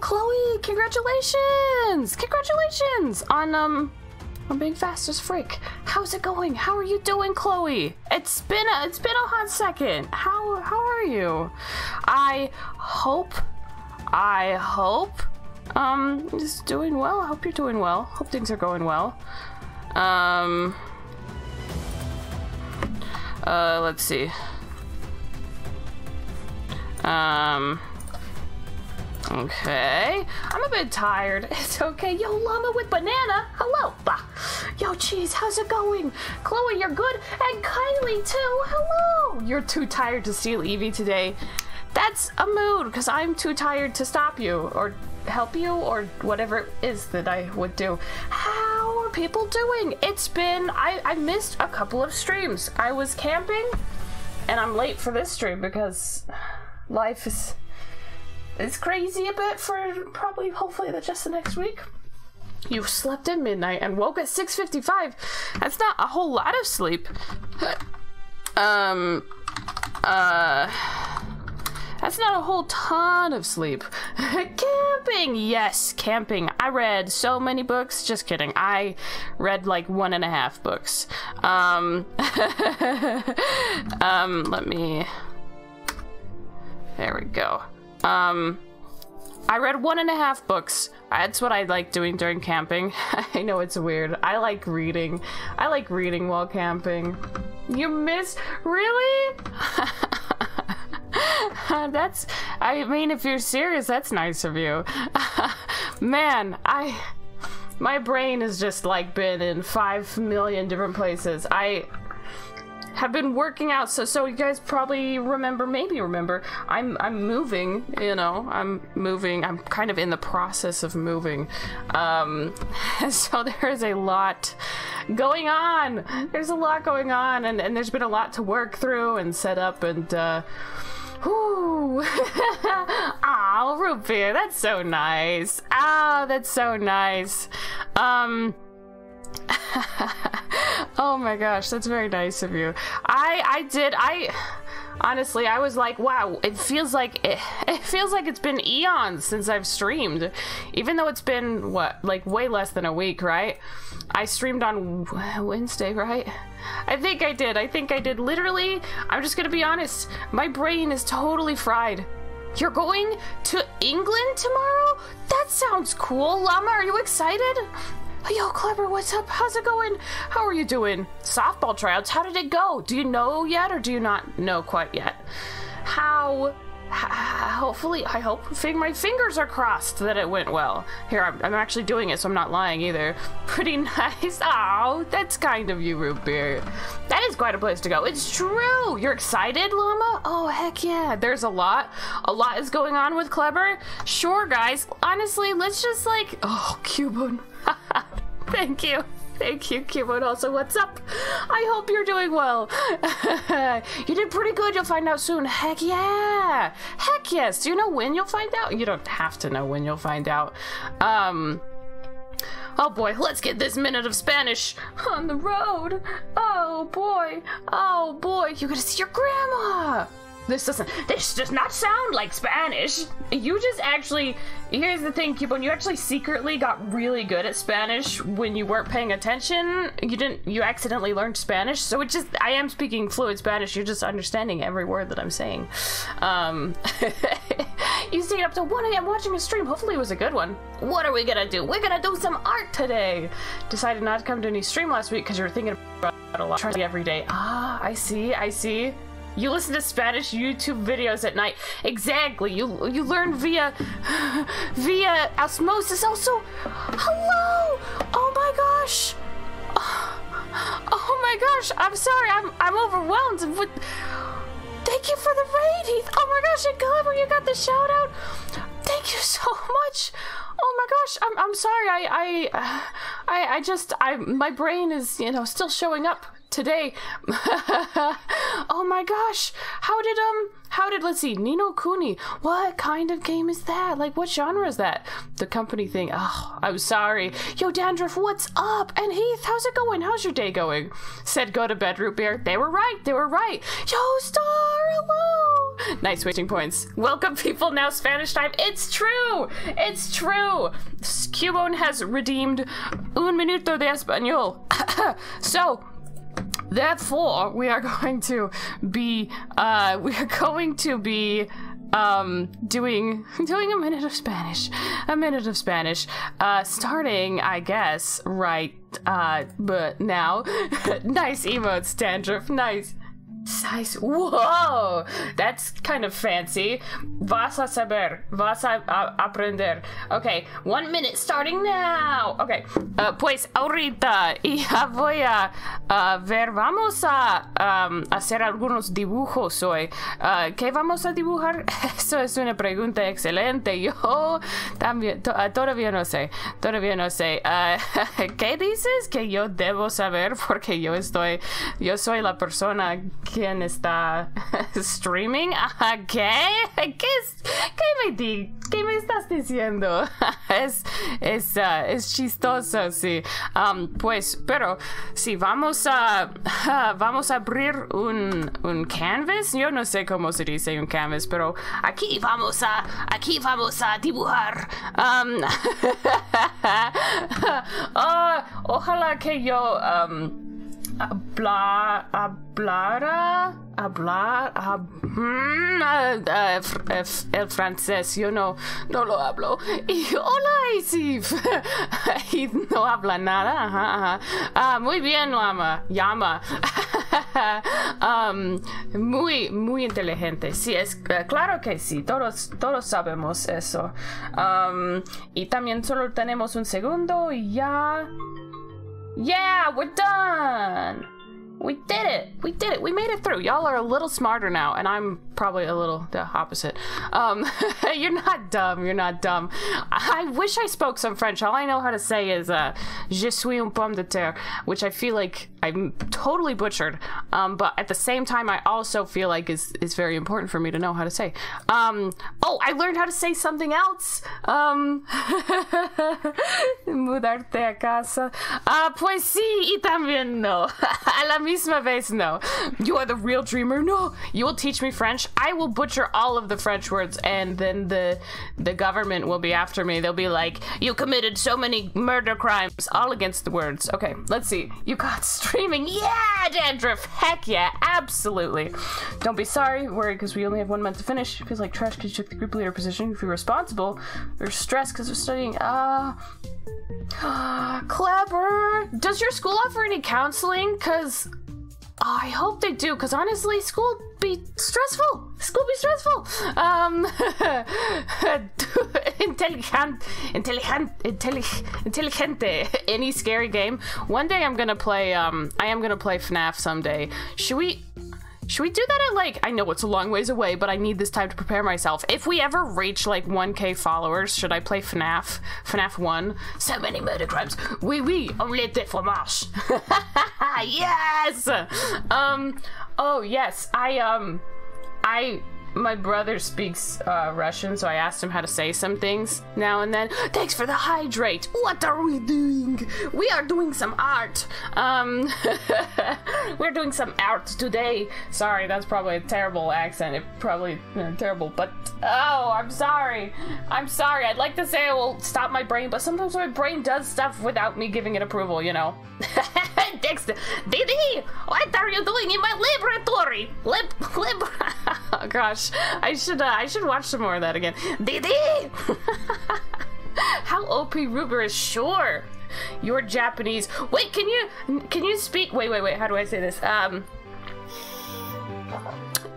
Chloe, congratulations! Congratulations on um on being fast as frick. How's it going? How are you doing, Chloe? It's been a it's been a hot second. How how are you? I hope I hope um just doing well. I hope you're doing well. Hope things are going well. Um uh let's see. Um Okay. I'm a bit tired. It's okay. Yo, llama with banana. Hello. Bah. Yo, cheese, how's it going? Chloe, you're good. And Kylie, too. Hello. You're too tired to steal Evie today. That's a mood, because I'm too tired to stop you or help you or whatever it is that I would do. How are people doing? It's been, I, I missed a couple of streams. I was camping and I'm late for this stream because life is it's crazy a bit for probably hopefully the, just the next week. You slept at midnight and woke at 6:55. That's not a whole lot of sleep. Um uh that's not a whole ton of sleep. camping! Yes, camping. I read so many books. Just kidding. I read like one and a half books. Um, um, let me. There we go. Um, I read one and a half books. That's what I like doing during camping. I know it's weird. I like reading. I like reading while camping. You miss? Really? that's, I mean, if you're serious, that's nice of you. Man, I, my brain has just like been in five million different places. I, have been working out so so you guys probably remember maybe remember i'm i'm moving you know i'm moving i'm kind of in the process of moving um so there is a lot going on there's a lot going on and, and there's been a lot to work through and set up and uh Ooh. oh, root beer. That's so nice. Ah, that's so nice. Um, oh my gosh, that's very nice of you. I I did I honestly I was like, wow, it feels like it, it feels like it's been eons since I've streamed. Even though it's been what, like way less than a week, right? I streamed on Wednesday, right? I think I did. I think I did. Literally, I'm just gonna be honest. My brain is totally fried. You're going to England tomorrow? That sounds cool. Llama, are you excited? Yo, Clever, what's up? How's it going? How are you doing? Softball tryouts, how did it go? Do you know yet or do you not know quite yet? How hopefully i hope my fingers are crossed that it went well. Here I'm, I'm, actually doing it so i'm not lying either. Pretty nice. Oh that's kind of you root beer. That is quite a place to go. It's true. You're excited llama? Oh heck yeah. There's a lot a lot is going on with clever. Sure guys. Honestly let's just like oh cubone thank you Thank you, Keyboard. Also, what's up? I hope you're doing well. you did pretty good. You'll find out soon. Heck yeah. Heck yes. Do you know when you'll find out? You don't have to know when you'll find out. Um, Oh boy, let's get this minute of Spanish on the road. Oh boy, oh boy, you're gonna see your grandma. This doesn't. This does not sound like Spanish. You just actually. Here's the thing, Cubone. You actually secretly got really good at Spanish when you weren't paying attention. You didn't. You accidentally learned Spanish, so it just. I am speaking fluid Spanish. You're just understanding every word that I'm saying. Um. you stayed up till 1 a.m. watching a stream. Hopefully, it was a good one. What are we gonna do? We're gonna do some art today. Decided not to come to any stream last week because you were thinking about a lot. Every day. Ah, I see. I see. You listen to Spanish YouTube videos at night. Exactly. You you learn via via osmosis. Also, hello. Oh my gosh. Oh, my gosh. I'm sorry. I'm I'm overwhelmed with. Thank you for the raid, Heath. Oh my gosh, and Clever, you got the shout out. Thank you so much. Oh my gosh, I'm I'm sorry. I I I I just I my brain is you know still showing up today. oh my gosh. How did um how did let's see, Ni no Kuni. What kind of game is that? Like what genre is that? The company thing. Oh, I'm sorry. Yo, Dandruff, what's up? And Heath, how's it going? How's your day going? Said go to bed, root beer. They were right. They were right. Yo, Star, hello. nice waiting points. Welcome, people. Now Spanish time. It's true. It's true. Cubone has redeemed un minuto de español. so, therefore, we are going to be, uh, we are going to be um doing doing a minute of spanish. A minute of spanish. Uh starting i guess right uh but now. Nice emotes dandruff. Nice Nice. Whoa! That's kind of fancy. Vas a saber. Vas a, aprender. Okay, one minute starting now. Okay, uh, pues ahorita ya voy a ver. Vamos a um, hacer algunos dibujos hoy. Uh, ¿Qué vamos a dibujar? Eso es una pregunta excelente. Yo también uh, todavía no sé. Todavía no sé. Uh, ¿Qué dices que yo debo saber? Porque yo estoy. Yo soy la persona quien está streaming. ¿Qué? ¿Qué, es, qué, me, di, ¿Qué me estás diciendo? es, es, uh, es chistoso, sí. Um, pues, pero si vamos a, uh, vamos a abrir un, un canvas, yo no sé cómo se dice un canvas, pero aquí vamos a, aquí vamos a dibujar. Um, ojalá que yo... Um, hablar, hablara, hablar, hab, mm, uh, uh, el francés, yo no, no lo hablo. Y hola, Isif. y no habla nada. Ajá, ajá. Ah, muy bien, Lama. Llama. um, muy, muy inteligente. Sí, es uh, claro que sí. Todos, todos sabemos eso. Um, y también solo tenemos un segundo y ya. Yeah, we're done! We did it! We did it! We made it through! Y'all are a little smarter now, and I'm probably a little the opposite. Um, you're not dumb, you're not dumb. I wish I spoke some French. All I know how to say is, uh, Je suis un pomme de terre, which I feel like I'm totally butchered. Um, but at the same time, I also feel like is, is very important for me to know how to say. Um, oh, I learned how to say something else! Um, mudarte a casa. Ah, pues sí, y también no. a la misma vez, no. You are the real dreamer? No. You will teach me French? I will butcher all of the French words, and then the the government will be after me. They'll be like, "You committed so many murder crimes, all against the words." Okay, let's see. You got streaming? Yeah, dandruff. Heck yeah, absolutely. Don't be sorry, worried because we only have one month to finish. It feels like trash because you took the group leader position. If you're responsible, or stressed because of studying. Uh. Clever. Does your school offer any counseling? Cause Oh, I hope they do, because honestly, school be stressful. School be stressful. Um, intelligent, intelligent, intelligent, intelligente. Any scary game. One day I'm gonna play. Um, I am gonna play FNAF someday. Should we? Should we do that at like, I know it's a long ways away, but I need this time to prepare myself. If we ever reach like 1k followers, should I play FNAF? FNAF 1? So many murder crimes. Oui, oui, omelette de fromage. yes! Um, oh yes, I, um, I my brother speaks uh, Russian, so I asked him how to say some things now and then. Thanks for the hydrate. What are we doing? We are doing some art. Um, we're doing some art today. Sorry, that's probably a terrible accent. It probably uh, terrible, but oh, I'm sorry. I'm sorry. I'd like to say I will stop my brain, but sometimes my brain does stuff without me giving it approval. You know. Dexter, Didi, what are you doing in my laboratory? Lib, lib. oh gosh, I should, uh, I should watch some more of that again. How OP Ruger is sure. You're Japanese. Wait, can you, can you speak? Wait, wait, wait. How do I say this? Um.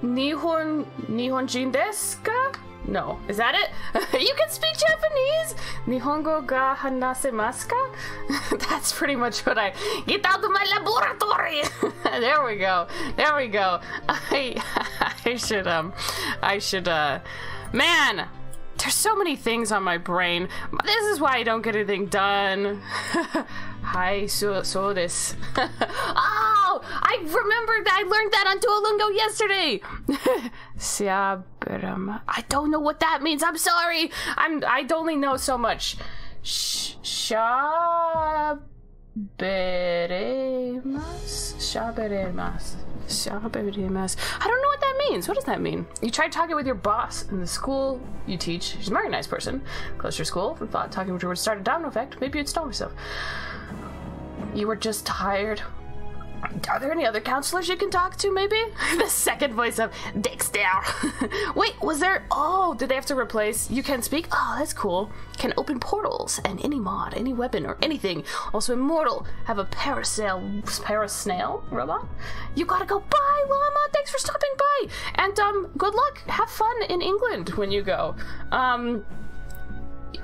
Nihon, Nihonjin desu? No. Is that it? you can speak Japanese? Nihongo ga hanasemasu ka? That's pretty much what I... Get out of my laboratory! there we go. There we go. I, I should, um... I should, uh... Man! There's so many things on my brain. This is why I don't get anything done. Hi, so, so this. oh, I remembered that I learned that on Duolingo yesterday. I don't know what that means. I'm sorry. I'm. I only know so much. Shaberemas. Shaberemas. Shaberemas. I don't know what that means. What does that mean? You tried talking with your boss in the school you teach. She's a very nice person. Close your school and thought talking with her would start a domino effect. Maybe you'd stone yourself. You were just tired. Are there any other counselors you can talk to, maybe? the second voice of Dexter. Wait, was there. Oh, did they have to replace You Can Speak? Oh, that's cool. Can open portals and any mod, any weapon, or anything. Also immortal. Have a parasail. Parasnail robot? You gotta go. Bye, Llama. Thanks for stopping by. And, um, good luck. Have fun in England when you go. Um.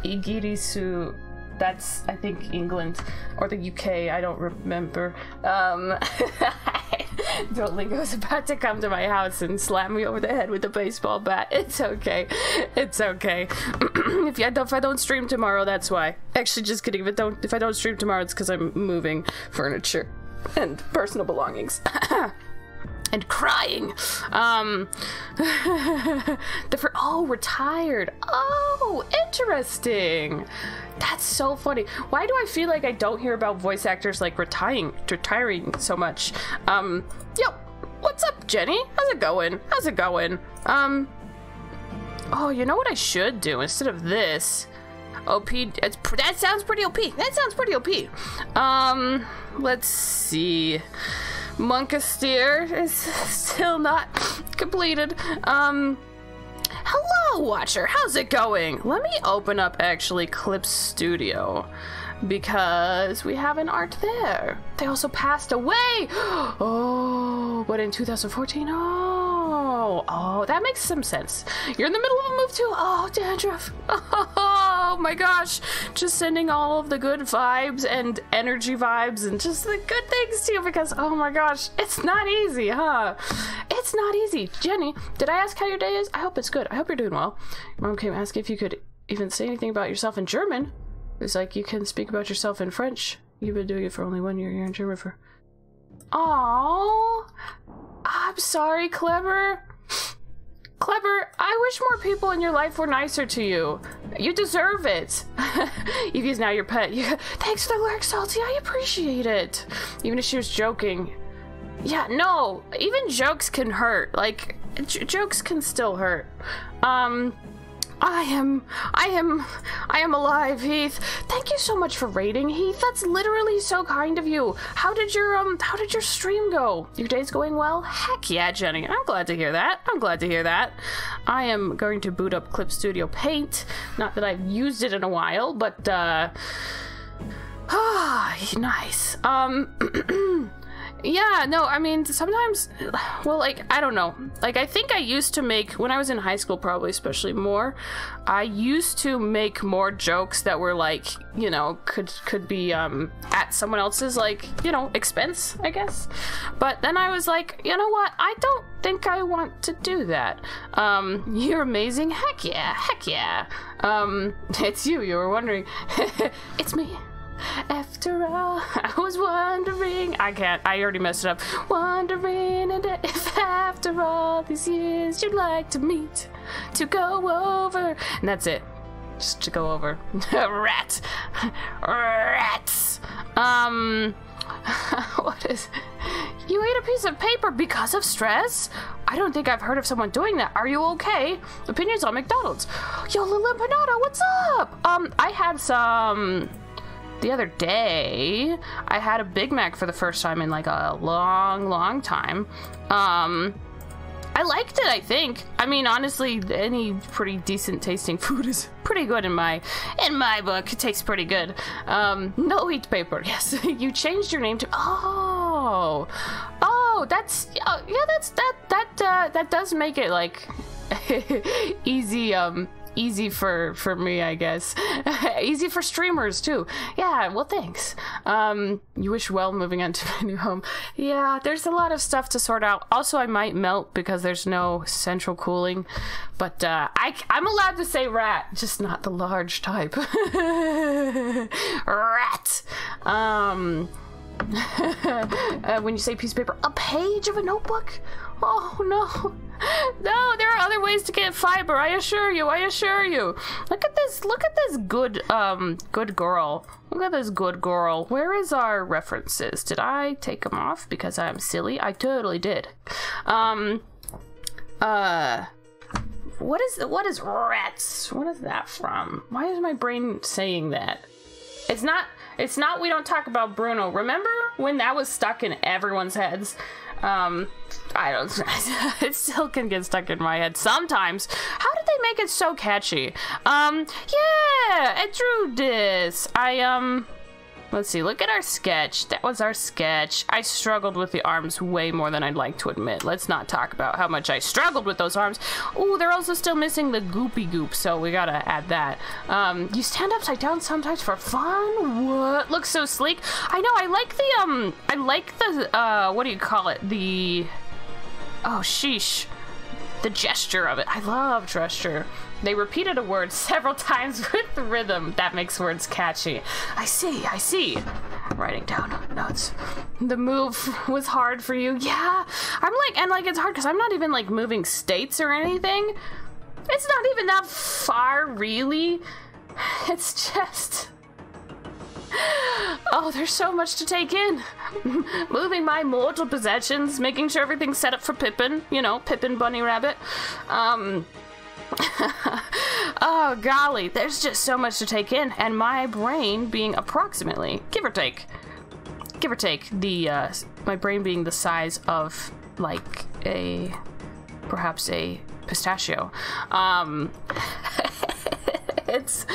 Igirisu that's I think England or the UK. I don't remember. Um, Duolingo's about to come to my house and slam me over the head with a baseball bat. It's okay. It's okay. if, I don't, if I don't stream tomorrow, that's why. Actually, just kidding. If I don't, if I don't stream tomorrow, it's because I'm moving furniture and personal belongings. and crying. Um, the for oh retired. Oh, interesting. That's so funny. Why do I feel like I don't hear about voice actors like retiring, retiring so much? Um, yo, what's up, Jenny? How's it going? How's it going? Um, oh, you know what I should do instead of this? OP. It's, that sounds pretty OP. That sounds pretty OP. Um, let's see. Monkasteer is still not completed. Um, hello, Watcher. How's it going? Let me open up actually Clip Studio because we have an art there. They also passed away. Oh, but in 2014. Oh, oh, oh, that makes some sense. You're in the middle of a move too. Oh, dandruff. Oh my gosh. Just sending all of the good vibes and energy vibes and just the good things to you because, oh my gosh, it's not easy, huh? It's not easy. Jenny, did I ask how your day is? I hope it's good. I hope you're doing well. Mom came ask if you could even say anything about yourself in German. It's like you can speak about yourself in French. You've been doing it for only one year. You're in German for. Aww. I'm sorry, Clever. Clever, I wish more people in your life were nicer to you. You deserve it. Evie's now your pet. Thanks for the lyric, Salty. I appreciate it. Even if she was joking. Yeah, no. Even jokes can hurt. Like, jokes can still hurt. Um, I am, I am, I am alive, Heath. Thank you so much for rating, Heath. That's literally so kind of you. How did your, um, how did your stream go? Your day's going well? Heck yeah, Jenny. I'm glad to hear that. I'm glad to hear that. I am going to boot up Clip Studio Paint. Not that I've used it in a while, but, uh, ah, nice. Um, Yeah, no, I mean, sometimes, well, like, I don't know. Like, I think I used to make, when I was in high school, probably especially more, I used to make more jokes that were like, you know, could, could be, um, at someone else's, like, you know, expense, I guess. But then I was like, you know what? I don't think I want to do that. Um, you're amazing. Heck yeah, heck yeah. Um, it's you, you were wondering. it's me. After all, I was wondering. I can't. I already messed it up. Wondering if after all these years you'd like to meet to go over. And that's it. Just to go over. Rat. Rats. Um. what is. You ate a piece of paper because of stress? I don't think I've heard of someone doing that. Are you okay? Opinions on McDonald's. Yo, Lil Empanada, what's up? Um, I had some the other day, I had a Big Mac for the first time in like a long, long time. Um, I liked it, I think. I mean, honestly, any pretty decent tasting food is pretty good in my in my book. It tastes pretty good. Um, no wheat paper. Yes, you changed your name to. Oh, oh, that's oh, yeah, that's that that uh, that does make it like easy. Um, easy for for me, I guess. easy for streamers too. Yeah, well, thanks. Um, you wish well moving on to my new home. Yeah, there's a lot of stuff to sort out. Also, I might melt because there's no central cooling, but uh, I I'm allowed to say rat, just not the large type. rat. Um. uh, when you say piece of paper, a page of a notebook? Oh no. No, there are other ways to get fiber. I assure you. I assure you. Look at this. Look at this good um good girl. Look at this good girl. Where is our references? Did I take them off because I'm silly? I totally did. Um Uh, what is what is rats? What is that from? Why is my brain saying that? It's not. It's not. We don't talk about Bruno. Remember when that was stuck in everyone's heads? Um, I don't. it still can get stuck in my head sometimes. How did they make it so catchy? Um, yeah, I drew this. I um. Let's see, look at our sketch. That was our sketch. I struggled with the arms way more than I'd like to admit. Let's not talk about how much I struggled with those arms. Ooh, they're also still missing the goopy goop, so we gotta add that. Um, you stand upside down sometimes for fun? What? Looks so sleek. I know, I like the, um, I like the, uh, what do you call it? The, oh, sheesh. The gesture of it. I love gesture. They repeated a word several times with the rhythm. That makes words catchy. I see, I see. Writing down notes. The move was hard for you. Yeah. I'm like, and like, it's hard because I'm not even like moving states or anything. It's not even that far, really. It's just. Oh, there's so much to take in. Moving my mortal possessions, making sure everything's set up for Pippin. You know, Pippin Bunny Rabbit. Um, oh, golly, there's just so much to take in, and my brain being approximately, give or take, give or take, the, uh, my brain being the size of, like, a, perhaps a pistachio. Um, it's,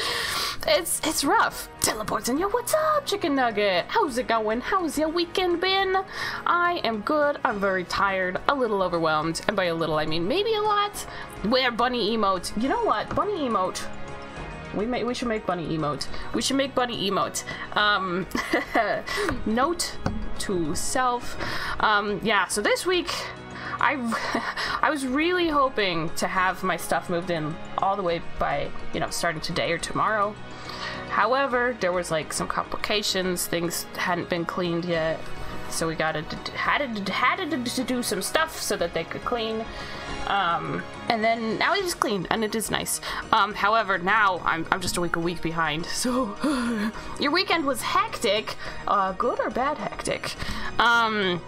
it's, it's rough. Teleports in yo, what's up, chicken nugget? How's it going? How's your weekend been? I am good. I'm very tired, a little overwhelmed, and by a little I mean maybe a lot. Wear bunny emote. You know what? Bunny emote. We may we should make bunny emote. We should make bunny emote. Um, note to self. Um, yeah. So this week. I, I was really hoping to have my stuff moved in all the way by, you know, starting today or tomorrow. However, there was like some complications. Things hadn't been cleaned yet, so we got to had to had to do some stuff so that they could clean. Um, and then now it is clean and it is nice. Um, however, now I'm, I'm just a week a week behind. So your weekend was hectic, uh, good or bad hectic. Um,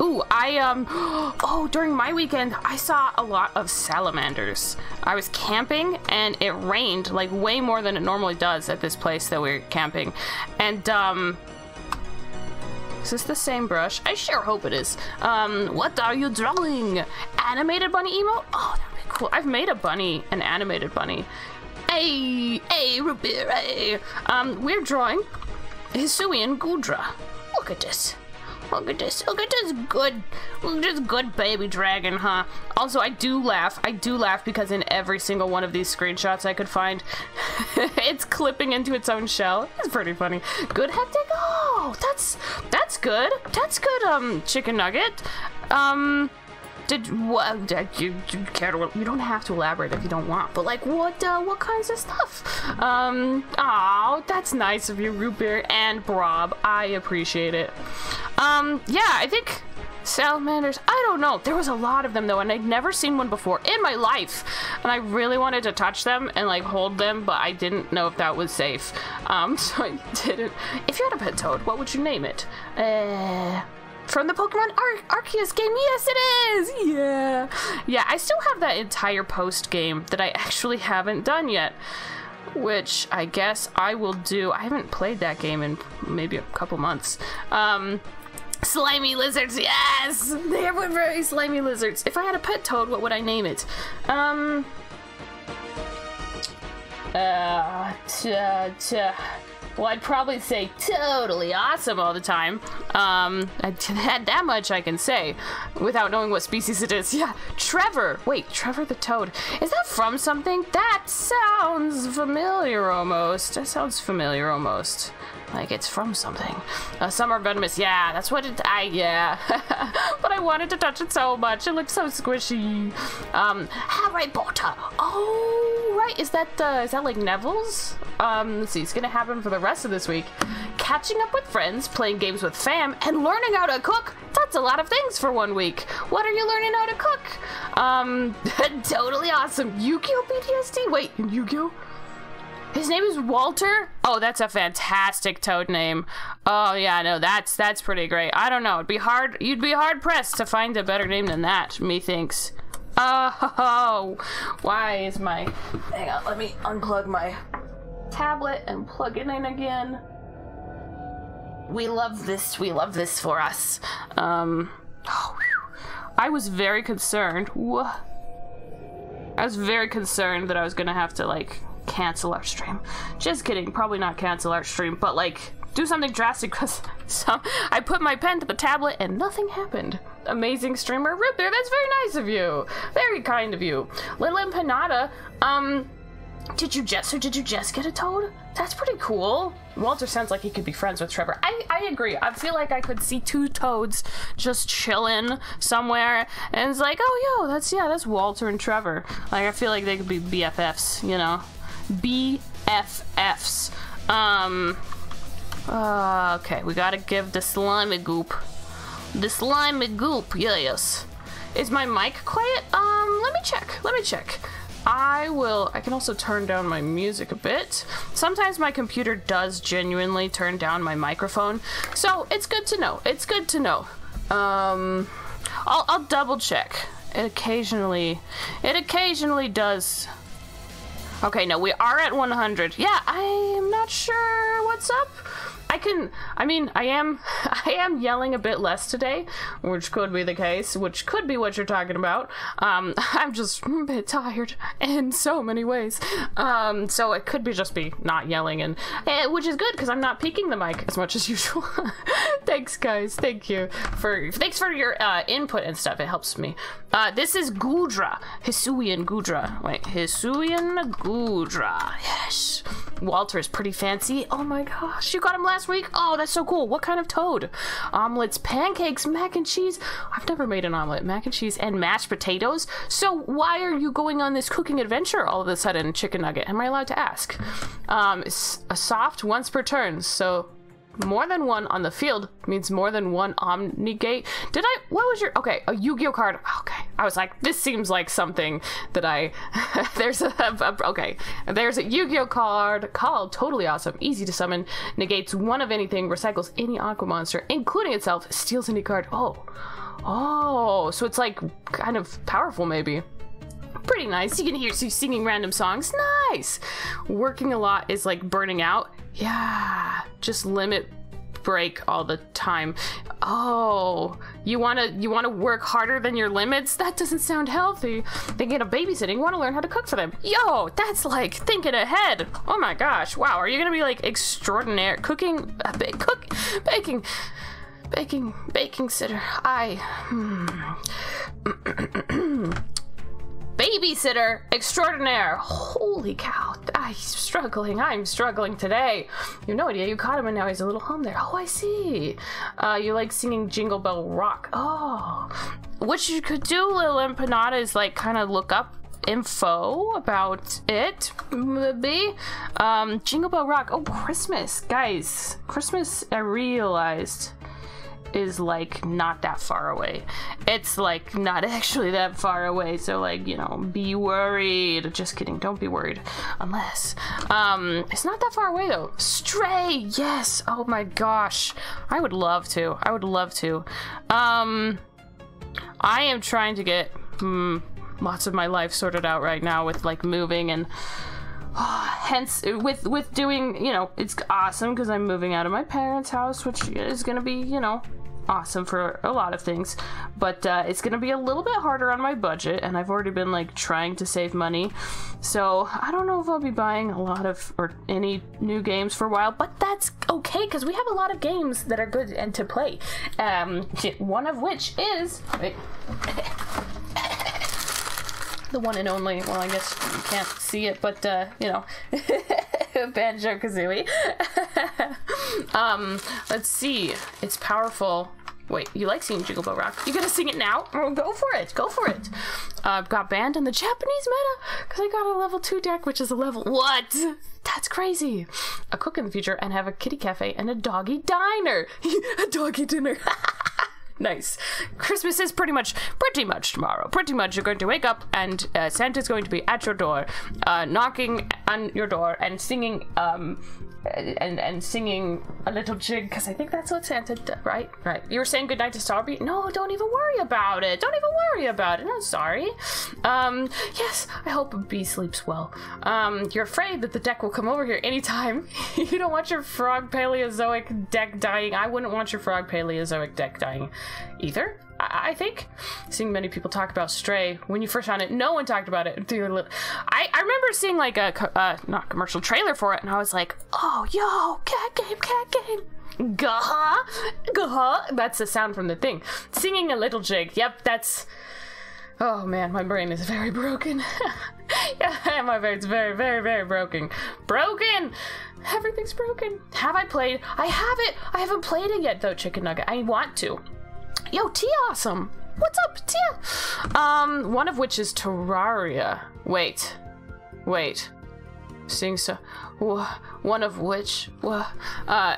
Ooh, I, um, oh, during my weekend, I saw a lot of salamanders. I was camping and it rained like way more than it normally does at this place that we're camping. And, um, is this the same brush? I sure hope it is. Um, what are you drawing? Animated bunny emo? Oh, that'd be cool. I've made a bunny, an animated bunny. Hey, hey, hey. Um, we're drawing Hisuian Goodra. Look at this. Look at this. Look at this good, this good baby dragon, huh? Also, I do laugh. I do laugh because in every single one of these screenshots I could find, it's clipping into its own shell. It's pretty funny. Good hectic. Oh, that's that's good. That's good. Um, chicken nugget. Um. Did what? You, you care to? You don't have to elaborate if you don't want. But like, what? Uh, what kinds of stuff? Um. Oh, that's nice of you, Root Beer and Brob. I appreciate it. Um. Yeah, I think salamanders. I don't know. There was a lot of them though, and I'd never seen one before in my life. And I really wanted to touch them and like hold them, but I didn't know if that was safe. Um. So I didn't. If you had a pet toad, what would you name it? Uh from the Pokemon Ar- Arceus game. Yes, it is. Yeah, yeah. I still have that entire post game that I actually haven't done yet, which I guess I will do. I haven't played that game in maybe a couple months. Um, slimy lizards. Yes, they were very slimy lizards. If I had a pet toad, what would I name it? Um. Uh, t- t- well, I'd probably say totally awesome all the time. Um, I, had that much I can say without knowing what species it is. Yeah, Trevor. Wait, Trevor the Toad. Is that from something? That sounds familiar almost. That sounds familiar almost. Like it's from something. Some are venomous. Yeah, that's what it. I yeah. but I wanted to touch it so much. It looks so squishy. Um, Harry Potter. Oh, right. Is that uh, is that like Neville's? Um, let's see. It's gonna happen for the rest of this week. Catching up with friends, playing games with fam, and learning how to cook. That's a lot of things for one week. What are you learning how to cook? Um, totally awesome. Yu-Gi-Oh! PTSD. Wait, Yu-Gi-Oh! His name is Walter. Oh, that's a fantastic toad name. Oh yeah, no, that's that's pretty great. I don't know. It'd be hard. You'd be hard pressed to find a better name than that. Methinks. Oh, why is my. Hang on, let me unplug my tablet and plug it in again. We love this. We love this for us. Um, oh, I was very concerned. I was very concerned that I was gonna have to like cancel our stream. Just kidding. Probably not cancel our stream, but like do something drastic because some I put my pen to the tablet and nothing happened. Amazing streamer there. That's very nice of you. Very kind of you. Little Empanada. Um. Did you just or did you just get a toad? That's pretty cool. Walter sounds like he could be friends with Trevor. I, I agree. I feel like I could see two toads just chilling somewhere and it's like, oh yo, that's yeah, that's Walter and Trevor. Like I feel like they could be BFFs, you know? BFFs. Um uh, okay, we gotta give the slimy goop. The slimy goop, yes. Is my mic quiet? Um, let me check. Let me check. I will. I can also turn down my music a bit. Sometimes my computer does genuinely turn down my microphone, so it's good to know. It's good to know. Um, I'll, I'll double check. It occasionally, it occasionally does. Okay, no, we are at 100. Yeah, I am not sure what's up. I can I mean I am I am yelling a bit less today, which could be the case, which could be what you're talking about. Um I'm just a bit tired in so many ways. Um so it could be just be not yelling and eh, which is good because I'm not peeking the mic as much as usual. thanks guys. Thank you for thanks for your uh, input and stuff. It helps me. Uh this is Goodra. Hisuian Goodra. Wait, Hisuian Goodra. Yes. Walter is pretty fancy. Oh my gosh, you got him last week? Oh, that's so cool. What kind of toad? Omelets, pancakes, mac and cheese. I've never made an omelet. Mac and cheese and mashed potatoes. So why are you going on this cooking adventure all of a sudden, chicken nugget? Am I allowed to ask? Um, a soft once per turn. So more than one on the field means more than one omnigate. Did I? What was your? Okay, a Yu-Gi-Oh card. Okay, I was like, this seems like something that I. there's a, a, okay. There's a Yu-Gi-Oh card called Toadally Awesome, easy to summon, negates one of anything, recycles any Aqua monster, including itself, steals any card. Oh, oh, so it's like kind of powerful, maybe pretty nice. You can hear you singing random songs. Nice. Working a lot is like burning out. Yeah. Just limit break all the time. Oh, you want to you want to work harder than your limits? That doesn't sound healthy. Thinking of babysitting, want to learn how to cook for them. Yo, that's like thinking ahead. Oh my gosh. Wow, are you going to be like extraordinary cooking uh, ba- cook baking baking baking sitter? I hmm. babysitter extraordinaire. Holy cow. I'm struggling. I'm struggling today. You have no idea. You caught him and now he's a little home there. Oh, I see. Uh, you like singing Jingle Bell Rock. Oh. What you could do, Lil Empanada, is like kind of look up info about it maybe um jingle bell rock oh christmas guys christmas i realized is like not that far away. It's like not actually that far away. So like, you know, be worried. Just kidding. Don't be worried. Unless um it's not that far away though. Stray. Yes. Oh my gosh. I would love to. I would love to. Um I am trying to get hmm, lots of my life sorted out right now with like moving and Oh, hence with with doing you know it's awesome because i'm moving out of my parents house which is gonna be you know awesome for a lot of things but uh, it's gonna be a little bit harder on my budget and i've already been like trying to save money. So i don't know if i'll be buying a lot of or any new games for a while but that's okay because we have a lot of games that are good and to play. Um one of which is wait. the one and only well i guess you can't see it but uh you know banjo kazooie. Um let's see. It's powerful. Wait you like singing jingle bell rock. You gonna sing it now? Oh, go for it. Go for it. Uh, got banned in the japanese meta because i got a level 2 deck which is a level what? That's crazy. A cook in the future and have a kitty cafe and a doggy diner. A doggy dinner nice. Christmas is pretty much, pretty much tomorrow. Pretty much, you're going to wake up and uh, Santa's going to be at your door, uh, knocking on your door and singing um, and and singing a little jig because I think that's what Santa did, right? Right. You were saying goodnight to Starby. No, don't even worry about it. Don't even worry about it. I'm sorry. Um, yes, I hope Bee sleeps well. Um, you're afraid that the deck will come over here anytime. you don't want your frog Paleozoic deck dying. I wouldn't want your frog Paleozoic deck dying either. I think seeing many people talk about Stray when you first found it, no one talked about it. I, I remember seeing like a uh, not commercial trailer for it, and I was like, oh yo, cat game, cat game, gah, gah. That's the sound from the thing. Singing a little jig. Yep, that's. Oh man, my brain is very broken. yeah, my brain's very, very, very broken. Broken. Everything's broken. Have I played? I have it. I haven't played it yet though, Chicken Nugget. I want to. Yo, Tia awesome. What's up, Tia? Um, one of which is Terraria. Wait. Wait. Seeing so one of which uh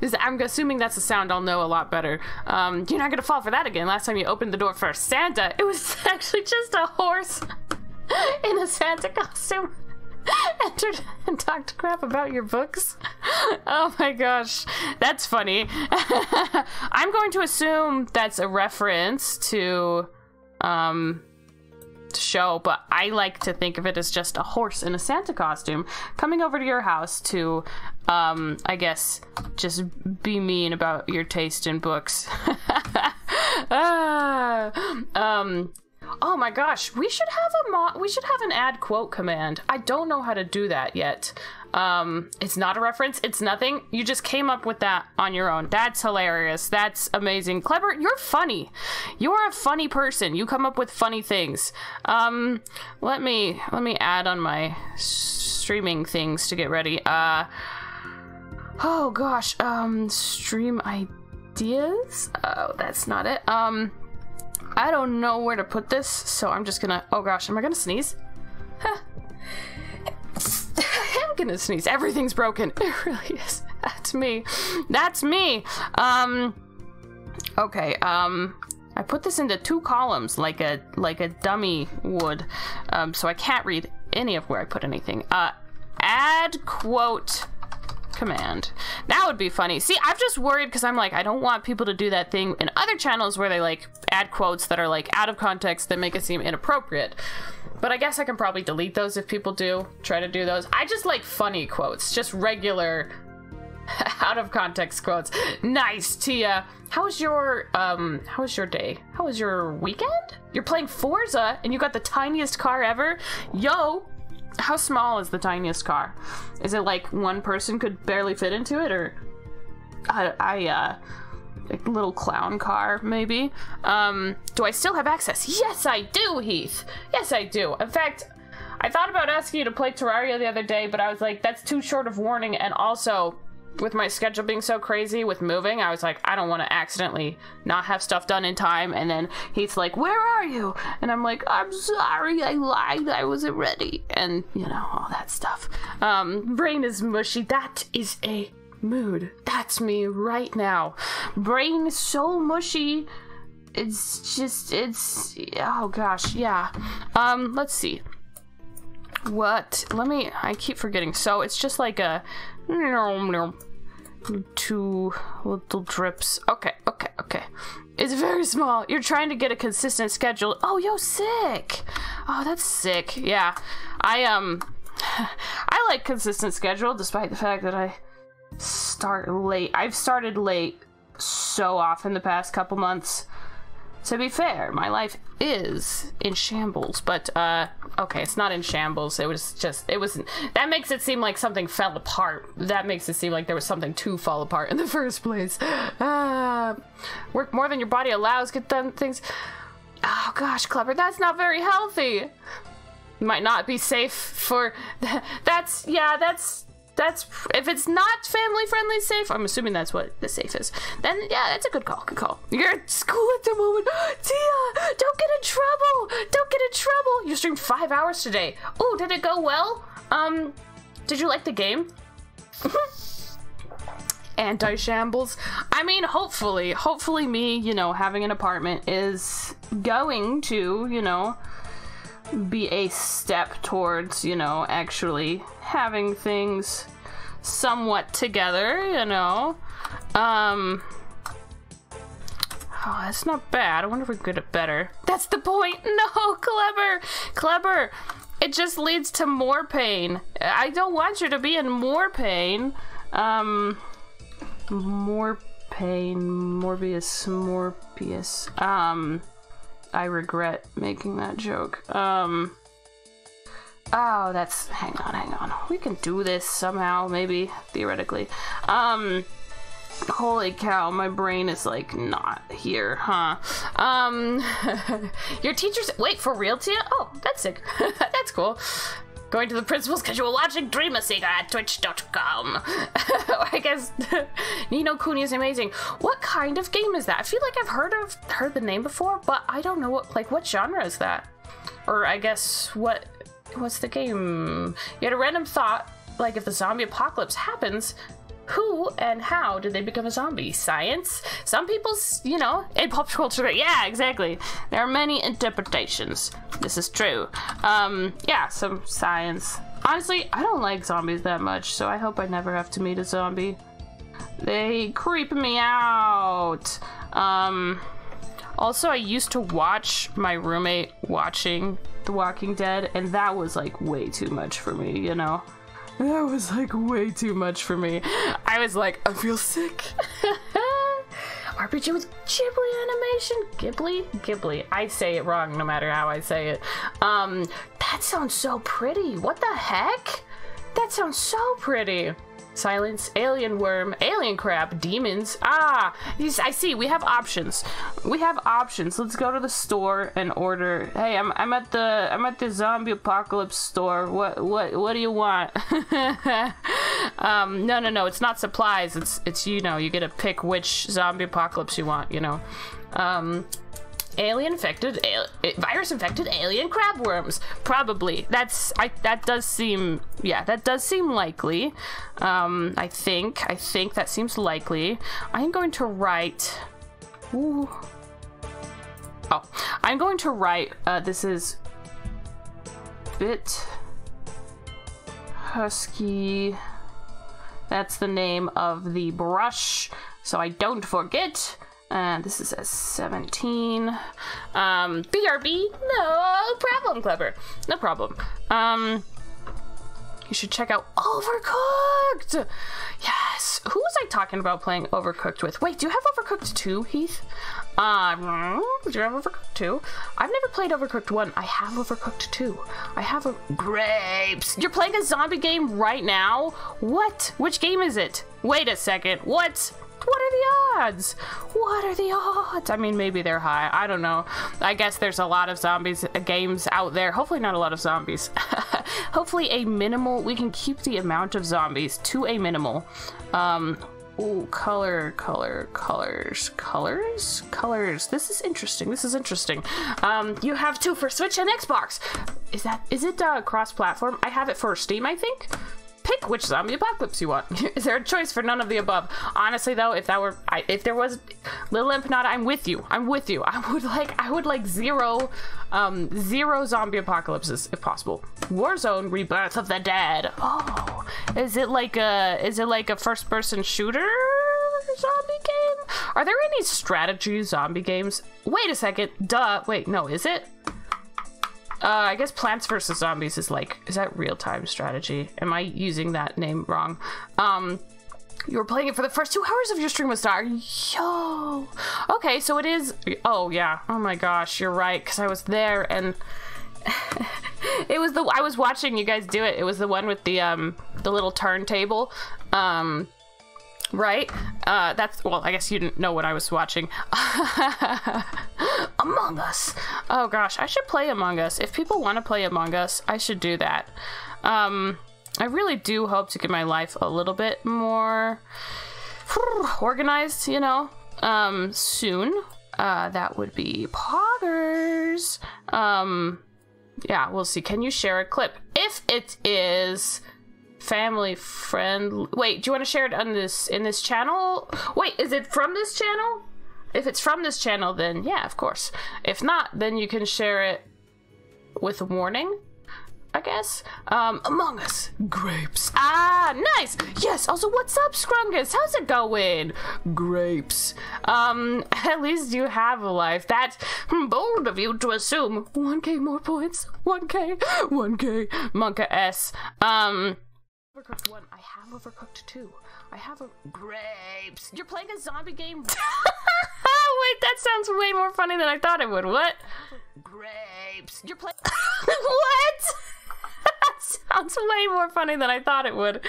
is I'm assuming that's a sound I'll know a lot better. Um, you're not gonna fall for that again. Last time you opened the door for Santa, it was actually just a horse in a Santa costume. Entered and talked crap about your books. Oh my gosh, that's funny. I'm going to assume that's a reference to um show, but I like to think of it as just a horse in a Santa costume coming over to your house to um I guess just be mean about your taste in books. ah, um Oh my gosh, we should have a mo- we should have an add quote command. I don't know how to do that yet. Um, it's not a reference. It's nothing. You just came up with that on your own. That's hilarious. That's amazing. Clever. You're funny. You're a funny person. You come up with funny things. Um, let me let me add on my streaming things to get ready. Uh, oh gosh. Um, stream ideas. Oh, that's not it. Um. I don't know where to put this, so I'm just gonna. Oh gosh, am I gonna sneeze? Huh. I'm gonna sneeze. Everything's broken. It really is. That's me. That's me. Um. Okay. Um. I put this into two columns like a like a dummy would, um, so I can't read any of where I put anything. Uh, add quote command. That would be funny. See, I'm just worried because I'm like, I don't want people to do that thing in other channels where they like add quotes that are like out of context that make it seem inappropriate. But I guess I can probably delete those if people do try to do those. I just like funny quotes, just regular out of context quotes. Nice, Tia. How was your um how was your day? How was your weekend? You're playing Forza and you got the tiniest car ever? Yo, how small is the tiniest car? Is it like one person could barely fit into it, or I, I uh, a little clown car maybe? Um, do I still have access? Yes, I do, Heath. Yes, I do. In fact, I thought about asking you to play Terraria the other day, but I was like, that's too short of warning, and also with my schedule being so crazy with moving, I was like, I don't want to accidentally not have stuff done in time. And then he's like, Where are you? And I'm like, I'm sorry, I lied, I wasn't ready. And, you know, all that stuff. Um, brain is mushy. That is a mood. That's me right now. Brain is so mushy. It's just, it's, oh gosh, yeah. Um, let's see. What? Let me, I keep forgetting. So it's just like a, two little drips. Okay, okay, okay. It's very small. You're trying to get a consistent schedule. Oh, yo, sick. Oh, that's sick. Yeah. I, um, I like consistent schedule despite the fact that I start late. I've started late so often the past couple months to be fair, my life is in shambles, but uh okay, it's not in shambles. It was just it was that makes it seem like something fell apart. That makes it seem like there was something to fall apart in the first place. Uh work more than your body allows, get done things. Oh gosh, clever. That's not very healthy. Might not be safe for that's yeah, that's that's if it's not family friendly safe. I'm assuming that's what the safe is. Then yeah, that's a good call. Good call. You're at school at the moment, Tia. Don't get in trouble. Don't get in trouble. You streamed five hours today. Oh, did it go well? Um, did you like the game? Anti shambles. I mean, hopefully, hopefully, me, you know, having an apartment is going to, you know be a step towards, you know, actually having things somewhat together, you know. Um, Oh, that's not bad. I wonder if we could get it better. That's the point. No, clever, clever. It just leads to more pain. I don't want you to be in more pain. Um, more pain, Morbius, Morbius. Um, I regret making that joke. Um, oh, that's, hang on, hang on. We can do this somehow, maybe, theoretically. Um, Holy cow, my brain is like not here, huh? Um, your teacher's wait for real, Tia? Oh, that's sick. that's cool. Going to the principal's casual watching Dreamer Seeker at twitch.com. I guess Ni no Kuni is amazing. What kind of game is that? I feel like I've heard of heard the name before, but I don't know what like what genre is that? Or I guess what what's the game? You had a random thought, like if the zombie apocalypse happens, who and how did they become a zombie? Science? Some people's, you know, in pop culture. Yeah, exactly. There are many interpretations. This is true. Um, yeah, some science. Honestly, I don't like zombies that much, so I hope I never have to meet a zombie. They creep me out. Um, also, I used to watch my roommate watching The Walking Dead, and that was like way too much for me, you know? That was like way too much for me. I was like, I feel sick. RPG with Ghibli animation? Ghibli? Ghibli. I say it wrong no matter how I say it. Um, that sounds so pretty. What the heck? That sounds so pretty. Silence, alien worm, alien crab, demons. Ah, I see. We have options. We have options. Let's go to the store and order. Hey, I'm, I'm at the I'm at the zombie apocalypse store. What what what do you want? um, no no no. It's not supplies. It's it's you know you get to pick which zombie apocalypse you want. You know. Um, alien infected al virus infected alien crab worms. Probably. That's i that does seem yeah that does seem likely. Um i think i think that seems likely. I'm going to write ooh. Oh i'm going to write uh this is bit husky. That's the name of the brush so i don't forget and this is a 17. Um, BRB, no problem, Clever. No problem. Um, you should check out Overcooked! Yes! Who was I talking about playing Overcooked with? Wait, do you have Overcooked 2, Heath? Um, do you have Overcooked 2? I've never played Overcooked 1. I have Overcooked 2. I have a... Grapes! You're playing a zombie game right now? What? Which game is it? Wait a second. What? What are the odds? What are the odds? I mean, maybe they're high. I don't know. I guess there's a lot of zombies uh, games out there. Hopefully not a lot of zombies. Hopefully a minimal, we can keep the amount of zombies to a minimal. Um, Ooh, color, color, colors, colors, colors. This is interesting. This is interesting. Um, you have two for Switch and Xbox. Is that is it uh, cross-platform? I have it for Steam, I think pick which zombie apocalypse you want. Is there a choice for none of the above? Honestly, though, if that were, I, if there was Little Empanada, I'm with you. I'm with you. I would like, I would like zero, um, zero zombie apocalypses if possible. Warzone: Rebirth of the Dead. Oh, is it like a, is it like a first-person shooter? zombie game? Are there any strategy zombie games? Wait a second. Duh. Wait, no, is it? Uh, I guess Plants vs. Zombies is like, is that real-time strategy? Am I using that name wrong? Um, you were playing it for the first two hours of your stream with Star. Yo. Okay, so it is. Oh yeah. Oh my gosh, you're right. Cause I was there and it was the I was watching you guys do it. It was the one with the um the little turntable. Um, Right? Uh, that's, well, I guess you didn't know what I was watching. Among Us. Oh gosh, I should play Among Us. If people want to play Among Us, I should do that. Um, I really do hope to get my life a little bit more organized, you know, um, soon. Uh, that would be Poggers. Um, yeah, we'll see. Can you share a clip? If it is family friend. Wait, do you want to share it on this in this channel? Wait, is it from this channel? If it's from this channel, then yeah, of course. If not, then you can share it with a warning. I guess. Um, Among Us. Grapes. Ah, nice. Yes. Also, what's up, Scrungus? How's it going? Grapes. Um, at least you have a life. That's bold of you to assume. 1k more points. 1k. 1k. Monka S. Um, Overcooked 1. I have Overcooked 2. I have a grapes. You're playing a zombie game. Wait, that sounds way more funny than I thought it would. What? Grapes. You're playing. what? that sounds way more funny than I thought it would.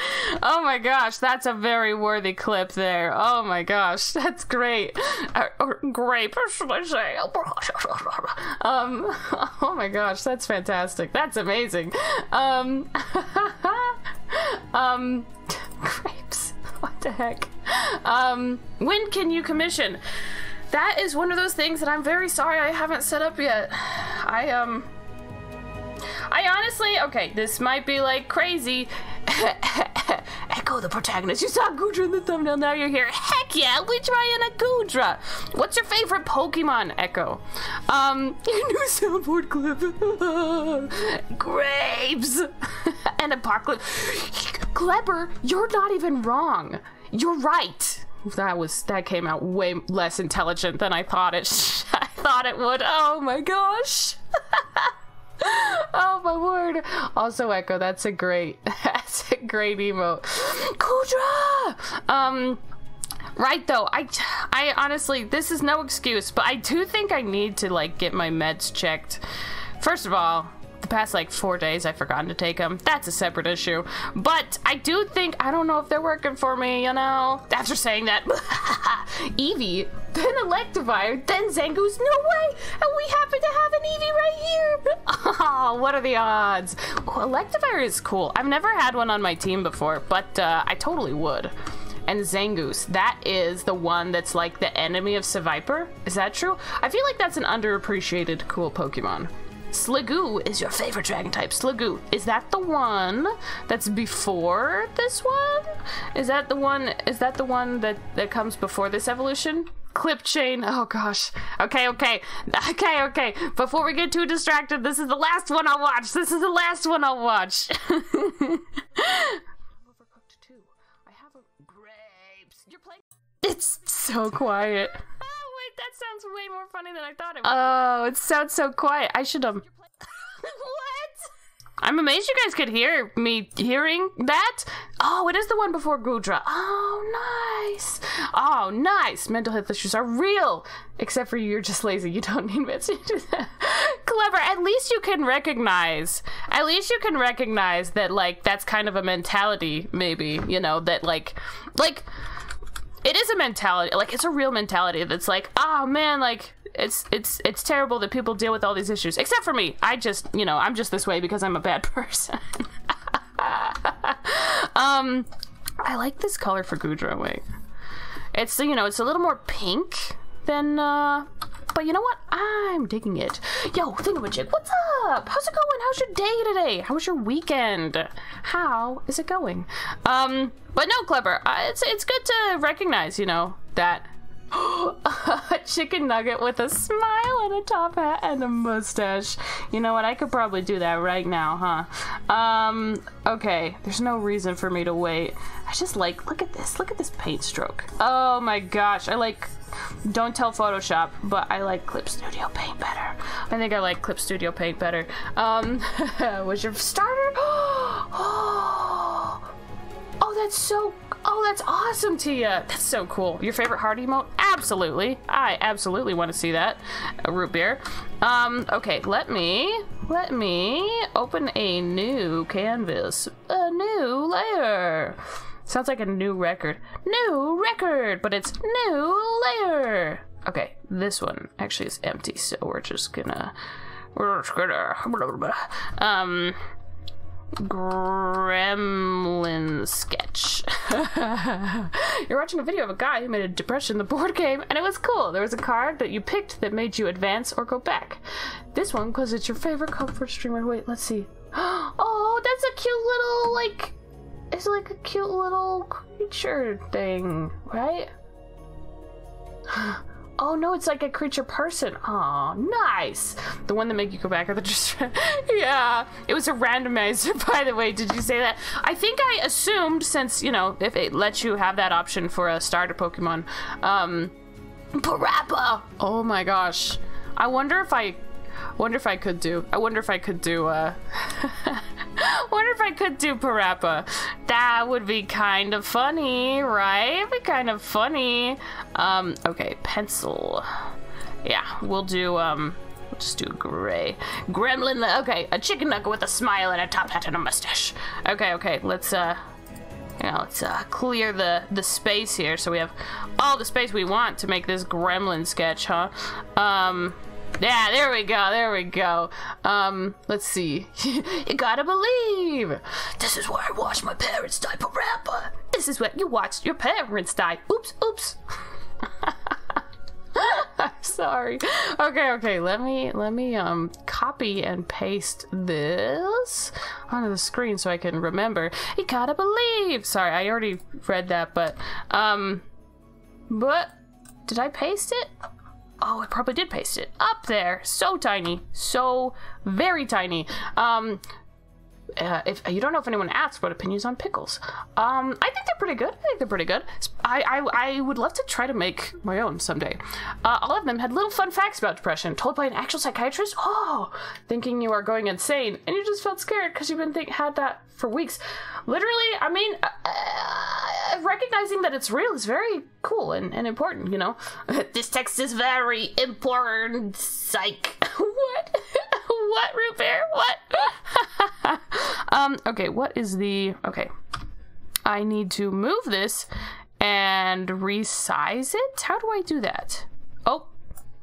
Oh my gosh, that's a very worthy clip there. Oh my gosh, that's great. Uh, or grape, or should I say? um. Oh my gosh, that's fantastic. That's amazing. Um. Um. Grapes. What the heck? Um. When can you commission? that is one of those things that I'm very sorry I haven't set up yet. I, um... I honestly, okay, this might be like crazy. Echo, the protagonist. You saw Goodra in the thumbnail, now you're here. Heck yeah, we try in a Goodra. What's your favorite Pokemon, Echo? Um, your new soundboard clip. Grapes. and Apocalypse. Clever, you're not even wrong. You're right that was that came out way less intelligent than I thought it I thought it would. Oh my gosh. oh my word. Also Echo, that's a great that's a great emote. Goodra! Um Right though, I, I honestly, this is no excuse, but I do think I need to like get my meds checked. First of all, the past like four days I've forgotten to take them. That's a separate issue. But I do think, I don't know if they're working for me, you know? After saying that, Eevee, then Electivire, then Zangoose, no way! And we happen to have an Eevee right here! Oh, what are the odds? Electivire is cool. I've never had one on my team before, but uh, I totally would and Zangoose. That is the one that's like the enemy of Seviper. Is that true? I feel like that's an underappreciated cool Pokemon. Sliggoo is your favorite dragon type. Sliggoo, is that the one that's before this one? Is that the one, is that the one that, that comes before this evolution? Clip chain, oh gosh. Okay, okay, okay, okay. Before we get too distracted, this is the last one I'll watch. This is the last one I'll watch. It's so quiet sounds way more funny than I thought it would. Oh, it sounds so quiet. I should um. what? I'm amazed you guys could hear me hearing that. Oh, it is the one before Goodra. Oh, nice. Oh, nice. Mental health issues are real. Except for you, you're just lazy. You don't need that. Clever. At least you can recognize. At least you can recognize that, like, that's kind of a mentality, maybe. You know, that, like, like it is a mentality like it's a real mentality that's like oh man like it's it's it's terrible that people deal with all these issues. Except for me. I just you know i'm just this way because i'm a bad person. Um i like this color for Goodra wait. It's you know it's a little more pink than uh but you know what? I'm digging it. Yo, Thingamajig, what's up? How's it going? How's your day today? How was your weekend? How is it going? Um, but no, Clever, uh, it's, it's good to recognize, you know, that a chicken nugget with a smile and a top hat and a mustache. You know what? I could probably do that right now, huh? Um, okay. There's no reason for me to wait. I just like, look at this. Look at this paint stroke. Oh my gosh. I like don't tell Photoshop, but I like Clip Studio Paint better. I think I like Clip Studio Paint better. Um, was your starter? oh, that's so. Oh, that's awesome, Tia. That's so cool. Your favorite heart emote? Absolutely. I absolutely want to see that. A root beer. Um, okay, let me, let me open a new canvas. A new layer. Sounds like a new record. New record, but it's new layer. Okay, this one actually is empty, so we're just gonna we're just gonna um gremlin sketch. You're watching a video of a guy who made a depression the board game, and it was cool. There was a card that you picked that made you advance or go back. This one, because it's your favorite comfort streamer. Wait, let's see. Oh, that's a cute little like it's like a cute little creature thing, right? Oh no, it's like a creature person. Oh, nice. The one that make you go back or the just Yeah. It was a randomizer, by the way. Did you say that? I think I assumed since, you know, if it lets you have that option for a starter Pokemon. Um Parappa! Oh my gosh. I wonder if I wonder if I could do I wonder if I could do uh wonder if I could do Parappa. That would be kind of funny, right? It'd be kind of funny. Um, okay, pencil. Yeah, we'll do, um, we'll just do gray. Gremlin, okay, a chicken nugget with a smile and a top hat and a mustache. Okay, okay, let's, uh, yeah, let's uh, clear the, the space here so we have all the space we want to make this gremlin sketch, huh? Um, yeah, there we go, there we go. Um, let's see. you gotta believe. This is where I watched my parents die, Parappa. This is where you watched your parents die. Oops, oops. I'm sorry. Okay, okay. Let me let me um copy and paste this onto the screen so I can remember. You gotta believe. Sorry, I already read that, but um, but did I paste it? Oh, I probably did paste it up there. So tiny, so very tiny. Um, uh, if you don't know if anyone asked what opinions on pickles, um, I think they're pretty good. I think they're pretty good. I, I, I would love to try to make my own someday. Uh, all of them had little fun facts about depression, told by an actual psychiatrist. Oh, thinking you are going insane, and you just felt scared because you've been think- had that for weeks. Literally, I mean, uh, uh, recognizing that it's real is very cool and, and important. You know, this text is very important. Psych. what? what, beer? What? um, okay, what is the. Okay. I need to move this and resize it? How do I do that? Oh,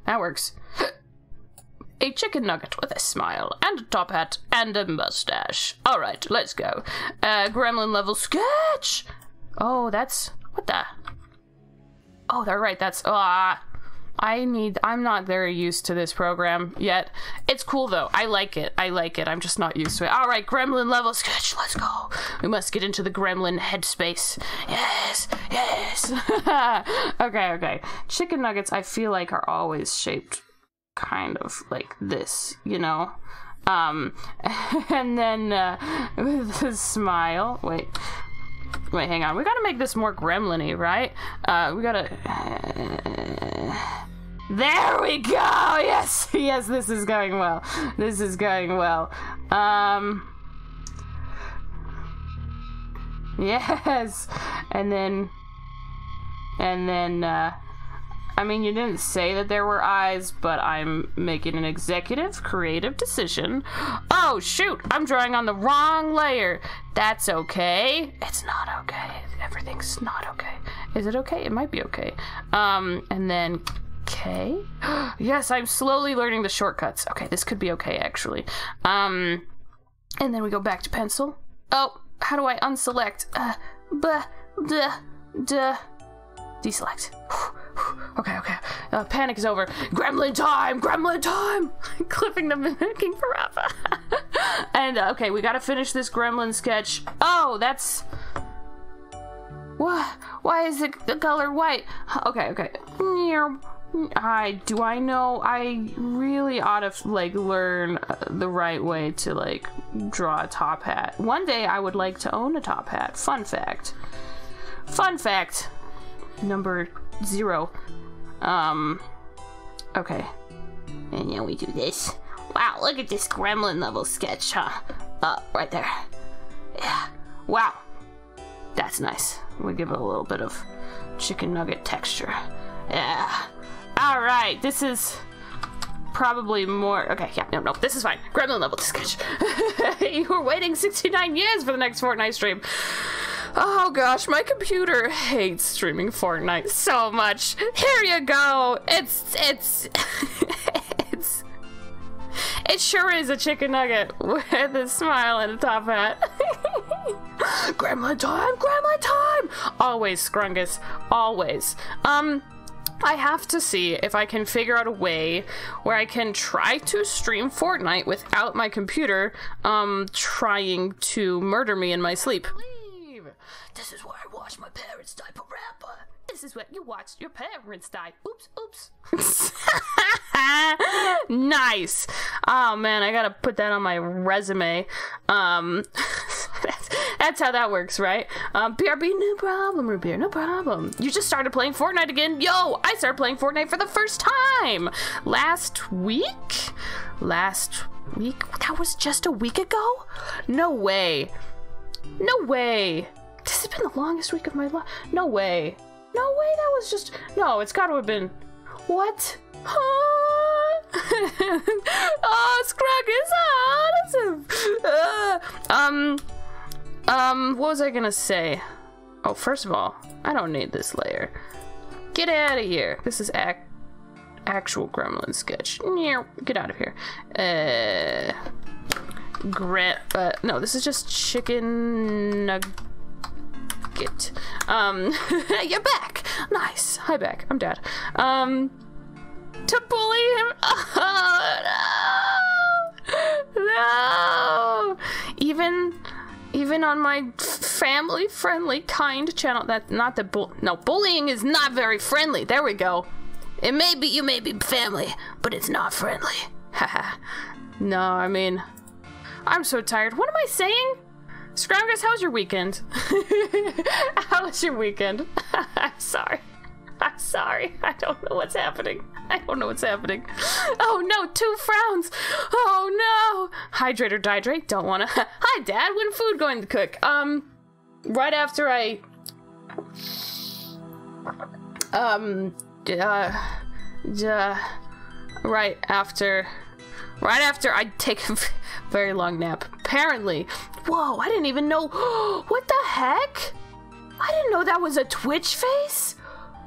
that works. A chicken nugget with a smile and a top hat and a mustache. All right, let's go. Uh, gremlin level sketch. Oh, that's what the. Oh, they're right. That's ah. I need. I'm not very used to this program yet. It's cool though. I like it. I like it. I'm just not used to it. All right, gremlin level sketch. Let's go. We must get into the gremlin headspace. Yes, yes. okay, okay. Chicken nuggets. I feel like are always shaped kind of like this, you know. Um, and then uh, with a smile. Wait. Wait, hang on. We gotta make this more gremlin-y, right? Uh, we gotta... There we go! Yes! Yes, this is going well. This is going well. Um... Yes! And then... And then, uh... I mean, you didn't say that there were eyes, but I'm making an executive creative decision. Oh, shoot! I'm drawing on the wrong layer. That's okay. It's not okay. Everything's not okay. Is it okay? It might be okay. Um, and then K. yes, I'm slowly learning the shortcuts. Okay, this could be okay, actually. Um, and then we go back to pencil. Oh, how do I unselect? Uh, b, d, d, deselect. Okay, okay. Uh, panic is over. Gremlin time! Gremlin time! Clipping the mimicking Parappa. and, uh, okay, we gotta finish this gremlin sketch. Oh, that's... What? Why is it the color white? Okay, okay. I do I know I really ought to like learn uh, the right way to like draw a top hat. One day I would like to own a top hat. Fun fact. Fun fact. Number zero. Um, okay. And yeah, we do this. Wow, look at this gremlin level sketch, huh? Uh, right there. Yeah. Wow. That's nice. We give it a little bit of chicken nugget texture. Yeah. Alright, this is probably more. Okay, yeah, no, no, this is fine. Gremlin level sketch. you were waiting 69 years for the next Fortnite stream. Oh gosh, my computer hates streaming Fortnite so much. Here you go. It's it's it's it sure is a chicken nugget with a smile and a top hat. gremlin time, gremlin time. Always, Scrungus. Always. Um. I have to see if I can figure out a way where I can try to stream Fortnite without my computer um trying to murder me in my sleep. This is where I watched my parents die, Parappa. This is what you watched your parents die. Oops, oops. nice. Oh man, I gotta put that on my resume. Um, that's, that's how that works, right? Um, BRB, no problem, root no problem. You just started playing Fortnite again. Yo, I started playing Fortnite for the first time last week. Last week? That was just a week ago? No way. No way. This has been the longest week of my life. No way. No way, that was just. No, it's gotta have been. What? Huh? oh, Scrug is awesome. Uh, um, um, what was I gonna say? Oh, first of all, I don't need this layer. Get out of here. This is ac actual gremlin sketch. Yeah, get out of here. Uh, grit. Uh, no, this is just chicken nugget. Um, you're back. Nice. Hi, back. I'm dead. Um, to bully him. Oh, no. No. Even even on my family friendly kind channel that not the bull no bullying is not very friendly there we go it may be you may be family but it's not friendly haha no i mean i'm so tired what am i saying Scrungus, how's your weekend? How was your weekend? I'm sorry. I'm sorry. I don't know what's happening. I don't know what's happening. Oh no, two frowns. Oh no. Hydrate or dihydrate. Don't wanna. Hi, Dad. When food going to cook? Um, right after I. Um, uh, uh, right after. Right after I take a very long nap. Apparently. Whoa, I didn't even know. what the heck? I didn't know that was a Twitch face.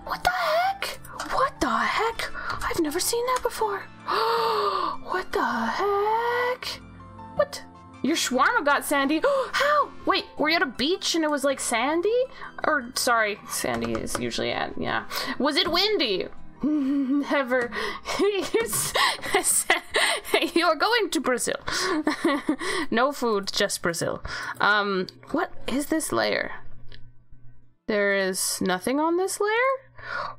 What the heck? What the heck? I've never seen that before. what the heck? What? Your shawarma got sandy. How? Wait, were you at a beach and it was like sandy? Or, sorry, sandy is usually at, yeah. Was it windy? Never. You're going to Brazil. no food, just Brazil. Um, what is this layer? There is nothing on this layer?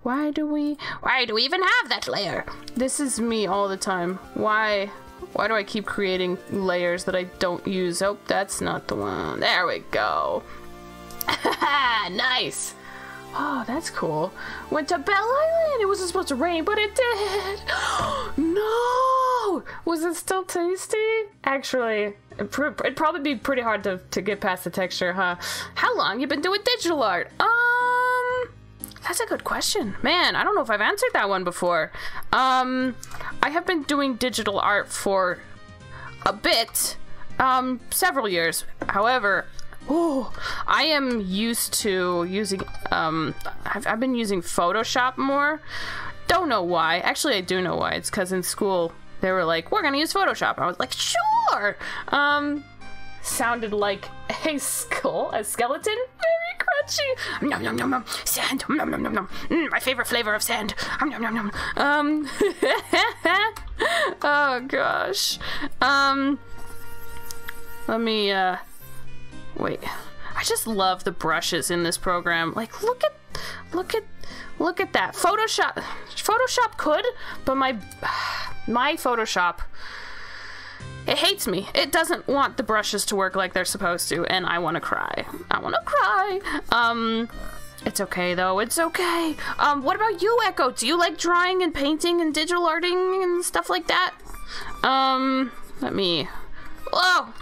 Why do we why do we even have that layer? This is me all the time. Why why do I keep creating layers that I don't use? Oh, that's not the one. There we go. nice. Oh, that's cool. Went to Belle Island. It wasn't supposed to rain, but it did. no! Was it still tasty? Actually, it'd probably be pretty hard to, to get past the texture, huh? How long you been doing digital art? Um, that's a good question. Man, I don't know if I've answered that one before. Um, I have been doing digital art for a bit, um, several years. However, Oh, I am used to using, um, I've, I've been using Photoshop more. Don't know why. Actually, I do know why. It's because in school, they were like, we're gonna use Photoshop. I was like, sure! Um, sounded like a skull, a skeleton. Very crunchy. Nom nom nom nom. Sand. Nom nom nom nom. Mm, my favorite flavor of sand. Nom nom nom nom. Um. oh gosh. Um. Let me uh Wait. I just love the brushes in this program. Like, look at, look at, look at that. Photoshop, Photoshop could, but my, my Photoshop, it hates me. It doesn't want the brushes to work like they're supposed to, and I want to cry. I want to cry. Um, it's okay though. It's okay. Um, what about you, Echo? Do you like drawing and painting and digital arting and stuff like that? Um, let me. Whoa.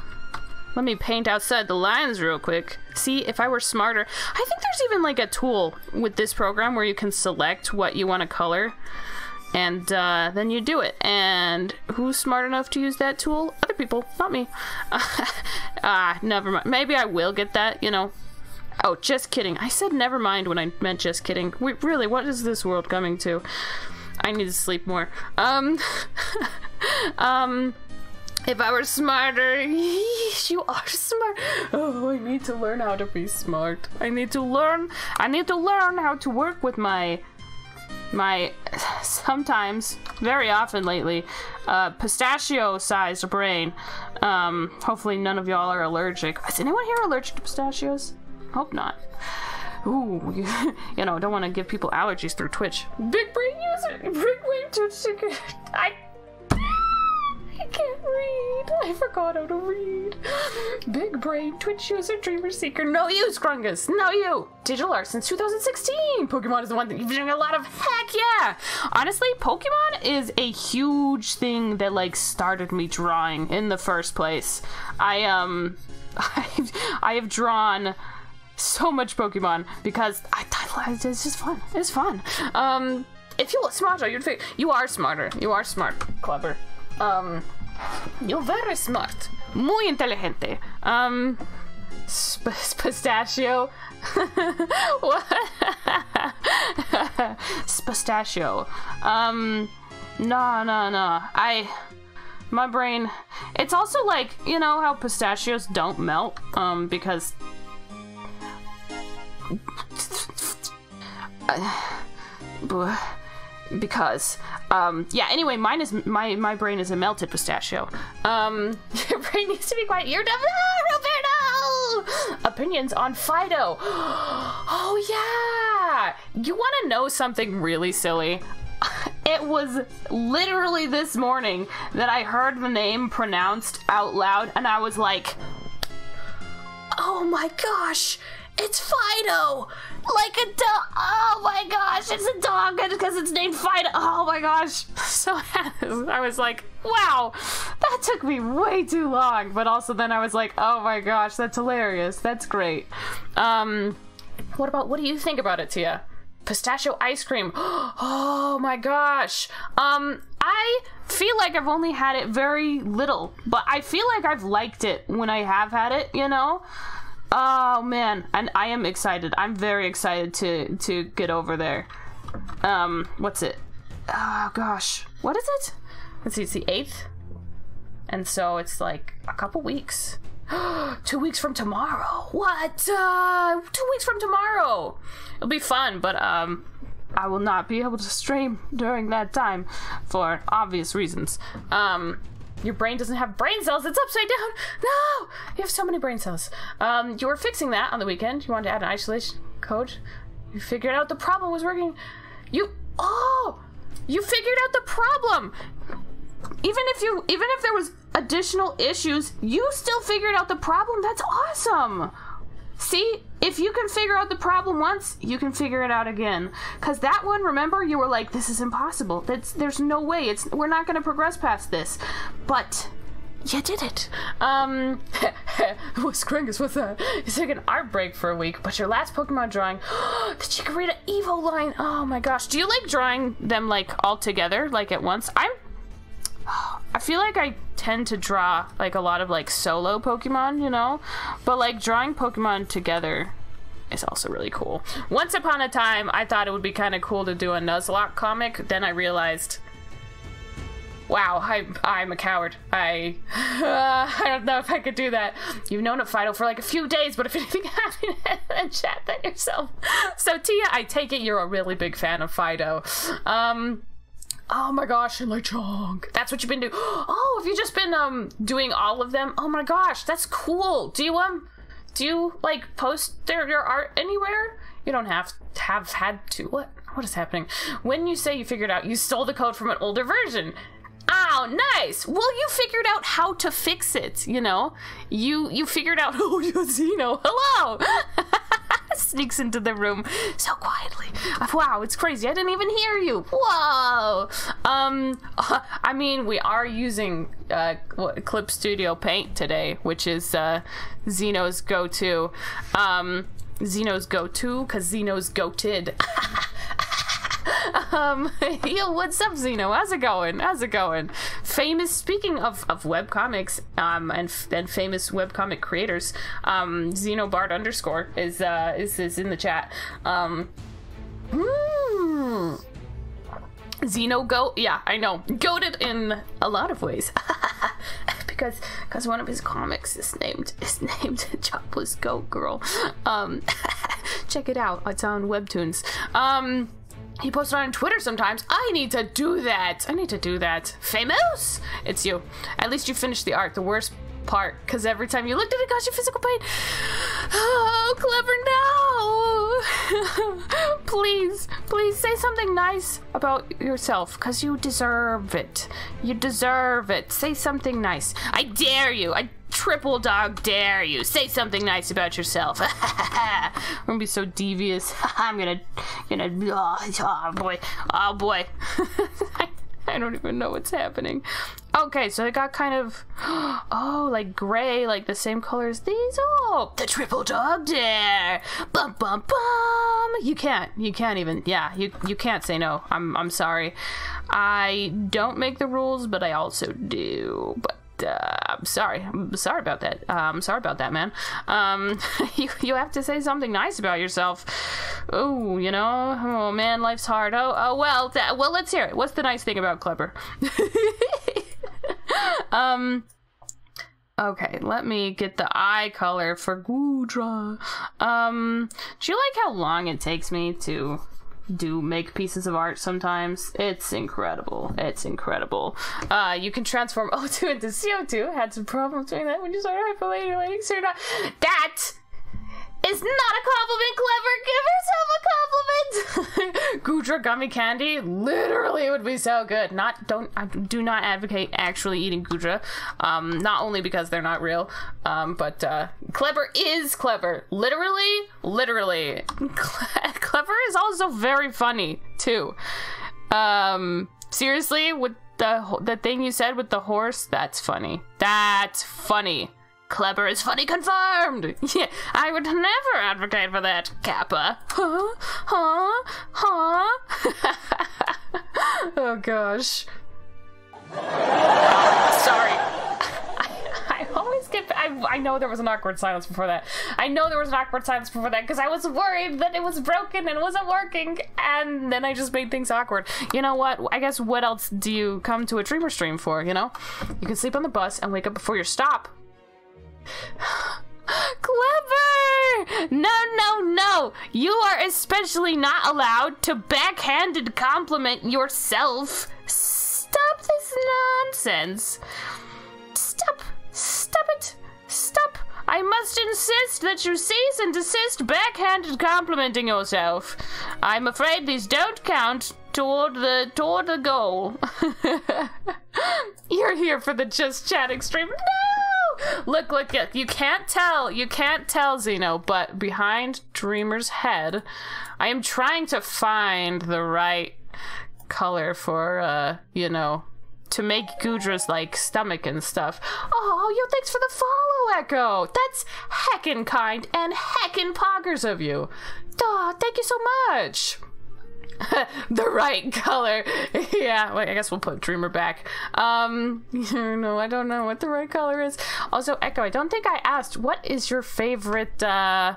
Let me paint outside the lines real quick. See, if I were smarter. I think there's even like a tool with this program where you can select what you want to color. And uh, then you do it. And who's smart enough to use that tool? Other people, not me. ah, never mind. Maybe I will get that, you know. Oh, just kidding. I said never mind when I meant just kidding. Wait, really, what is this world coming to? I need to sleep more. Um, um, if I were smarter, you are smart. Oh, I need to learn how to be smart. I need to learn. I need to learn how to work with my, my, sometimes, very often lately, uh, pistachio-sized brain. Um, hopefully none of y'all are allergic. Is anyone here allergic to pistachios? Hope not. ooh, you, know, don't want to give people allergies through Twitch. Big brain user, big brain Twitch. I I can't read. I forgot how to read. Big brain, Twitch user, dreamer seeker. No you, Scrungus. No you. Digital art since 2016. Pokemon is the one that you've been doing a lot of. Heck yeah. Honestly, Pokemon is a huge thing that like started me drawing in the first place. I um, I, I have drawn so much Pokemon because I thought it's just fun. It's fun. Um, if you were smarter, you'd figure you are smarter. You are smart, clever. Um, you're very smart. Muy inteligente. Um, pistachio. what? Pistachio. Um, no, no, no. I, my brain. It's also like you know how pistachios don't melt. Um, because. Uh, because um yeah anyway mine is my my brain is a melted pistachio. Um your brain needs to be quiet. You're done ah, roberto! Opinions on fido. Oh yeah! You want to know something really silly? It was literally this morning that i heard the name pronounced out loud and i was like oh my gosh it's fido like a dog. Oh my gosh, it's a dog because it's named Fido. Oh my gosh. So I was like, wow, that took me way too long. But also then I was like, oh my gosh, that's hilarious. That's great. Um, what about, what do you think about it, Tia? Pistachio ice cream. Oh my gosh. Um, I feel like I've only had it very little, but I feel like I've liked it when I have had it, you know? Oh man, and I am excited. I'm very excited to to get over there. Um, what's it? Oh gosh, what is it? Let's see, it's the eighth, and so it's like a couple weeks. two weeks from tomorrow. What? Uh, two weeks from tomorrow. It'll be fun, but um, I will not be able to stream during that time for obvious reasons. Um, your brain doesn't have brain cells. It's upside down. No, you have so many brain cells. Um, you were fixing that on the weekend. You wanted to add an isolation code. You figured out the problem was working. You oh, you figured out the problem. Even if you even if there was additional issues, you still figured out the problem. That's awesome. See, if you can figure out the problem once, you can figure it out again. Cause that one, remember, you were like, "This is impossible. That's there's no way. It's we're not gonna progress past this." But you did it. Um, what's Kringus? What's that? You took an art break for a week, but your last Pokemon drawing, the Chikorita Evo line. Oh my gosh, do you like drawing them like all together, like at once? I'm I feel like I tend to draw like a lot of like solo Pokemon, you know? But like drawing Pokemon together is also really cool. Once upon a time, I thought it would be kind of cool to do a Nuzlocke comic. Then I realized, wow, I, I'm a coward. I uh, I don't know if I could do that. You've known Fido for like a few days, but if anything happened, then chat that yourself. So Tia, I take it you're a really big fan of Fido. Um, Oh my gosh, and Lechonk. That's what you've been doing. Oh, have you just been um doing all of them? Oh my gosh, that's cool. Do you um do you like post their your art anywhere? You don't have have had to. What what is happening? When you say you figured out you stole the code from an older version. Oh, nice. Well, you figured out how to fix it, you know? You you figured out oh, Xeno. Hello. sneaks into the room so quietly. Wow, it's crazy. I didn't even hear you. Whoa. Um, I mean, we are using uh, Clip Studio Paint today, which is uh, Xeno's go-to. Um, Xeno's go-to, because Xeno's goated. um, yo, what's up, Xeno? How's it going? How's it going? Famous, speaking of, of web comics, um, and, and famous web comic creators, um, Xenobard underscore is, uh, is, is in the chat. Um, mm, Xeno Goat, yeah, I know. Goated in a lot of ways. because because one of his comics is named is named Jobless Goat Girl. Um, check it out. It's on Webtoons. Um, he posts on Twitter sometimes. I need to do that. I need to do that. Famous? It's you. At least you finished the art. The worst part, because every time you looked at it, got you physical pain. Oh, clever now. please, please say something nice about yourself, because you deserve it. You deserve it. Say something nice. I dare you. I triple dog dare you. Say something nice about yourself. I'm gonna be so devious. I'm gonna, gonna, oh, oh boy, oh boy. I don't even know what's happening. Okay, so it got kind of, oh, like gray, like the same color as these. Oh, the triple dog dare. Bum bum bum. You can't. You can't even. Yeah, you you can't say no. I'm I'm sorry. I don't make the rules, but I also do. But uh, I'm sorry. I'm sorry about that. Uh, I'm sorry about that, man. Um, you you have to say something nice about yourself. Oh, you know, oh man, life's hard. Oh, oh well. That, well, let's hear it. What's the nice thing about Kleber? um. Okay, let me get the eye color for Goodra. Um, do you like how long it takes me to do make pieces of art sometimes. It's incredible. It's incredible. Uh, you can transform O2 into CO2. Had some problems doing that when you started hyperventilating, so you're not. That is not a compliment, clever. Give yourself a compliment. Goodra gummy candy literally would be so good. Not don't I do not advocate actually eating Goodra. Um, not only because they're not real, um, but uh, Kleber is clever. Literally, literally, clever is also very funny too. Um, seriously, with the the thing you said with the horse, that's funny. That's funny. Kleber is funny confirmed! Yeah, I would never advocate for that, Kappa. Huh? Huh? Huh? oh gosh. Sorry. I, I always get. I, I know there was an awkward silence before that. I know there was an awkward silence before that because I was worried that it was broken and wasn't working, and then I just made things awkward. You know what? I guess what else do you come to a dreamer stream for? You know, you can sleep on the bus and wake up before your stop Clever! No, no, no! You are especially not allowed to backhanded compliment yourself. Stop this nonsense. Stop. Stop it. Stop. I must insist that you cease and desist backhanded complimenting yourself. I'm afraid these don't count toward the toward the goal. You're here for the just chatting stream. No! look, look, look. You can't tell. You can't tell, Xeno, but behind Dreamer's head, I am trying to find the right color for, uh, you know, to make Goodra's like, stomach and stuff. Oh, yo, thanks for the follow, Echo. That's heckin' kind and heckin' poggers of you. Duh, thank you so much. the right color. yeah, well, I guess we'll put Dreamer back. Um, no, I don't know what the right color is. Also, Echo, I don't think I asked, what is your favorite, uh,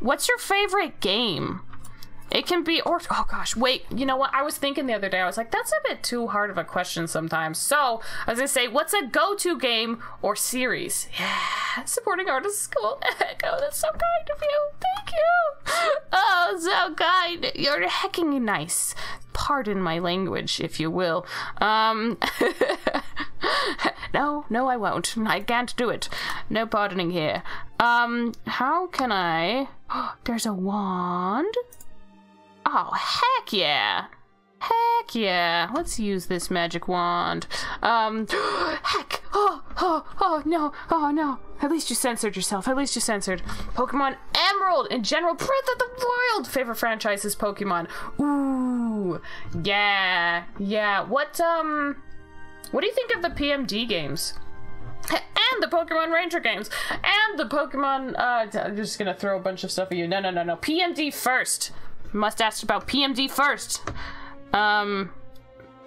what's your favorite game? It can be, or oh gosh, wait. You know what? I was thinking the other day. I was like, that's a bit too hard of a question sometimes. So as I was gonna say, what's a go-to game or series? Yeah, supporting artists school. Echo, that's so kind of you. Thank you. Oh, so kind. You're hecking nice. Pardon my language, if you will. Um, no, no, I won't. I can't do it. No pardoning here. Um, how can I? There's a wand. Oh, heck yeah. Heck yeah. Let's use this magic wand. Um, heck. Oh, oh, oh, no. Oh, no. At least you censored yourself. At least you censored. Pokemon Emerald and General Breath of the Wild. Favorite franchise is Pokemon. Ooh. Yeah. Yeah. What, um, what do you think of the PMD games? and the Pokemon Ranger games, and the Pokemon. Uh, I'm just gonna throw a bunch of stuff at you. No, no, no, no. PMD first. Must ask about PMD first. Um,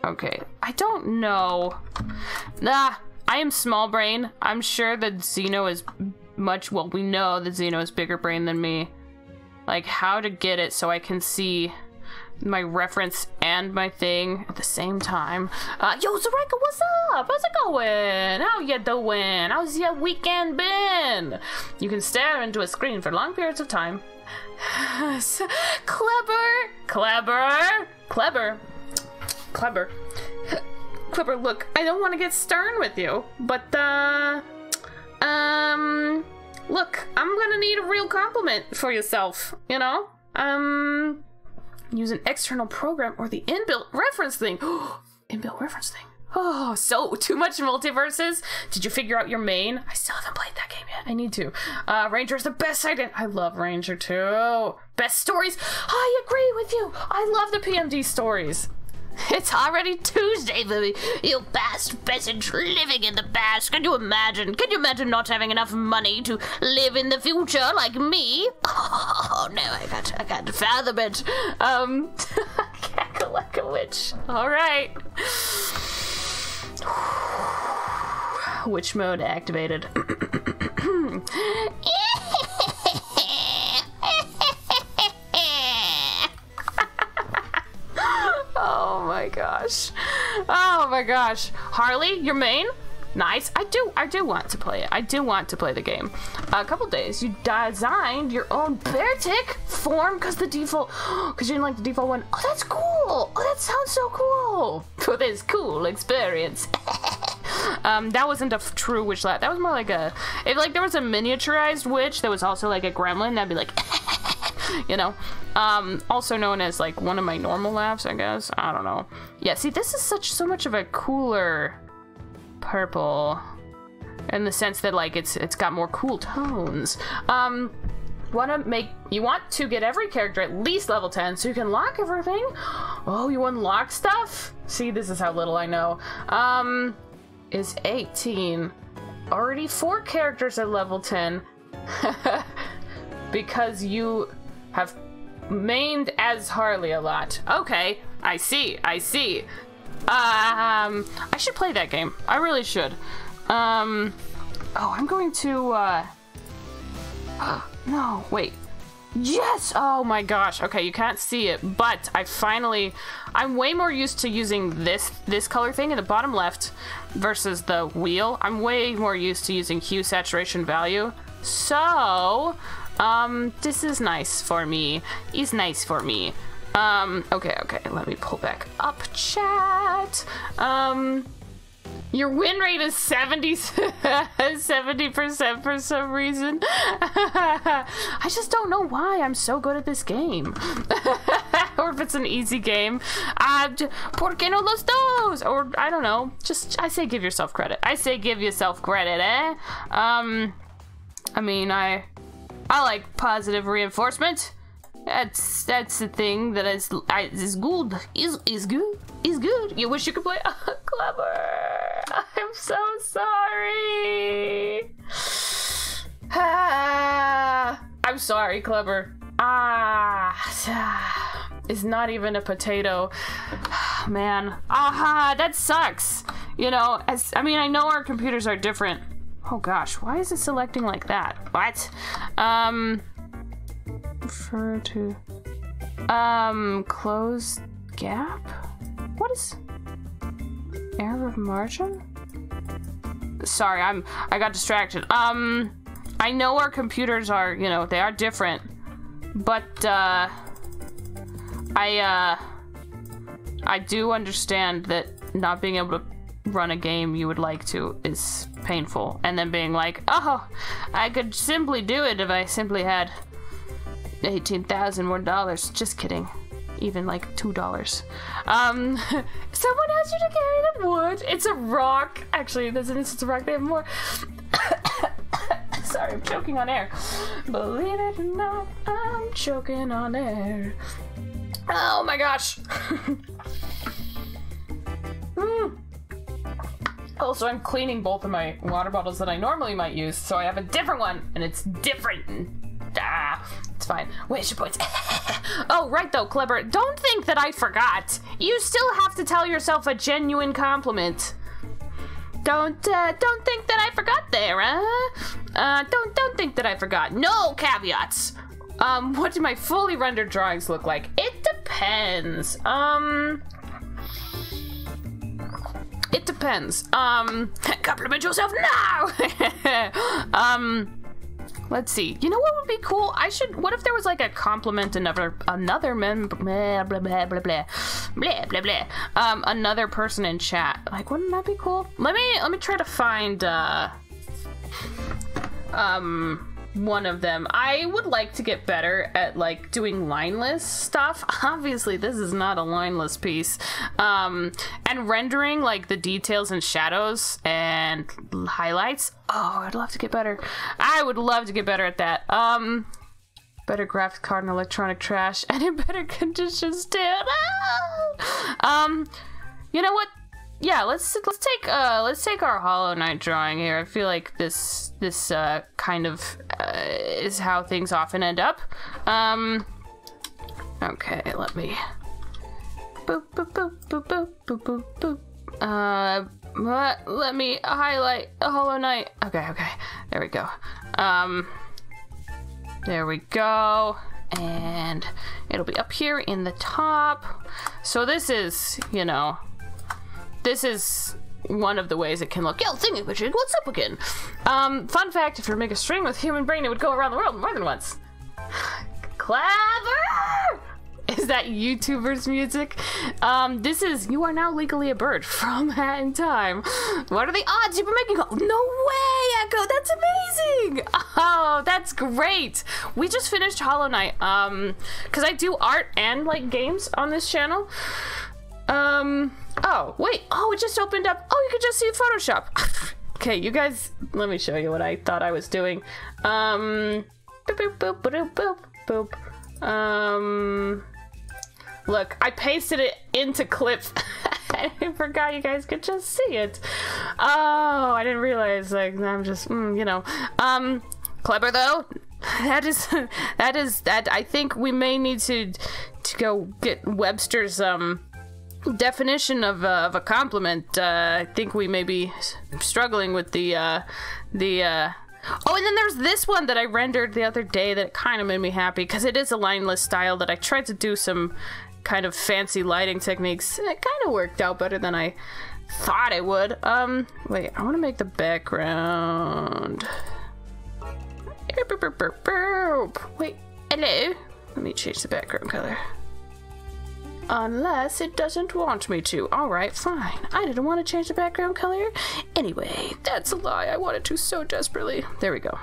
okay. I don't know. Nah, I am small brain. I'm sure that Xeno is much, well, we know that Xeno is bigger brain than me. Like, how to get it so I can see my reference and my thing at the same time. Uh, yo, Zareka, what's up? How's it going? How you doing? How's your weekend been? You can stare into a screen for long periods of time clever, clever, clever, clever, clever. Look, I don't want to get stern with you, but uh, um, look, I'm gonna need a real compliment for yourself. You know, Um, use an external program or the inbuilt reference thing. inbuilt reference thing. Oh, so too much MultiVersus. Did you figure out your main? I still haven't played that game yet. I need to. Uh, Ranger is the best idea. I love Ranger too. Best stories. I agree with you. I love the PMD stories. It's already Tuesday, baby. You past peasant living in the past. Can you imagine? Can you imagine not having enough money to live in the future like me? Oh no, I can't. I can't fathom it. Um, cackle like a witch. All right. Witch mode activated. oh my gosh. Oh my gosh. Harley, your main? Nice. I do I do want to play it. I do want to play the game. A couple days, you designed your own bear tick form because the default because you didn't like the default one. Oh, that's cool. Oh, that sounds so cool. For this cool experience. um, that wasn't a true witch laugh. That was more like a if like there was a miniaturized witch that was also like a gremlin, that'd be like you know. Um, also known as like one of my normal laughs, I guess. I don't know. Yeah, see, this is such so much of a cooler purple in the sense that like it's it's got more cool tones. Um, want to make you want to get every character at least level 10 so you can lock everything. Oh, you unlock stuff? See, this is how little I know. Um, is 18 already four characters at level 10 because you have mained as Harley a lot. Okay, I see, I see. Um, I should play that game. I really should. Um, oh, I'm going to, uh, no, wait. Yes! Oh my gosh. Okay, you can't see it, but I finally I'm way more used to using this this color thing in the bottom left versus the wheel. I'm way more used to using hue saturation value. So, um this is nice for me. Is nice for me. Um okay, okay. Let me pull back up chat. Um your win rate is 70 percent for some reason. I just don't know why I'm so good at this game. or if it's an easy game. Uh, ¿Por qué no los dos? Or I don't know. Just I say give yourself credit. I say give yourself credit, eh? Um I mean, I I like positive reinforcement. That's that's the thing that is I, is good. Is is good. Is good. You wish you could play. Oh, clever. I'm so sorry. I'm sorry, clever. Ah, it's not even a potato. Man, aha, that sucks. You know, as I mean, I know our computers are different. Oh gosh, why is it selecting like that? What? Um refer to um close gap? What is error of margin? Sorry i'm i got distracted. Um i know our computers are you know they are different but uh i uh i do understand that not being able to run a game you would like to is painful and then being like oh i could simply do it if i simply had 18,000 more dollars. Just kidding. Even like two dollars. Um, someone asked you to carry the wood. It's a rock. Actually, there's an instance of rock. They have more. Sorry, I'm choking on air. Believe it or not, I'm choking on air. Oh my gosh. mm. Also, I'm cleaning both of my water bottles that I normally might use, so I have a different one, and it's different. Ah, it's fine. Where's your points? oh, right though, Clever. Don't think that I forgot. You still have to tell yourself a genuine compliment. Don't uh, don't think that I forgot there, huh? Uh, don't don't think that I forgot. No caveats. Um, what do my fully rendered drawings look like? It depends. Um, it depends. Um, compliment yourself now. um. Let's see. You know what would be cool? I should. What if there was like a compliment another another member blah blah blah blah blah blah blah blah um another person in chat? Like, wouldn't that be cool? Let me let me try to find uh um one of them. I would like to get better at like doing lineless stuff. Obviously, this is not a lineless piece. Um, and rendering like the details and shadows and highlights. Oh, I'd love to get better. I would love to get better at that. Um, better graphics card and electronic trash and in better conditions too. um, you know what? Yeah, let's let's take uh let's take our Hollow Knight drawing here. I feel like this this uh kind of uh, is how things often end up. Um, okay, let me. Boop boop boop boop boop boop boop boop. Uh, let, let me highlight a Hollow Knight. Okay, okay, there we go. Um. There we go. And it'll be up here in the top. So this is, you know, this is one of the ways it can look. Yo, thingy witching, what's up again? Um, fun fact, if you make a string with human brain, it would go around the world more than once. Clever! Is that YouTuber's music? Um, this is You Are Now Legally a Bird from Hat in Time. What are the odds you've been making? No way, Echo! That's amazing! Oh, that's great! We just finished Hollow Knight, um, because I do art and, like, games on this channel. Um, oh, wait. Oh, it just opened up. Oh, you can just see Photoshop. okay, you guys, let me show you what I thought I was doing. Um, boop, boop, boop, boop, boop, boop. Um, look, I pasted it into clip. I forgot you guys could just see it. Oh, I didn't realize. Like, I'm just, mm, you know. Um, clever though. That is, that is that. I think we may need to, to go get Webster's um definition of, uh, of a compliment. Uh, I think we may be struggling with the uh, the. Uh... Oh, and then there's this one that I rendered the other day that kind of made me happy because it is a lineless style that I tried to do some kind of fancy lighting techniques. And it kind of worked out better than I thought it would. Um, wait, I want to make the background. Wait, hello. Let me change the background color. Unless it doesn't want me to. Alright, fine. I didn't want to change the background color. Anyway, that's a lie. I wanted to so desperately. There we go.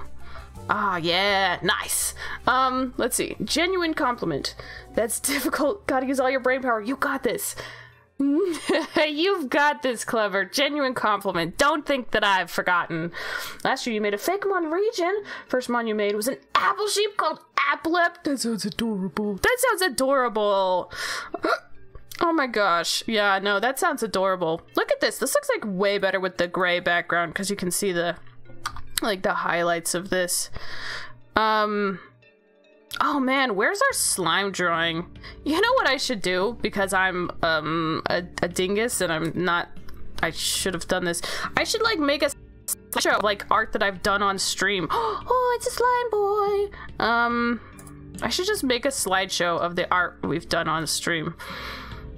Ah, yeah, nice. Um, let's see. Genuine compliment. That's difficult. Gotta use all your brain power. You got this. You've got this, clever. Genuine compliment. Don't think that I've forgotten. Last year you made a fake mon region. First mon you made was an apple sheep called Applep. That sounds adorable. That sounds adorable. Oh my gosh. Yeah, no, that sounds adorable. Look at this. This looks like way better with the gray background because you can see the like the highlights of this. Um Oh man, where's our slime drawing? You know what I should do because I'm um a, a dingus and I'm not I should have done this. I should like make a show like art that I've done on stream. Oh, it's a slime boy. Um I should just make a slideshow of the art we've done on stream.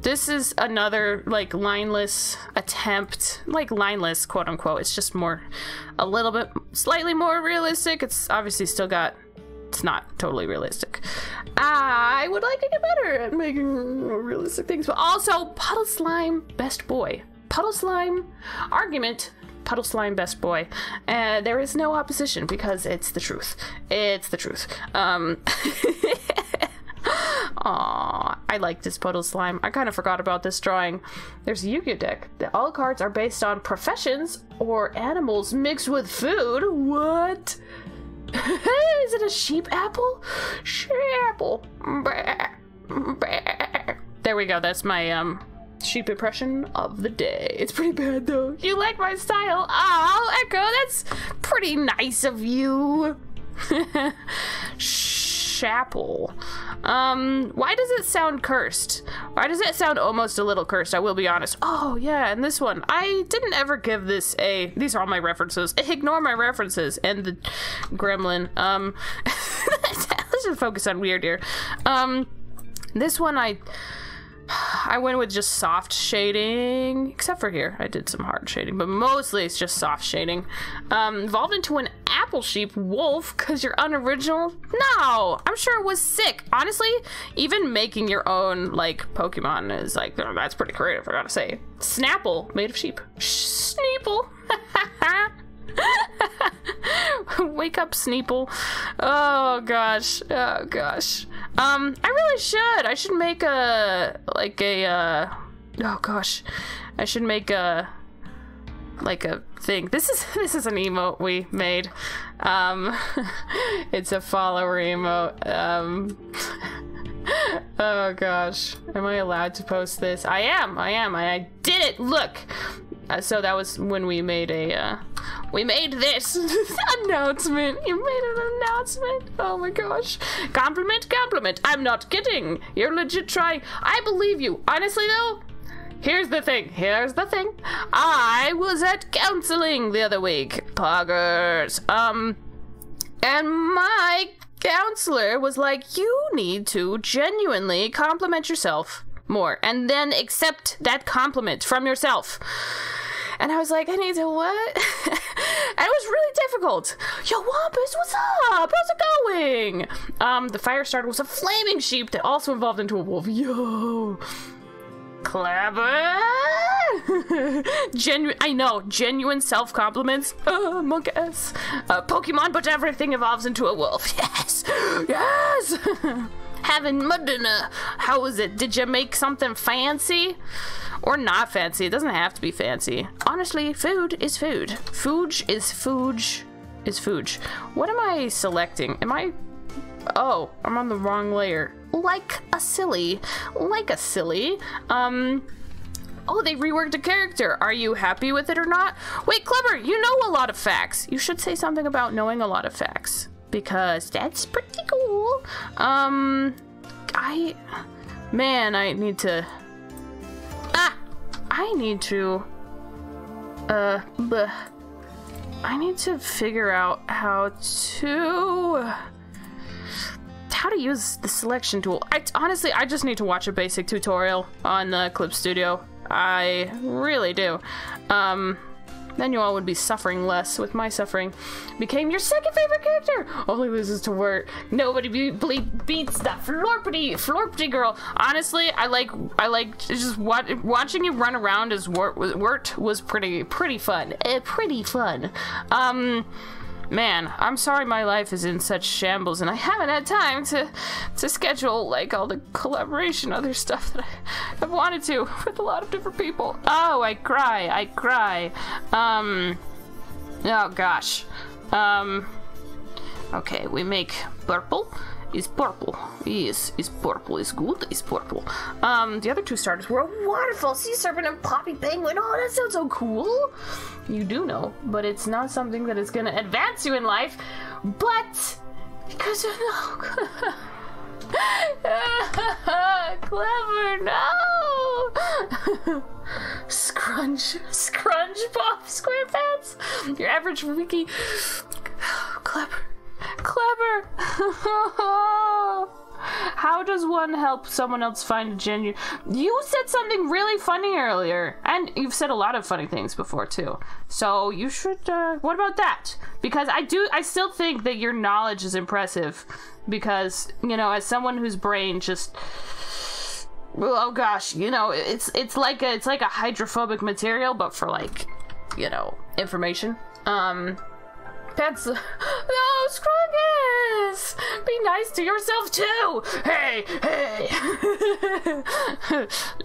This is another like lineless attempt, like lineless quote unquote. It's just more a little bit slightly more realistic. It's obviously still got it's not totally realistic. I would like to get better at making realistic things, but also Puddle Slime, best boy. Puddle Slime, argument, Puddle Slime, best boy. And there is no opposition because it's the truth. It's the truth. Um. Aw, I like this Puddle Slime. I kind of forgot about this drawing. There's a Yu-Gi-Oh deck. All cards are based on professions or animals mixed with food. What? Is it a sheep apple? Sheep apple. There we go. That's my um sheep impression of the day. It's pretty bad though. You like my style? Oh, Echo, that's pretty nice of you. Chapel. Um, why does it sound cursed? Why does it sound almost a little cursed? I will be honest. Oh, yeah, and this one. I didn't ever give this a. These are all my references. Ignore my references and the gremlin. Um, let's just focus on weird here. Um, this one I. I went with just soft shading, except for here. I did some hard shading, but mostly it's just soft shading. Um, evolved into an apple sheep wolf because you're unoriginal? No, I'm sure it was sick. Honestly, even making your own like Pokemon is like that's pretty creative. I gotta say. Snapple made of sheep. Sneeple. Wake up, Sneeple. Oh gosh. Oh gosh. Um, I really should. I should make a like a uh oh gosh. I should make a like a thing. This is this is an emote we made. Um it's a follower emote. Um Oh gosh. Am I allowed to post this? I am. I am. I, I did it. Look. Uh, so that was when we made a uh, we made this announcement. You made an announcement. Oh my gosh. Compliment, compliment. I'm not kidding. You're legit trying. I believe you. Honestly though, Here's the thing. Here's the thing. I was at counseling the other week, poggers. Um, and my counselor was like, "You need to genuinely compliment yourself more, and then accept that compliment from yourself." And I was like, I need to what? and it was really difficult. Yo, Wampus, what's up? How's it going? Um, the fire starter was a flaming sheep that also evolved into a wolf. Yo. Clever. genuine. I know. Genuine self compliments. Uh, monk S. Uh, Pokemon, but everything evolves into a wolf. Yes. Yes. Having mud dinner. How was it? Did you make something fancy? Or not fancy? It doesn't have to be fancy. Honestly, food is food. Food is food is food. What am I selecting? Am I Oh, I'm on the wrong layer. Like a silly. Like a silly. Um. Oh, they reworked a character. Are you happy with it or not? Wait, Clever, you know a lot of facts. You should say something about knowing a lot of facts. Because that's pretty cool. Um. I. Man, I need to. Ah! I need to. Uh. Bleh. I need to figure out how to how to use the selection tool. I honestly, I just need to watch a basic tutorial on the Clip Studio. I really do. Um, then you all would be suffering less with my suffering. Became your second favorite character. Only loses to Wirt. Nobody be be beats that Florpity Florpity girl. Honestly, I like I like just what, watching you run around as Wirt was pretty pretty fun. Uh, pretty fun. Um. Man, I'm sorry my life is in such shambles and I haven't had time to to schedule like all the collaboration other stuff that I, have wanted to with a lot of different people. Oh, I cry, I cry. Um Oh gosh. Um Okay, we make purple is purple. Yes, is purple. Is good. Is purple. Um, the other two starters were a waterfall, sea serpent, and poppy penguin. Oh, that sounds so cool. You do know, but it's not something that is gonna advance you in life. But because you know. Clever, no! Scrunch, Scrunch Pop SquarePants! Your average wiki. Clever. Clever! How does one help someone else find a genuine? You said something really funny earlier, and you've said a lot of funny things before too. So you should. Uh, what about that? Because I do. I still think that your knowledge is impressive. Because you know, as someone whose brain just. Oh gosh, you know, it's it's like a it's like a hydrophobic material, but for like, you know, information. Um, that's no Scrungus! Be nice to yourself too! Hey, hey!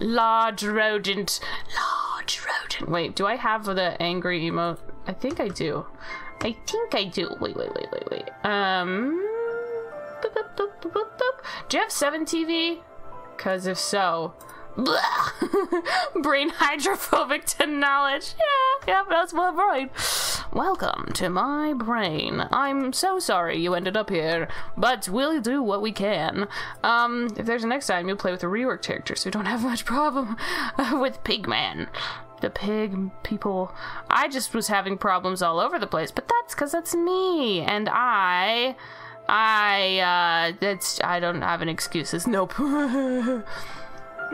Large rodent. Large rodent. Wait, do I have the angry emote? I think I do. I think I do. Wait, wait, wait, wait, wait. Um. Do you have 7 TV? Because if so, brain hydrophobic to knowledge. Yeah, yeah, that's my brain. Welcome to my brain. I'm so sorry you ended up here, but we'll do what we can. Um, if there's a next time, you'll play with the rework character, so don't have much problem with Pigman. The pig people. I just was having problems all over the place, but that's because that's me, and I. I, uh, that's. I don't have an excuses. Nope.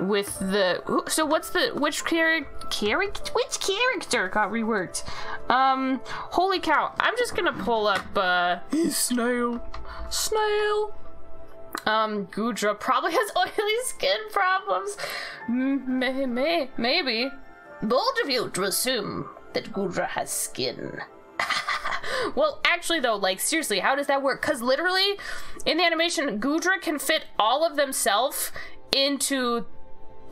with the so what's the which character character which character got reworked? Um holy cow i'm just gonna pull up uh snail. Snail. Um Goodra probably has oily skin problems. May, may, maybe. Bold of you to assume that Goodra has skin. Well, actually, though, like, seriously, how does that work? Because literally, in the animation, Goodra can fit all of themselves into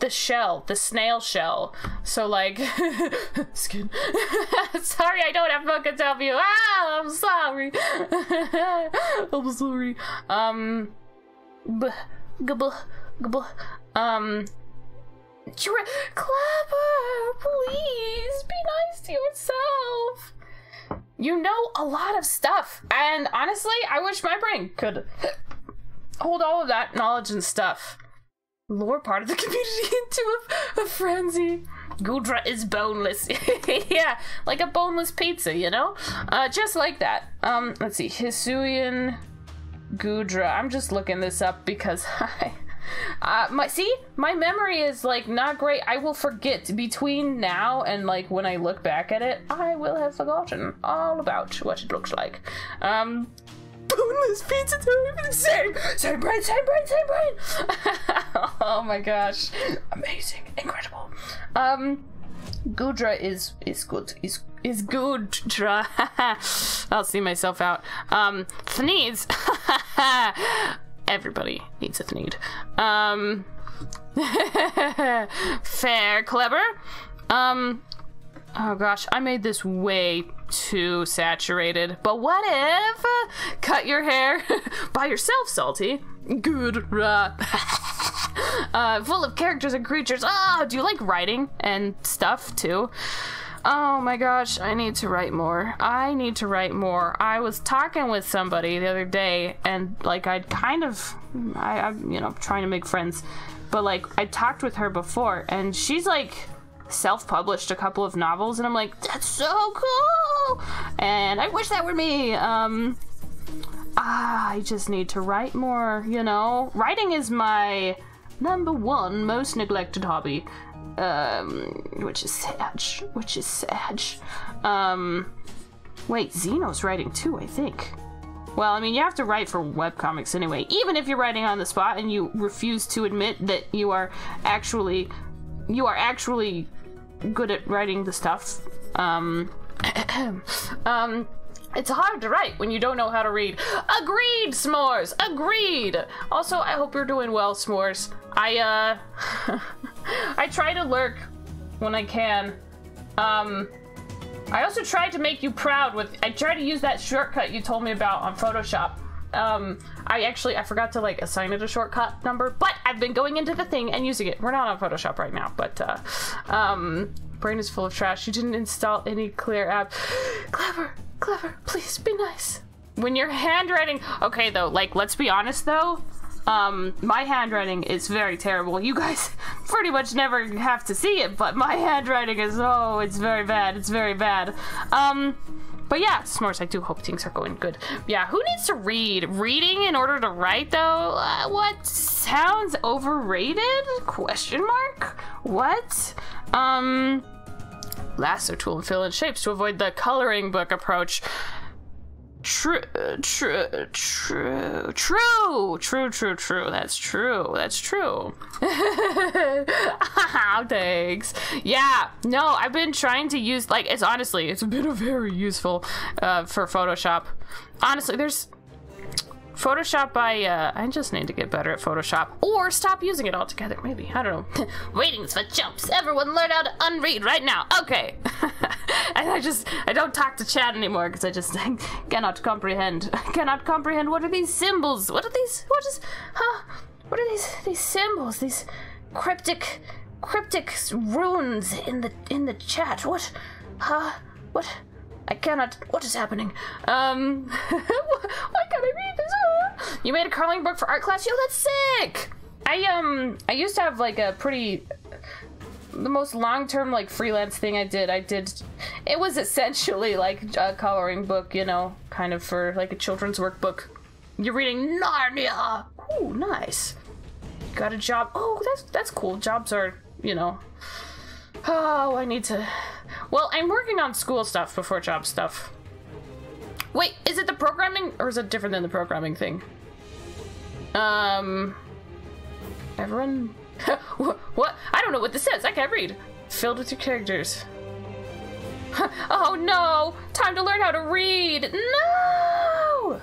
the shell, the snail shell. So like, skin. sorry, I don't have fucking tell you. Ah, I'm sorry. I'm sorry. Um, b- gb- gb- um. You're clever. Please be nice to yourself. You know a lot of stuff, and honestly, I wish my brain could hold all of that knowledge and stuff lure part of the community into a, a frenzy. Goodra is boneless. yeah, like a boneless pizza, you know? Uh, just like that. Um, let's see. Hisuian Goodra. I'm just looking this up because I. Uh, my see, my memory is like not great. I will forget between now and like when I look back at it. I will have forgotten all about what it looks like. Um, boneless pizza time. Same, same brain, same brain, same brain. oh my gosh, amazing, incredible. Um, Goodra is is good. Is is Goodra. I'll see myself out. Um, Thneeds. Everybody needs a Thneed. Um, fair, clever. Um, oh gosh, I made this way too saturated. But what if? Cut your hair by yourself, Salty. Good. uh, full of characters and creatures. Ah, oh, do you like writing and stuff too? Oh my gosh, I need to write more. I need to write more. I was talking with somebody the other day, and like I'd kind of, I, I you know, trying to make friends, but like I talked with her before, and she's like self-published a couple of novels and i'm like that's so cool! And i wish that were me. Um ah, i just need to write more you know? Writing is my number one most neglected hobby um which is sad which is sad um wait Xeno's writing too i think. Well, I mean, you have to write for webcomics anyway. Even if you're writing on the spot and you refuse to admit that you are actually you are actually good at writing the stuff. Um, um, it's hard to write when you don't know how to read. Agreed, S'mores. Agreed. Also, I hope you're doing well, S'mores. I uh, I try to lurk when I can. Um, I also tried to make you proud with. I tried to use that shortcut you told me about on Photoshop um i actually i forgot to like assign it a shortcut number but i've been going into the thing and using it we're not on photoshop right now but uh um brain is full of trash you didn't install any clear app clever clever please be nice when you're handwriting okay though like let's be honest though um, my handwriting is very terrible. You guys pretty much never have to see it, but my handwriting is oh, it's very bad. It's very bad. Um, but yeah, s'mores, I do hope things are going good. Yeah, who needs to read? Reading in order to write, though? Uh, what? Sounds overrated? Question mark? What? Um, lasso tool and fill in shapes to avoid the coloring book approach. True, true, true, true, true, true, true. That's true. That's true. Thanks. Yeah. No, I've been trying to use like it's honestly it's been a very useful uh, for Photoshop. Honestly, there's Photoshop, I, uh, I just need to get better at Photoshop. Or stop using it altogether, maybe. I don't know. Ratings for chumps. Everyone learn how to unread right now. Okay. and I just, I don't talk to chat anymore because I just I cannot comprehend. I cannot comprehend. What are these symbols? What are these, what is, huh? What are these, these symbols? These cryptic, cryptic runes in the, in the chat. What, huh? What? I cannot. What is happening? Um, why can't I read this? Oh. You made a coloring book for art class? Yo, that's sick. I um, I used to have like a pretty, the most long-term like freelance thing I did. I did, it was essentially like a coloring book, you know, kind of for like a children's workbook. You're reading Narnia. Ooh, nice. Got a job. Oh, that's that's cool. Jobs are, you know. Oh, I need to well, I'm working on school stuff before job stuff. Wait, is it the programming or is it different than the programming thing? Um, everyone, what? I don't know what this says. I can't read. Filled with your characters. oh no! Time to learn how to read! No!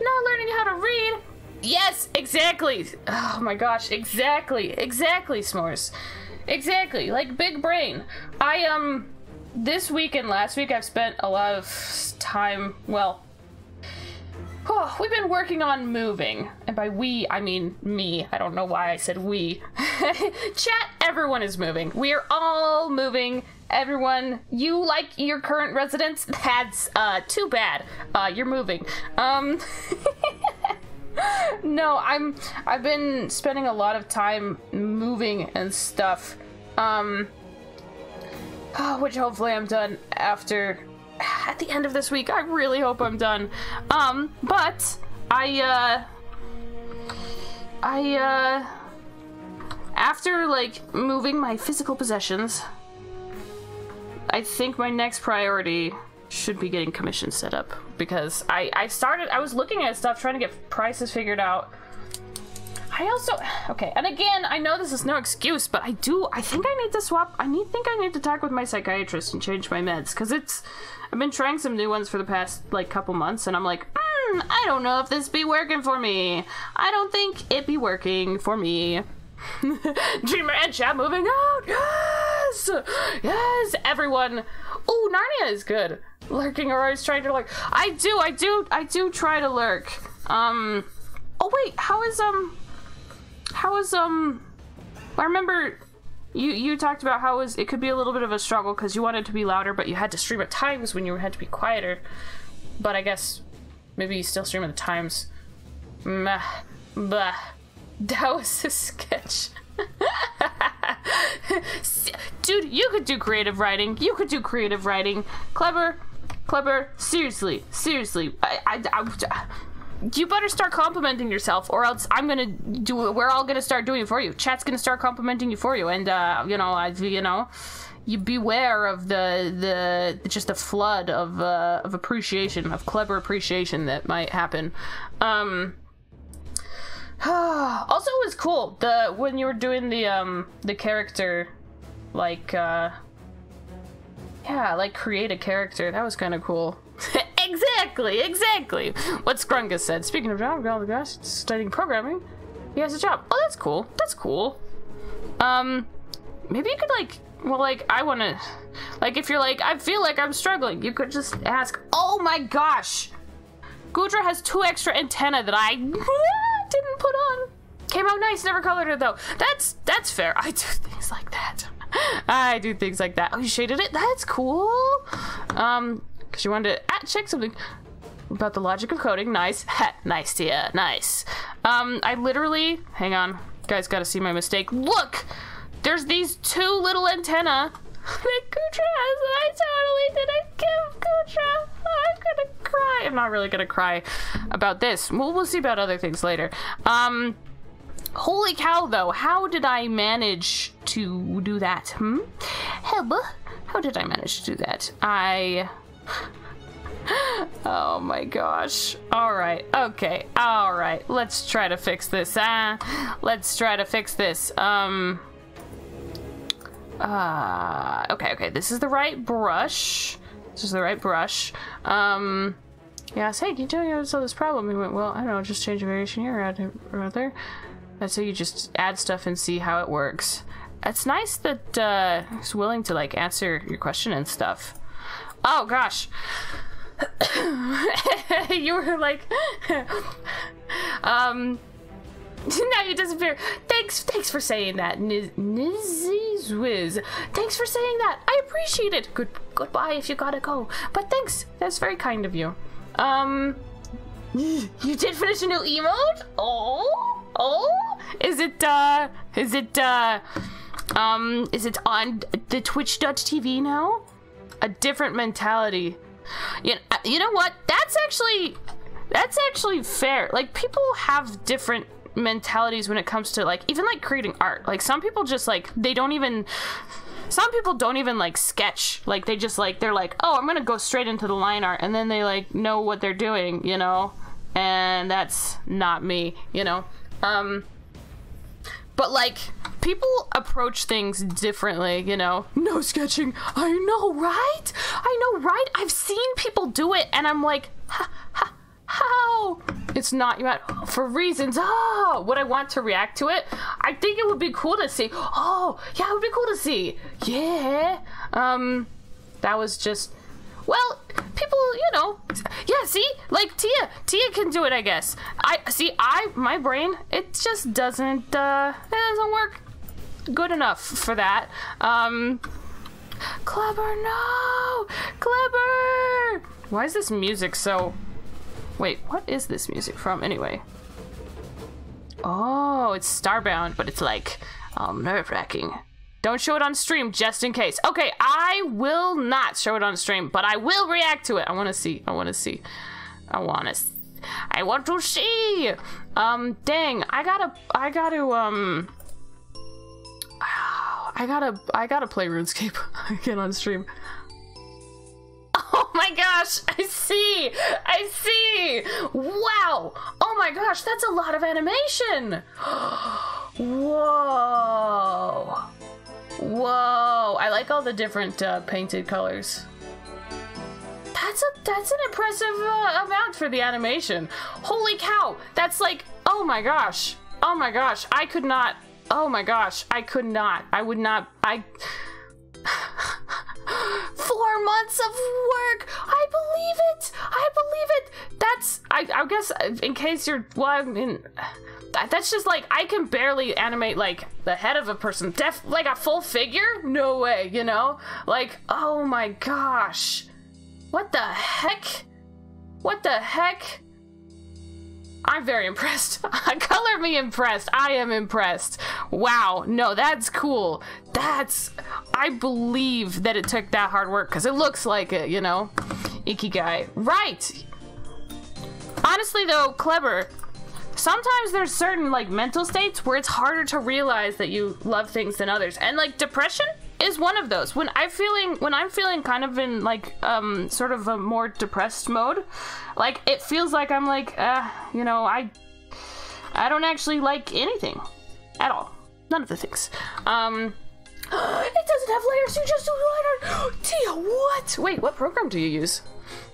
Not learning how to read! Yes, exactly! Oh my gosh, exactly, exactly, S'mores. Exactly, like big brain. I, um, this week and last week I've spent a lot of time, well, Oh, we've been working on moving. And by we, I mean me. I don't know why I said we. Chat, everyone is moving. We are all moving. Everyone, you like your current residence? That's uh too bad. Uh you're moving. Um No, I'm I've been spending a lot of time moving and stuff. Um oh, which hopefully I'm done after at the end of this week. I really hope I'm done. Um, but I, uh, I, uh, after like moving my physical possessions, I think my next priority should be getting commissions set up because I, I started, I was looking at stuff trying to get prices figured out. I also, okay, and again, I know this is no excuse, but I do, I think I need to swap, I need, think I need to talk with my psychiatrist and change my meds because it's, I've been trying some new ones for the past like couple months, and I'm like, mm, I don't know if this be working for me. I don't think it be working for me. Dreamer and chat moving out. Yes, yes, everyone. Oh, Narnia is good. Lurking or always trying to lurk. I do, I do, I do try to lurk. Um. Oh wait, how is um, how is um? I remember you you talked about how it, was, it could be a little bit of a struggle because you wanted to be louder, but you had to stream at times when you had to be quieter. But I guess maybe you still stream at the times. Meh, bah. That was a sketch. Dude, you could do creative writing. You could do creative writing. Clever, clever. Seriously, seriously. I, I, I, you better start complimenting yourself or else i'm gonna do we're all gonna start doing it for you. Chat's gonna start complimenting you for you and uh you know i you know you beware of the the just a flood of uh of appreciation of clever appreciation that might happen. Um also it was cool the when you were doing the um the character like uh yeah like create a character that was kind of cool exactly, exactly. What Scrungus said. Speaking of job, the guys studying programming. He has a job. Oh, that's cool. That's cool. Um, maybe you could like, well, like I want to, like if you're like, I feel like I'm struggling, you could just ask. Oh my gosh, Goodra has two extra antenna that I didn't put on. Came out nice. Never colored it though. That's that's fair. I do things like that. I do things like that. Oh, you shaded it? That's cool. Um, because you wanted to check something about the logic of coding. Nice. nice, yeah, nice. Um, I literally, hang on, guys gotta see my mistake. Look! There's these two little antenna that Goodra has I totally didn't give Goodra. I'm gonna cry. I'm not really gonna cry about this. We'll, we'll see about other things later. Um, holy cow though, how did I manage to do that? Hmm? Heba, how did I manage to do that? I oh my gosh. Alright, okay, alright. Let's try to fix this. Ah, let's try to fix this. Um. Uh, okay, okay, this is the right brush. This is the right brush. Um, yeah, hey, can you tell me how to solve this problem? He went, well, I don't know, just change a variation here or add rather. That's how you just add stuff and see how it works. It's nice that uh, he's willing to like answer your question and stuff. Oh gosh. you were like um now you disappear. Thanks, thanks for saying that, Nizzy's Wiz. Thanks for saying that. I appreciate it. Good, goodbye if you gotta go. But thanks. That's very kind of you. Um, you did finish a new emote. Oh, oh. Is it? Uh, is it? Uh, um, is it on the Twitch.tv now? A different mentality. You know, you know what? That's actually that's actually fair. Like people have different mentalities when it comes to like even like creating art. Like some people just like they don't even some people don't even like sketch. Like they just like they're like, "Oh, I'm to go straight into the line art." And then they like know what they're doing, you know? And that's not me, you know. Um but like people approach things differently, you know. No sketching. I know, right? I know, right? I've seen people do it and I'm like, ha, ha, how? It's not yet for reasons. Oh, would I want to react to it? I think it would be cool to see. Oh, yeah, it would be cool to see. Yeah. Um, that was just well, people, you know, yeah. See, like Tia, Tia can do it. I guess. I see. I my brain, it just doesn't. uh It doesn't work good enough for that. Um, Clever, no, Clever. Why is this music so? Wait, what is this music from anyway? Oh, it's Starbound, but it's like um, nerve wracking. Don't show it on stream just in case. Okay, I will not show it on stream, but I will react to it. I want to see. I want to see. I want to. I want to see. Um, dang, I gotta. I gotta. Um. I gotta. I gotta play RuneScape again on stream. Oh my gosh, I see! I see! Wow! Oh my gosh, that's a lot of animation! Whoa! Whoa! I like all the different uh, painted colors. That's a that's an impressive uh, amount for the animation. Holy cow! That's like oh my gosh! Oh my gosh! I could not. Oh my gosh! I could not. I would not. I. Four months of work. I believe it. I believe it. That's. I. I guess in case you're. Well, I mean that's just like I can barely animate like the head of a person. Def like a full figure? No way, you know? Like, oh my gosh. What the heck? What the heck? I'm very impressed. Color me impressed. I am impressed. Wow. No, that's cool. That's. I believe that it took that hard work because it looks like it, you know? Ikigai. Right. Honestly, though, clever sometimes there's certain like mental states where it's harder to realize that you love things than others. And like depression is one of those. When i'm feeling when i'm feeling kind of in like um sort of a more depressed mode like it feels like i'm like uh you know i i don't actually like anything at all. None of the things. Um it doesn't have layers. You just do lighter tia what? Wait what program do you use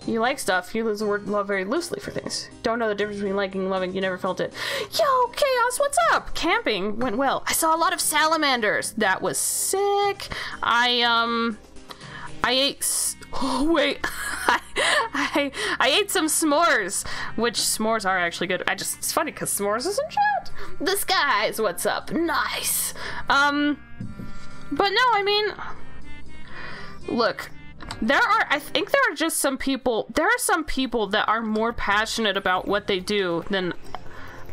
you like stuff, you use the word love very loosely for things. Don't know the difference between liking and loving, you never felt it. Yo, Chaos, what's up? Camping went well. I saw a lot of salamanders. That was sick. I, um, I ate. Oh, wait. I, I, I ate some s'mores, which s'mores are actually good. I just, it's funny because s'mores is in chat. The skies, what's up? Nice. Um, but no, I mean, look, there are i think there are just some people there are some people that are more passionate about what they do than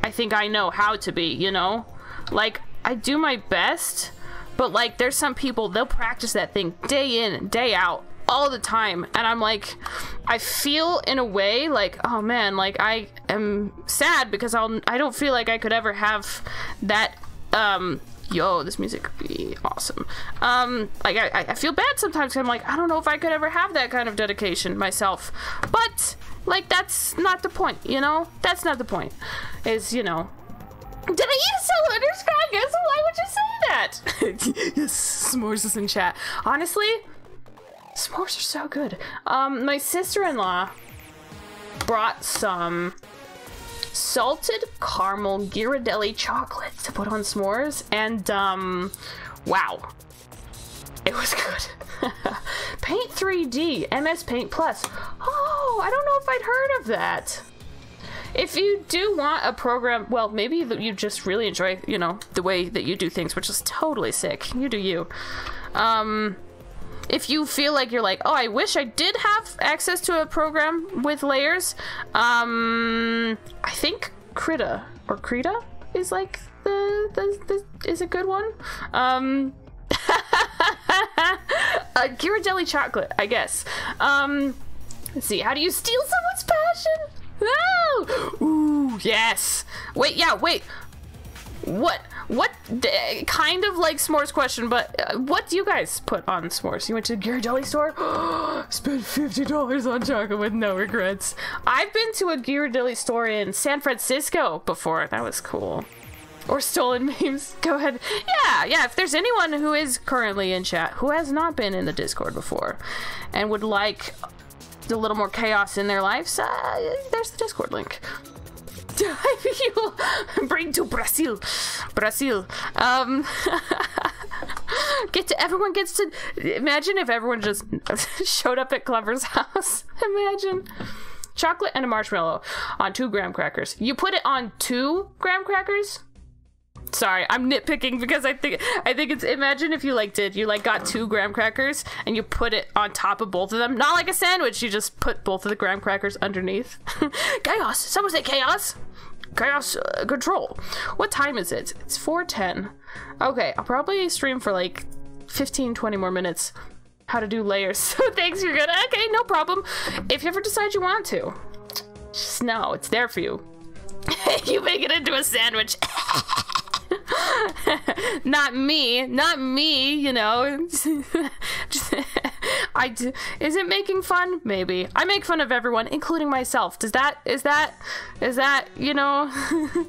i think i know how to be you know? Like i do my best but like there's some people they'll practice that thing day in day out all the time and i'm like i feel in a way like oh man like i am sad because i'll i don't feel like i could ever have that um yo, this music could be awesome. Um, like I, I feel bad sometimes. I'm like, I don't know if I could ever have that kind of dedication myself. But like, that's not the point, you know. That's not the point. Is you know. Did I eat a Guess Why would you say that? yes, s'mores is in chat. Honestly, s'mores are so good. Um, my sister-in-law brought some salted caramel Ghirardelli chocolate to put on s'mores, and um, wow, it was good. Paint 3D, MS Paint Plus. Oh, I don't know if I'd heard of that. If you do want a program, well, maybe you just really enjoy, you know, the way that you do things, which is totally sick. You do you. Um, if you feel like you're like, oh, I wish I did have access to a program with layers, um, I think Krita or Krita is like the, the, the is a good one. Um, a Ghirardelli chocolate, I guess. Um, let's see. How do you steal someone's passion? Oh, ooh, yes. Wait, yeah, wait. What? What kind of like s'mores question? But uh, what do you guys put on s'mores? You went to the Ghirardelli store, spent fifty dollars on chocolate with no regrets. I've been to a Ghirardelli store in San Francisco before. That was cool. or stolen memes. Go ahead. Yeah, yeah. If there's anyone who is currently in chat who has not been in the Discord before and would like a little more chaos in their lives, uh, there's the Discord link. bring to Brazil, Brazil. Um, get to everyone gets to imagine if everyone just showed up at Clever's house. imagine chocolate and a marshmallow on two graham crackers. You put it on two graham crackers. Sorry, I'm nitpicking because I think I think it's imagine if you like did you like got two graham crackers and you put it on top of both of them, not like a sandwich. You just put both of the graham crackers underneath. chaos! Someone say chaos. Chaos uh, control. What time is it? It's 4:10. Okay, I'll probably stream for like 15, 20 more minutes. How to do layers. So thanks, you're good. Okay, no problem. If you ever decide you want to, just know it's there for you. you make it into a sandwich. not me, not me, you know. I do, is it making fun? Maybe. I make fun of everyone, including myself. Does that is that is that, you know,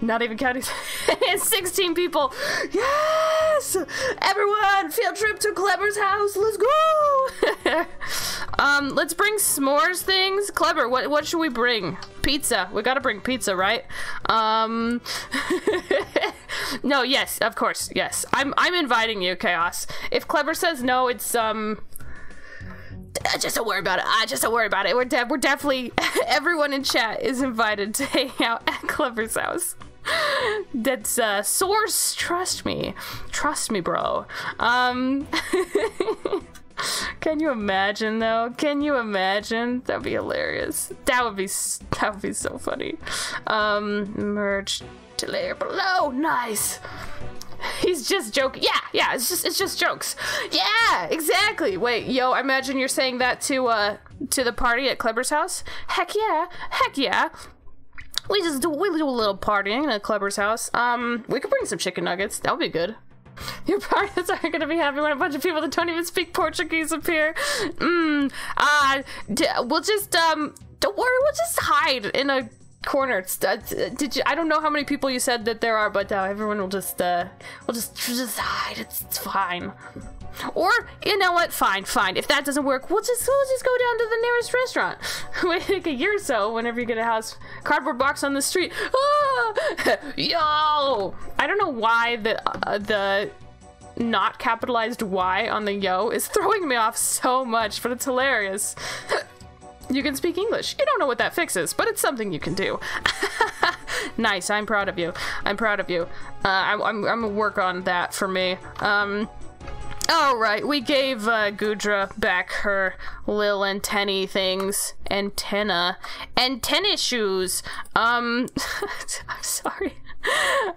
not even counting it's 16 people. Yes! Everyone, field trip to Clever's house. Let's go. um, let's bring s'mores things. Clever, what what should we bring? Pizza. We got to bring pizza, right? Um No, yes, of course. Yes. I'm I'm inviting you, Chaos. If Clever says no, it's um just don't worry about it. Uh, just don't worry about it. We're de- we're definitely everyone in chat is invited to hang out at Clever's house. That's uh source. Trust me, trust me, bro. Um, can you imagine though? Can you imagine? That'd be hilarious. That would be that would be so funny. Um, merge to layer below. Nice. He's just joking. Yeah, yeah, it's just it's just jokes. Yeah, exactly. Wait, yo, I imagine you're saying that to uh to the party at Clever's house. Heck yeah, heck yeah. We just do we do a little partying at Clever's house. Um, we could bring some chicken nuggets. That would be good. Your parents aren't gonna be happy when a bunch of people that don't even speak Portuguese appear. Mmm. Uh, we'll just um. Don't worry, we'll just hide in a corner. Uh, did you? I don't know how many people you said that there are, but uh, everyone will just uh, we'll just just hide. It's, it's fine. Or you know what? Fine, fine. If that doesn't work, we'll just we'll just go down to the nearest restaurant. Wait like a year or so, whenever you get a house cardboard box on the street. Ah! yo! I don't know why the uh, the not capitalized Y on the yo is throwing me off so much, but it's hilarious. You can speak English. You don't know what that fixes, but it's something you can do. nice. I'm proud of you. I'm proud of you. Uh, I, am I'm, I'm gonna work on that for me. Um, all right. We gave uh, Goodra back her lil antennae things, antenna, antenna shoes. Um, I'm sorry.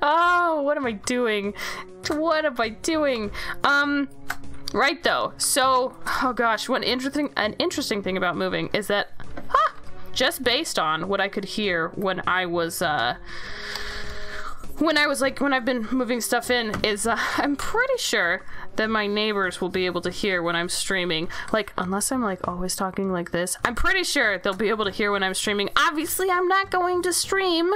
Oh, what am I doing? What am I doing? Um, Right though. So, oh gosh, one interesting an interesting thing about moving is that just based on what I could hear when I was uh when I was like when I've been moving stuff in is uh, I'm pretty sure that my neighbors will be able to hear when I'm streaming. Like unless I'm like always talking like this, I'm pretty sure they'll be able to hear when I'm streaming. Obviously, I'm not going to stream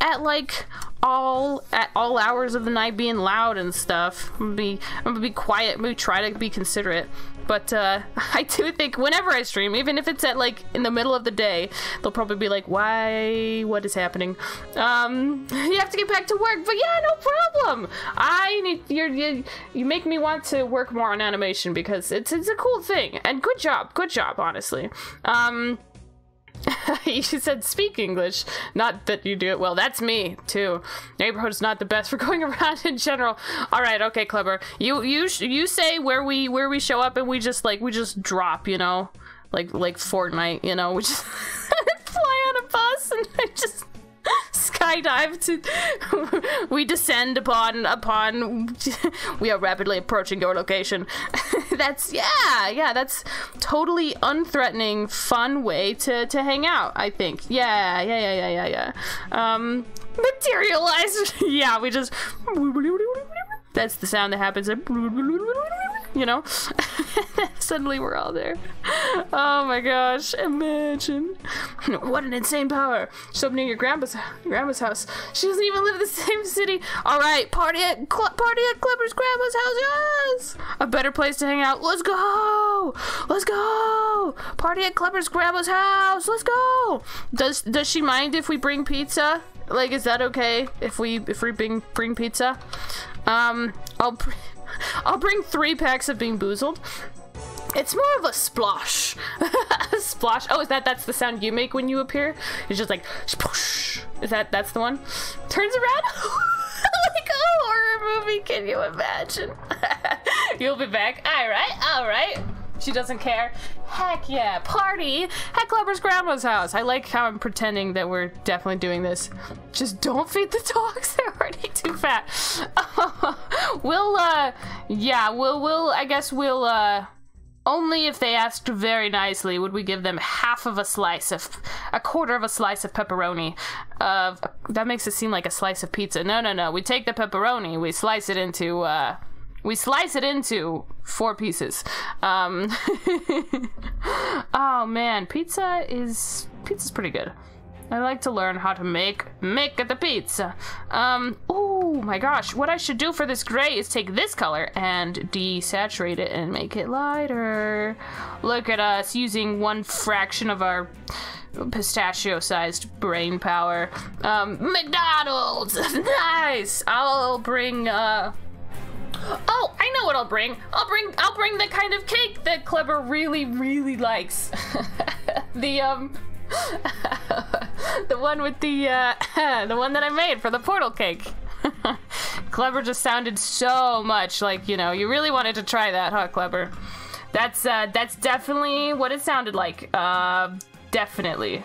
at like all at all hours of the night being loud and stuff. I'm gonna be I'm gonna be quiet. Maybe try to be considerate. But uh, I do think whenever I stream, even if it's at like in the middle of the day, they'll probably be like, "Why? What is happening?" Um, you have to get back to work. But yeah, no problem. I need you. You make me want to work more on animation because it's it's a cool thing. And good job, good job, honestly. Um. you said speak English, not that you do it well. That's me too. Neighborhood is not the best for going around in general. All right, okay, clever. You you you say where we where we show up and we just like we just drop, you know, like like Fortnite, you know, we just fly on a bus and I just skydive to we descend upon upon we are rapidly approaching your location. That's yeah yeah that's totally unthreatening fun way to to hang out i think. Yeah yeah yeah yeah yeah yeah. Um materialize yeah we just that's the sound that happens you know? Suddenly we're all there. Oh my gosh, imagine. What an insane power. Show up near your grandpa's, grandma's house. She doesn't even live in the same city. All right, party at, Cl party at Clipper's grandma's house, yes! A better place to hang out. Let's go! Let's go! Party at Clipper's grandma's house. Let's go! Does, does she mind if we bring pizza? Like, is that okay if we, if we bring, bring pizza? Um, I'll, I'll bring three packs of Bean Boozled. It's more of a splosh. a splosh. Oh, is that that's the sound you make when you appear? It's just like spoosh. Is that that's the one? Turns around like a horror movie. Can you imagine? You'll be back. All right, all right. She doesn't care. Heck yeah, party at Clubber's grandma's house. I like how I'm pretending that we're definitely doing this. Just don't feed the dogs. They're already too fat. we'll, uh, yeah, we'll, we'll, I guess we'll, uh, only if they asked very nicely would we give them half of a slice of, a quarter of a slice of pepperoni. Uh, that makes it seem like a slice of pizza. No, no, no. We take the pepperoni, we slice it into, uh, we slice it into four pieces. Um, oh man, pizza is pizza's pretty good. I like to learn how to make make the pizza. Um, oh my gosh, what I should do for this gray is take this color and desaturate it and make it lighter. Look at us using one fraction of our pistachio-sized brain power. Um, McDonald's, nice. I'll bring uh. Oh, I know what I'll bring. I'll bring I'll bring the kind of cake that Clever really really likes. the um the one with the uh, the one that I made for the portal cake. Clever just sounded so much like you know you really wanted to try that, huh, Clever? That's uh, that's definitely what it sounded like. Uh, definitely.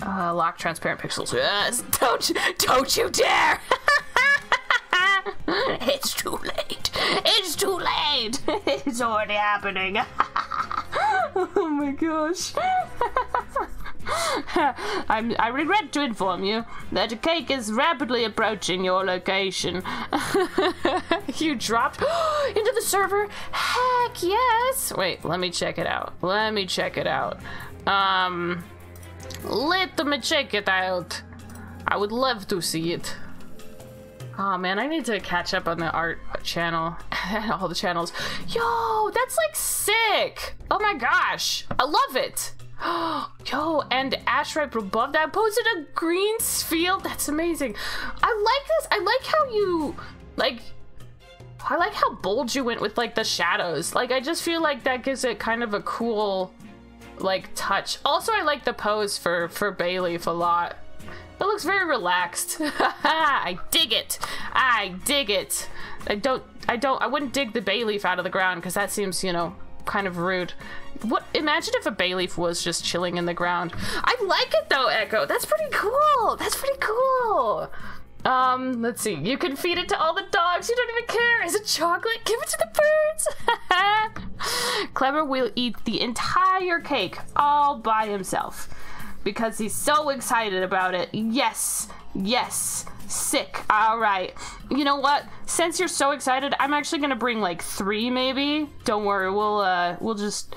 Uh, lock transparent pixels. Yes, don't don't you dare! it's too late. It's too late. it's already happening. oh my gosh. I'm, I regret to inform you that a cake is rapidly approaching your location. you dropped into the server? Heck yes! Wait, let me check it out. Let me check it out. Um, let me check it out. I would love to see it. Oh man, I need to catch up on the art channel. And all the channels. Yo, that's like sick! Oh my gosh, I love it! Yo, and Ashripe above that posted a green field. That's amazing. I like this. I like how you, like, I like how bold you went with, like, the shadows. Like, I just feel like that gives it kind of a cool, like, touch. Also, I like the pose for, for Bayleef a lot. It looks very relaxed. I dig it. I dig it. I don't, I don't, I wouldn't dig the bay leaf out of the ground because that seems, you know, kind of rude. What? Imagine if a bay leaf was just chilling in the ground. I like it though, Echo. That's pretty cool. That's pretty cool. Um, let's see. You can feed it to all the dogs. You don't even care. Is it chocolate? Give it to the birds. Clever will eat the entire cake all by himself because he's so excited about it. Yes, yes. Sick. All right. You know what? Since you're so excited, I'm actually gonna bring like three, maybe. Don't worry. We'll uh, we'll just.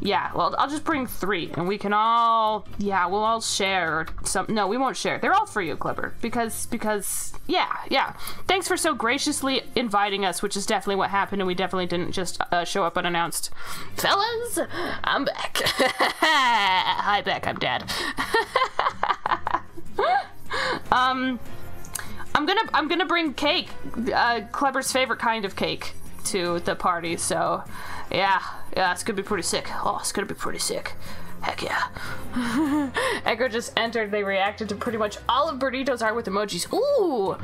Yeah, well, I'll just bring three, and we can all, yeah, we'll all share some. No, we won't share. They're all for you, Clipper, because because yeah, yeah. Thanks for so graciously inviting us, which is definitely what happened, and we definitely didn't just uh, show up unannounced. Fellas, I'm back. Hi, Beck. I'm dead. um. I'm gonna I'm gonna bring cake, uh, Clever's favorite kind of cake, to the party. So, yeah, yeah, it's gonna be pretty sick. Oh, it's gonna be pretty sick. Heck yeah. Edgar just entered. They reacted to pretty much all of Burdito's art with emojis. Ooh,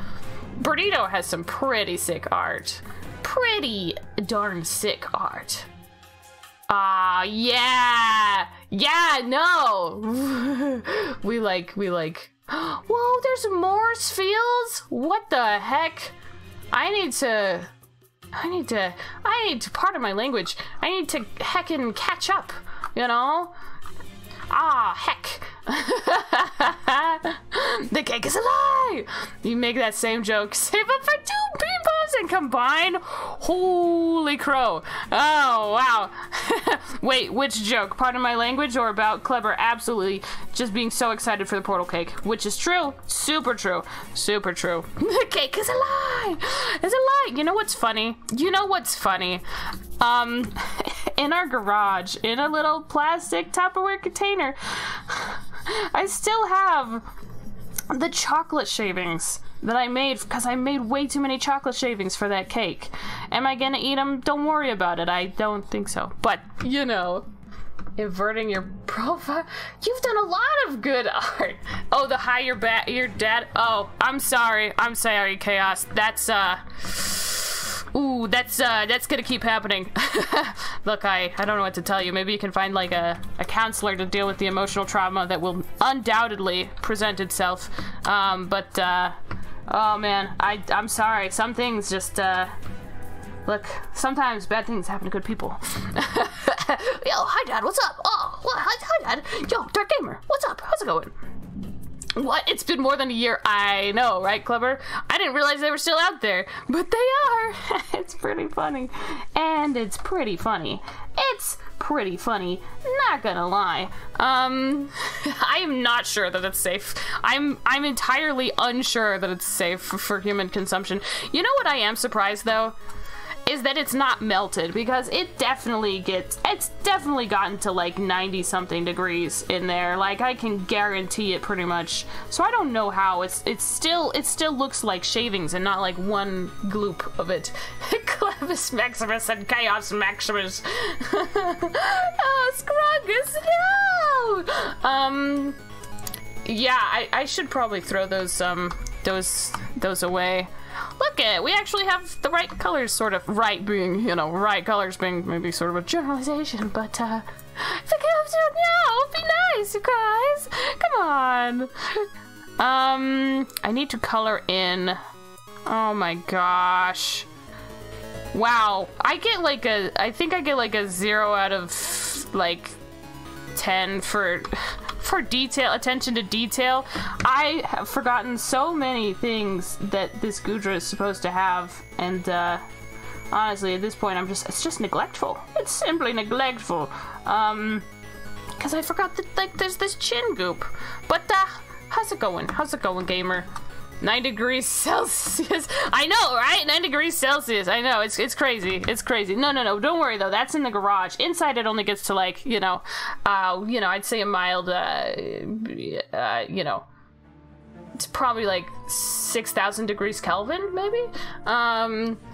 Burdito has some pretty sick art. Pretty darn sick art. Ah, uh, yeah, yeah, no. we like, we like Whoa, there's more fields? What the heck? I need to... I need to... I need to... Pardon my language. I need to heckin' catch up, you know? Ah, heck. the cake is a lie! You make that same joke. Save up for two and combine? Holy crow. Oh, wow. Wait, which joke? Pardon my language or about Clever absolutely just being so excited for the portal cake, which is true. Super true. Super true. the cake is a lie. It's a lie. You know what's funny? You know what's funny? Um, in our garage, in a little plastic Tupperware container, I still have the chocolate shavings that I made because I made way too many chocolate shavings for that cake. Am I gonna eat them? Don't worry about it. I don't think so. But, you know, inverting your profile. You've done a lot of good art. Oh, the hi, your, ba- your dad. Oh, I'm sorry. I'm sorry, Chaos. That's, uh. Ooh, that's uh, that's gonna keep happening. Look, I, I don't know what to tell you. Maybe you can find like a, a counselor to deal with the emotional trauma that will undoubtedly present itself. Um, but uh, oh man, I I'm sorry. Some things just uh, look. Sometimes bad things happen to good people. Yo, hi dad, what's up? Oh. Hi, hi dad. Yo, Dark Gamer, what's up? How's it going? What? It's been more than a year. I know, right, Clever? I didn't realize they were still out there, but they are. it's pretty funny. And it's pretty funny. It's pretty funny. Not gonna lie. Um, I am not sure that it's safe. I'm I'm entirely unsure that it's safe for, for human consumption. You know what I am surprised though? Is that it's not melted because it definitely gets it's definitely gotten to like 90 something degrees in there. Like i can guarantee it pretty much. So i don't know how. It's it's still it still looks like shavings and not like one gloop of it. Clevis maximus and chaos maximus. Oh scrungus no um yeah I, I should probably throw those um those those away Look at. We actually have the right colors, sort of. Right being, you know, right colors being maybe sort of a generalization, but, uh, the captain, no, be nice, you guys. Come on. Um, I need to color in. Oh my gosh. Wow. I get like a, I think I get like a zero out of like 10 for for detail, attention to detail. I have forgotten so many things that this Goodra is supposed to have, and uh, honestly, at this point, I'm just, it's just neglectful. It's simply neglectful. Um, because I forgot that, like, there's this chin goop. But, uh, how's it going? How's it going, gamer? 9 degrees Celsius. I know, right? 9 degrees Celsius. I know. It's it's crazy. It's crazy. No, no, no. Don't worry though. That's in the garage. Inside it only gets to like, you know, uh, you know, I'd say a mild uh, uh you know, it's probably like 6,000 degrees Kelvin, maybe? Um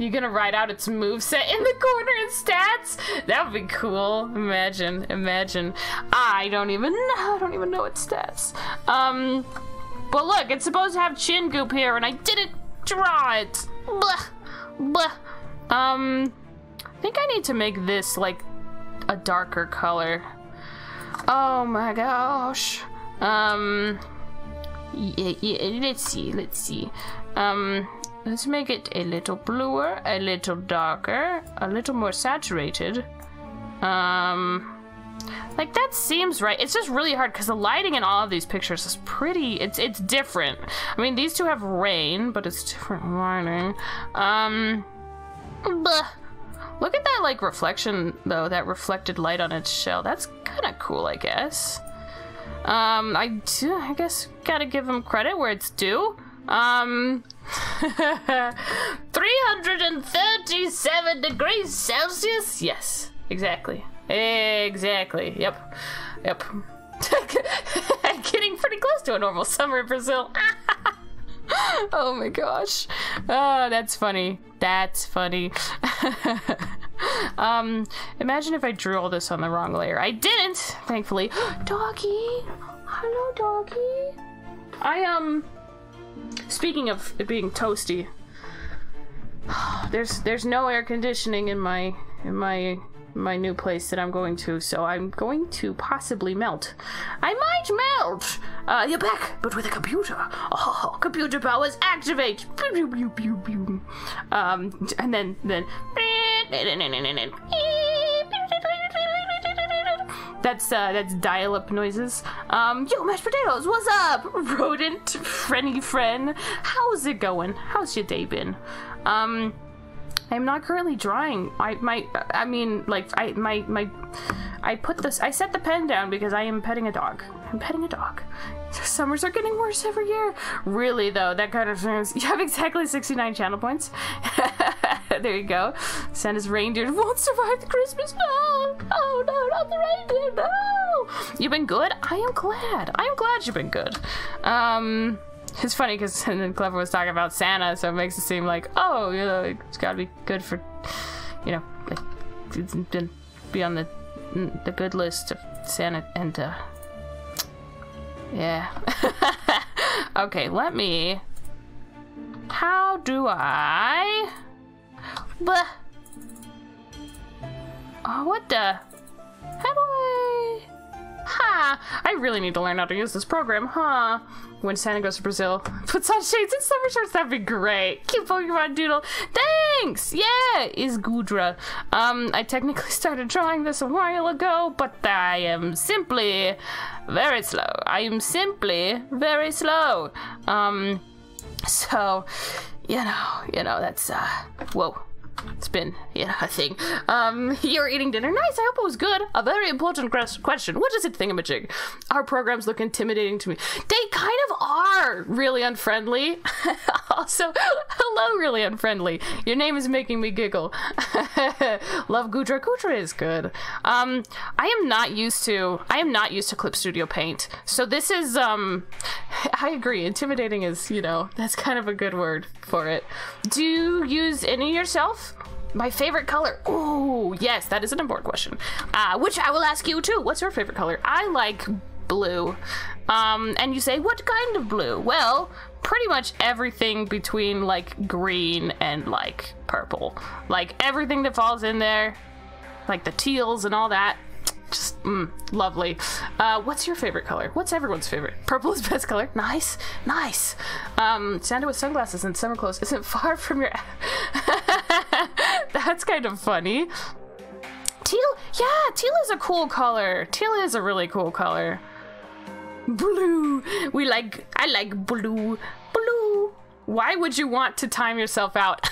You gonna write out its move set in the corner and stats? That would be cool. Imagine, imagine. I don't even know. I don't even know its stats. Um, but look, it's supposed to have chin goop here, and I didn't draw it. Blah, blah. Um, I think I need to make this like a darker color. Oh my gosh. Um, yeah, yeah, let's see, let's see. Um, Let's make it a little bluer, a little darker, a little more saturated. Um, like that seems right. It's just really hard because the lighting in all of these pictures is pretty. It's it's different. I mean, these two have rain, but it's different lighting. Um, bleh. look at that like reflection though. That reflected light on its shell. That's kind of cool, I guess. Um, I do. I guess gotta give him credit where it's due. Um, 337 degrees Celsius? Yes, exactly. Exactly. Yep. Yep. Getting pretty close to a normal summer in Brazil. oh my gosh. Oh, that's funny. That's funny. um, imagine if I drew all this on the wrong layer. I didn't, thankfully. doggy! Hello, doggy. I, um, Speaking of it being toasty, there's there's no air conditioning in my in my my new place that I'm going to, so I'm going to possibly melt. I might melt. Uh, you're back, but with a computer. Oh, computer powers activate. Um, and then then. That's uh, that's dial-up noises. Um, yo, mashed potatoes, what's up? Rodent, friendly friend, how's it going? How's your day been? Um, I'm not currently drawing. I my I mean like I my my I put this I set the pen down because I am petting a dog. I'm petting a dog. Summers are getting worse every year. Really though, that kind of thing. You have exactly 69 channel points. There you go. Santa's reindeer won't survive the Christmas. No! Oh no, not the reindeer. No! You've been good. I am glad. I am glad you've been good. Um. It's funny because then Clever was talking about Santa, so it makes it seem like, oh, you know, it's got to be good for, you know, like, be on the the good list of Santa and, uh, yeah. okay, let me. How do I? But. Oh, what the? How do I? Ha! I really need to learn how to use this program, huh? When Santa goes to Brazil, puts on shades and summer shorts, that'd be great. Cute Pokemon Doodle. Thanks! Yeah, is Goodra. Um, I technically started drawing this a while ago, but I am simply very slow. I am simply very slow. Um, so, you know, you know, that's, uh, whoa it's been, know, a thing. Um, you're eating dinner. Nice. I hope it was good. A very important question. What is it, thingamajig? Our programs look intimidating to me. They kind of are really unfriendly. also, hello, really unfriendly. Your name is making me giggle. Love Goodra. Goodra is good. Um, I am not used to. I am not used to Clip Studio Paint. So this is. Um, I agree. Intimidating is, you know, that's kind of a good word for it. Do you use any yourself? My favorite color. Oh, yes, that is an important question. Uh, which I will ask you too. What's your favorite color? I like blue. Um, and you say, what kind of blue? Well, pretty much everything between like green and like purple. Like everything that falls in there, like the teals and all that. Just mm, lovely. Uh, what's your favorite color? What's everyone's favorite? Purple is best color. Nice, nice. Um, Santa with sunglasses and summer clothes isn't far from your. That's kind of funny. Teal, yeah, teal is a cool color. Teal is a really cool color. Blue. We like, I like blue. Blue. Why would you want to time yourself out?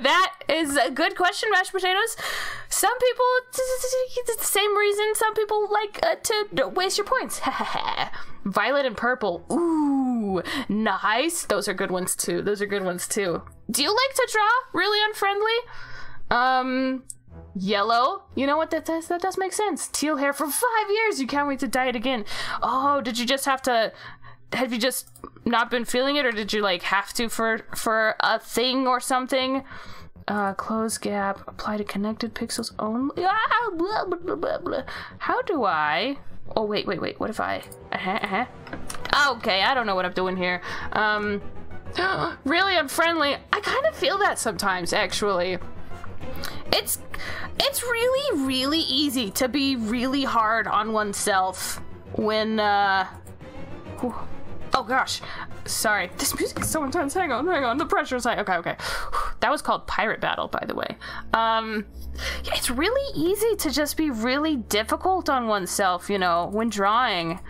That is a good question, mashed potatoes. Some people, the same reason some people like uh, to waste your points. Violet and purple. Ooh, nice. Those are good ones too. Those are good ones too. Do you like to draw? Really unfriendly? Um, yellow. You know what that does? That does make sense. Teal hair for five years. You can't wait to dye it again. Oh, did you just have to? Have you just not been feeling it, or did you like have to for for a thing or something? Uh, close gap. Apply to connected pixels only. Ah, blah, blah, blah, blah. How do I? Oh wait, wait, wait. What if I? Uh-huh, uh-huh. Okay, I don't know what I'm doing here. Um, really unfriendly. I kind of feel that sometimes, actually. It's it's really really easy to be really hard on oneself when uh Oh gosh. Sorry. This music is so intense. Hang on, hang on. The pressure's high. Okay, okay. That was called Pirate Battle, by the way. Um yeah, it's really easy to just be really difficult on oneself, you know, when drawing.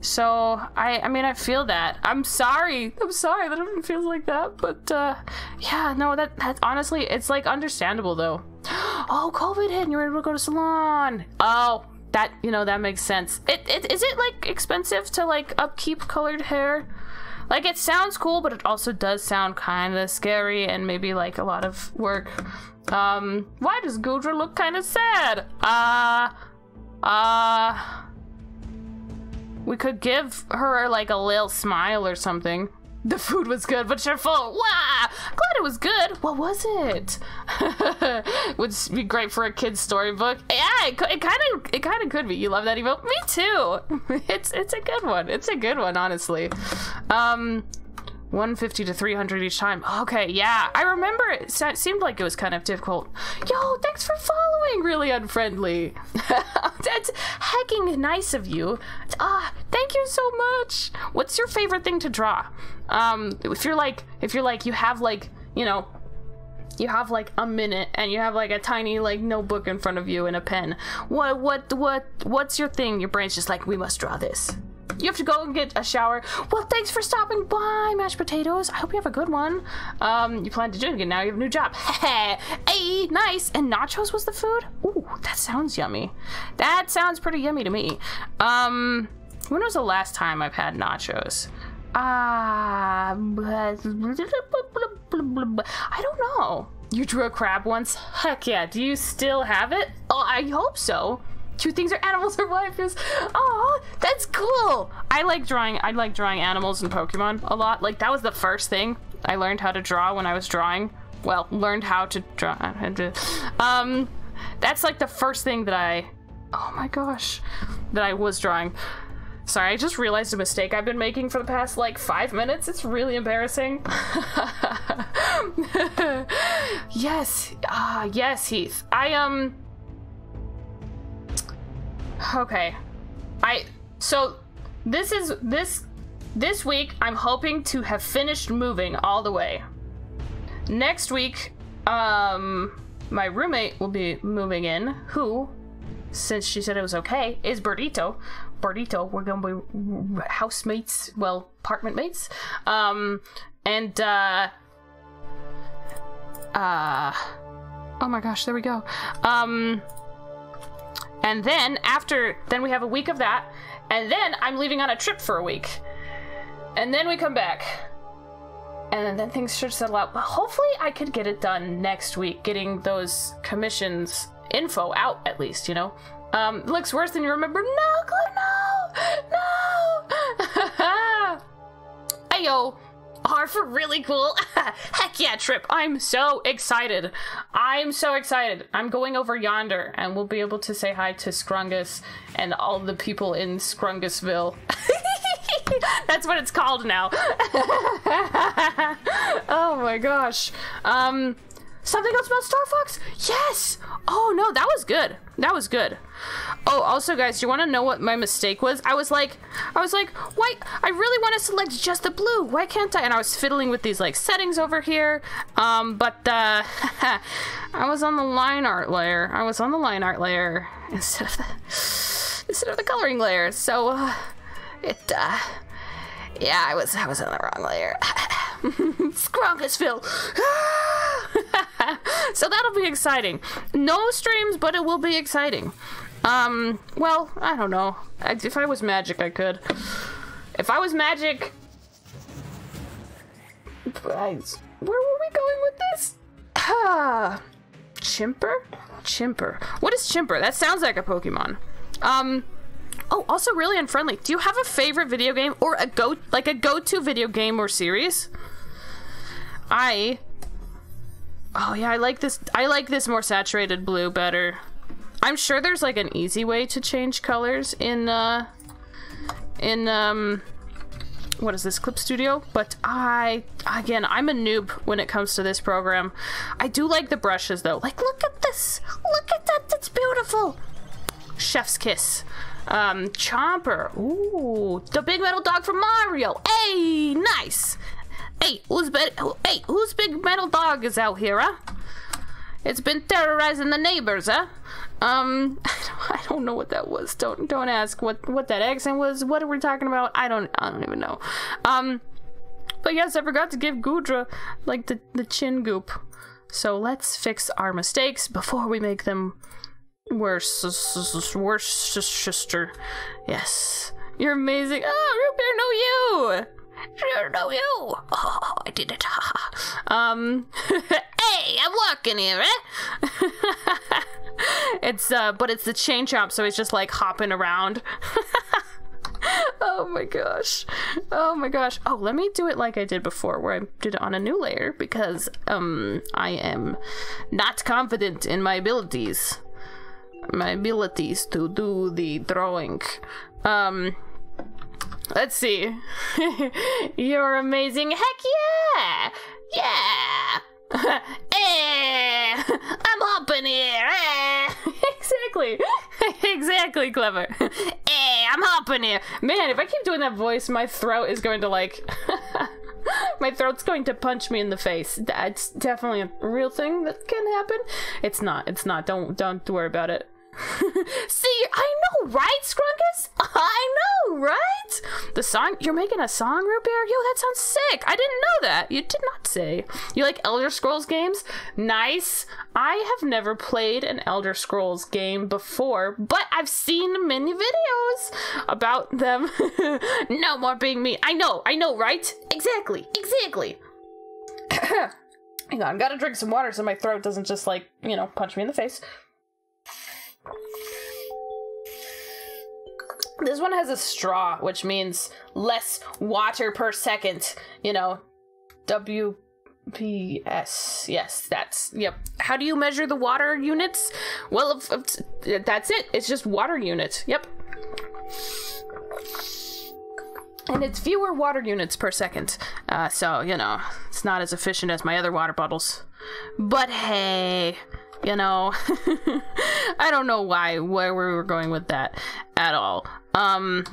So I I mean I feel that. I'm sorry. I'm sorry that everyone feels like that. But uh yeah, no, that that's honestly it's like understandable though. Oh, COVID hit and you're able to go to salon. Oh, that you know that makes sense. It, it is it like expensive to like upkeep colored hair? Like it sounds cool, but it also does sound kind of scary and maybe like a lot of work. Um, why does Goodra look kind of sad? Uh, uh, we could give her like a little smile or something. The food was good, but you're full. Glad it was good. What was it? Would be great for a kid's storybook. Yeah, it kind of, it kind of could be. You love that emote? Me too. It's, it's a good one. It's a good one, honestly. Um, 150 to 300 each time. Okay, yeah. I remember it seemed like it was kind of difficult. Yo, thanks for following, really unfriendly. That's hecking nice of you. Ah, thank you so much. What's your favorite thing to draw? Um, if you're like, if you're like, you have like, you know, you have like a minute and you have like a tiny like notebook in front of you and a pen. What what what what's your thing? Your brain's just like we must draw this. You have to go and get a shower. Well, thanks for stopping by, mashed potatoes. I hope you have a good one. Um, you plan to do it again now. You have a new job. hey, nice. And nachos was the food? Ooh, that sounds yummy. That sounds pretty yummy to me. Um, when was the last time I've had nachos? Ah, uh, I don't know. You drew a crab once? Heck yeah. Do you still have it? Oh, I hope so. Two things are animals or life is. Oh, that's cool. I like drawing. I like drawing animals and Pokemon a lot. Like that was the first thing I learned how to draw when I was drawing. Well, learned how to draw. Um, that's like the first thing that I. Oh my gosh, that I was drawing. Sorry, I just realized a mistake I've been making for the past like five minutes. It's really embarrassing. yes, ah, yes, Heath. I um. Okay, I so this is this this week. I'm hoping to have finished moving all the way. Next week, um, my roommate will be moving in. Who since she said it was okay, is Burdito. Burdito, we're gonna be housemates, well, apartment mates. Um, and, uh, uh, oh my gosh, there we go. Um, and then after, then we have a week of that, and then I'm leaving on a trip for a week. And then we come back. And then things should settle out. But hopefully I could get it done next week, getting those commissions info out at least, you know? Um, looks worse than you remember. No, Cliff, no! No! Ayo! Harford, really cool. Heck yeah, Trip. I'm so excited. I'm so excited. I'm going over yonder and we'll be able to say hi to Scrungus and all the people in Scrungusville. That's what it's called now. oh my gosh. Um, Something else about Star Fox? Yes! Oh no, that was good. That was good. Oh, also guys, do you want to know what my mistake was? I was like, I was like, why? I really want to select just the blue. Why can't I? And I was fiddling with these like settings over here. Um, but uh, I was on the line art layer. I was on the line art layer instead of the instead of the coloring layer. So uh, it uh, yeah, I was I was in the wrong layer. Scrungusville. so that'll be exciting. No streams, but it will be exciting. Um, well, I don't know. If I was magic, I could. If I was magic... Where were we going with this? Ah, Chimper? Chimper. What is Chimper? That sounds like a Pokemon. Um, oh, also really unfriendly. Do you have a favorite video game or a go, like a go-to video game or series? I Oh yeah, I like this I like this more saturated blue better. I'm sure there's like an easy way to change colors in uh in um what is this clip studio but i again i'm a noob when it comes to this program i do like the brushes though like look at this look at that that's beautiful chef's kiss um chomper ooh the big metal dog from mario hey nice Hey, who's be- hey, whose big metal dog is out here, huh? It's been terrorizing the neighbors, huh? Um, I don't know what that was. Don't don't ask what what that accent was. What are we talking about? I don't I don't even know. Um, but yes, I forgot to give Goodra like the the chin goop. So let's fix our mistakes before we make them worse. Sister. Yes, you're amazing. Oh, root beer, no you. No you. Oh, I did it. um, hey, I'm walking here, eh? it's uh, but it's the chain chomp, so it's just like hopping around. oh my gosh. Oh my gosh. Oh, let me do it like I did before, where I did it on a new layer because um, I am not confident in my abilities. My abilities to do the drawing. Um. Let's see. You're amazing. Heck yeah! Yeah! eh, I'm hopping here. Eh. exactly. exactly, clever. eh, I'm hopping here. Man, if I keep doing that voice, my throat is going to like my throat's going to punch me in the face. That's definitely a real thing that can happen. It's not. It's not. Don't don't worry about it. See, I know, right, Scrungus? I know, right? The song you're making a song, Root? Yo, that sounds sick. I didn't know that. You did not say. You like Elder Scrolls games? Nice. I have never played an Elder Scrolls game before, but I've seen many videos about them. no more being me. I know, I know, right? Exactly, exactly. Hang on, gotta drink some water so my throat doesn't just like, you know, punch me in the face. This one has a straw, which means less water per second. You know, WPS. Yes, that's, yep. How do you measure the water units? Well, if, if, that's it. It's just water units. Yep. And it's fewer water units per second. Uh, so, you know, it's not as efficient as my other water bottles. But hey, you know? I don't know why where we were going with that at all. Um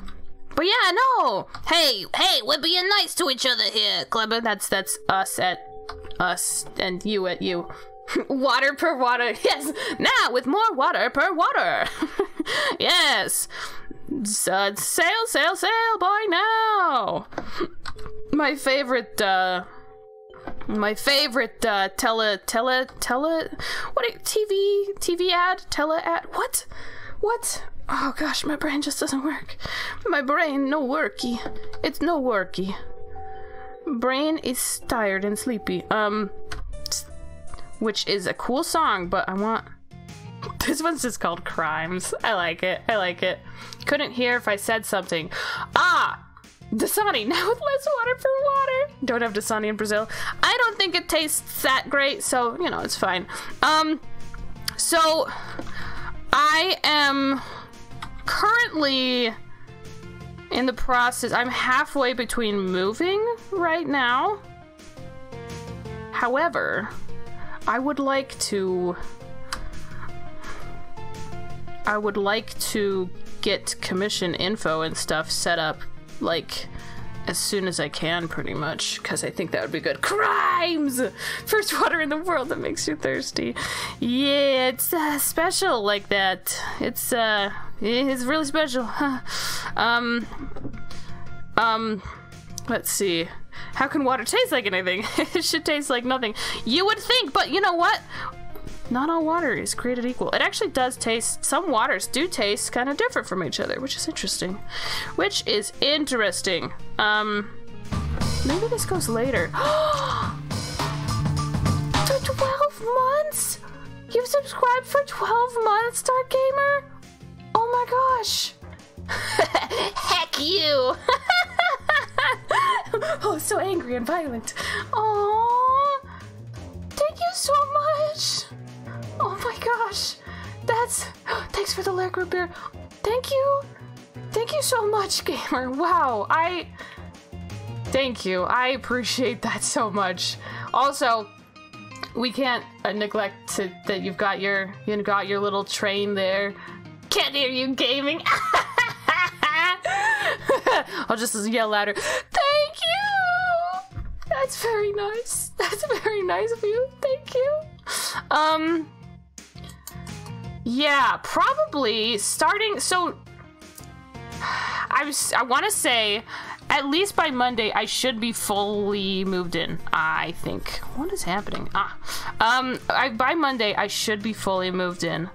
but yeah no. Hey hey we're being nice to each other here clever that's that's us at us and you at you. Water per water. Yes now with more water per water. Yes. Uh, sail sail sail boy now. My favorite uh my favorite uh, tele tele tele what TV TV ad? Tele ad? What? What? Oh gosh my brain just doesn't work. My brain no worky. It's no worky. Brain is tired and sleepy um which is a cool song but I want this one's just called crimes. I like it. I like it. Couldn't hear if I said something. Ah Dasani, now with less water per water. Don't have Dasani in Brazil. I don't think it tastes that great, so, you know, it's fine. Um, so, I am currently in the process, I'm halfway between moving right now. However, I would like to... I would like to get commission info and stuff set up like as soon as I can, pretty much, because I think that would be good. Crimes! First water in the world that makes you thirsty. Yeah, it's uh, special like that. It's, uh, it's really special. um, um, let's see. How can water taste like anything? it should taste like nothing. You would think, but you know what? Not all water is created equal. It actually does taste, some waters do taste kind of different from each other, which is interesting. Which is interesting. Um, maybe this goes later. for 12 months? You've subscribed for 12 months, Dark Gamer? Oh my gosh. Heck you. oh, so angry and violent. Oh, thank you so much. Oh my gosh. That's. Thanks for the Lego beer. Thank you. Thank you so much, gamer. Wow. I. Thank you. I appreciate that so much. Also, we can't uh, neglect to, that you've got your you got your little train there. Can't hear you gaming. I'll just yell louder. Thank you. That's very nice. That's very nice of you. Thank you. Um. Yeah, probably starting. So I was. I want to say, at least by Monday, I should be fully moved in. I think. What is happening? Ah, um, I, by Monday, I should be fully moved in.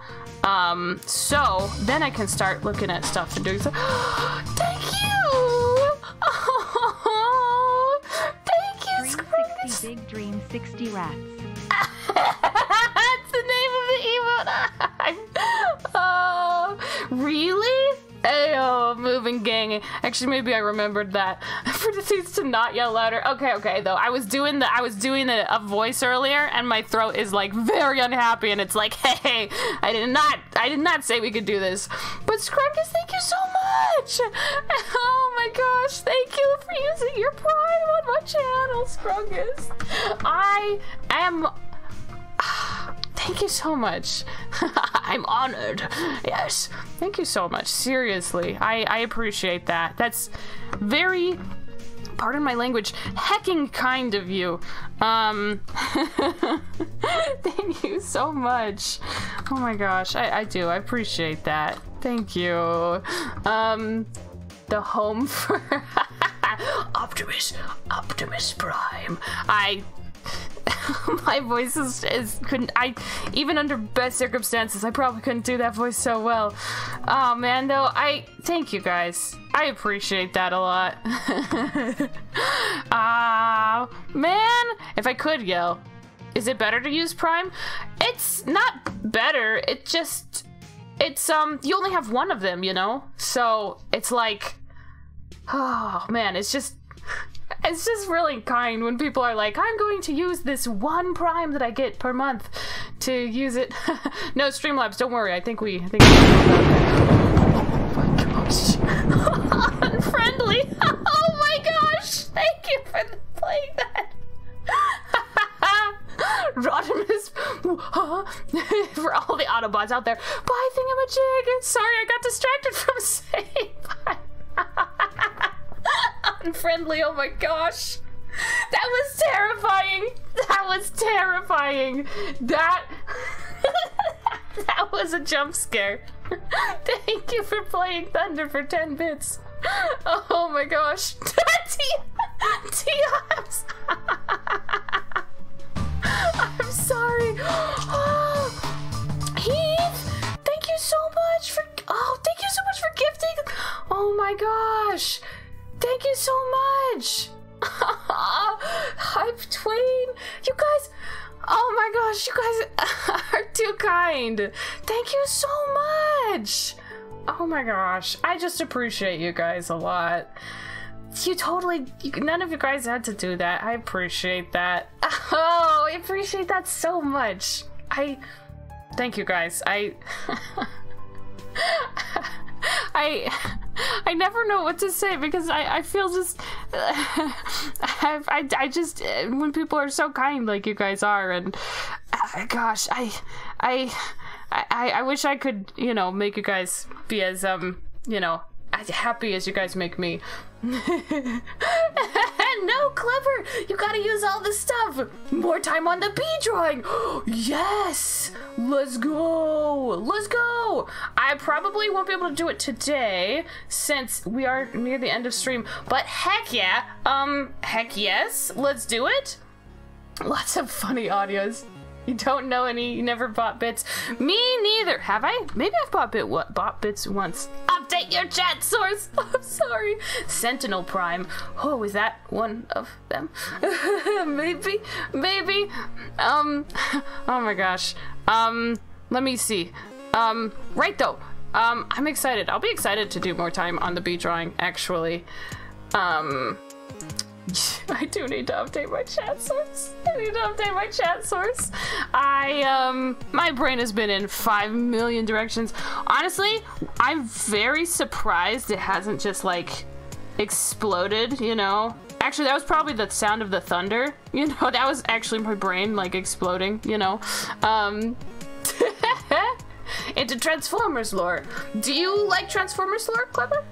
Um, so then I can start looking at stuff and doing stuff. Thank you. Oh, thank you, 360 Big Dream 60 Rats. really? Ayo, moving gang. Actually, maybe I remembered that. For seats to not yell louder. Okay, okay, though. I was doing the I was doing a, a, voice earlier, and my throat is like very unhappy, and it's like, hey, I did not, I did not say we could do this. But Scrungus, thank you so much. Oh my gosh, thank you for using your prime on my channel, Scrungus. I am Thank you so much. I'm honored. Yes. Thank you so much. Seriously. I, I appreciate that. That's very, pardon my language, hecking kind of you. Um, thank you so much. Oh my gosh, I, I do. I appreciate that. Thank you. Um, the home for Optimus, Optimus Prime. I my voice is, is couldn't I even under best circumstances I probably couldn't do that voice so well. Oh man, though I thank you guys. I appreciate that a lot. Ah uh, man, if I could yell, is it better to use Prime? It's not better. It just it's um you only have one of them, you know. So it's like oh man, it's just it's just really kind when people are like, I'm going to use this one prime that I get per month to use it. no, Streamlabs, don't worry. I think we. I think we oh my gosh. Unfriendly. Oh my gosh. Thank you for playing that. Rodimus for all the Autobots out there. Bye, Thingamajig. Sorry, I got distracted from saying bye unfriendly. Oh my gosh. That was terrifying. That was terrifying. That that was a jump scare. Thank you for playing Thunder for 10 bits. Oh my gosh. T-Ops. I'm sorry. Oh, Heath, thank you so much for. Oh, thank you so much for gifting. Oh my gosh. Thank you so much. Hype Twain. You guys. Oh my gosh, you guys are too kind. Thank you so much. Oh my gosh. I just appreciate you guys a lot. You totally, you, none of you guys had to do that. I appreciate that. Oh, I appreciate that so much. I, thank you guys. I, I, I never know what to say because I, I feel just I, I, I just when people are so kind like you guys are and uh, gosh I I I I wish I could you know make you guys be as um you know as happy as you guys make me. no, clever! You gotta use all the stuff! More time on the B drawing! yes! Let's go! Let's go! I probably won't be able to do it today since we are near the end of stream, but heck yeah! Um, heck yes! Let's do it! Lots of funny audios. You don't know any. You never bought bits. Me neither. Have I? Maybe I've bought bit what bought bits once. Update your chat source. I'm sorry. Sentinel Prime. Oh, is that one of them? maybe. Maybe. Um. Oh my gosh. Um. Let me see. Um. Right though. Um. I'm excited. I'll be excited to do more time on the B drawing. Actually. Um. I do need to update my chat source. I need to update my chat source. I, um, my brain has been in five million directions. Honestly, I'm very surprised it hasn't just, like, exploded, you know? Actually, that was probably the sound of the thunder. You know, that was actually my brain, like, exploding, you know? Um, into Transformers lore. Do you like Transformers lore, Clever?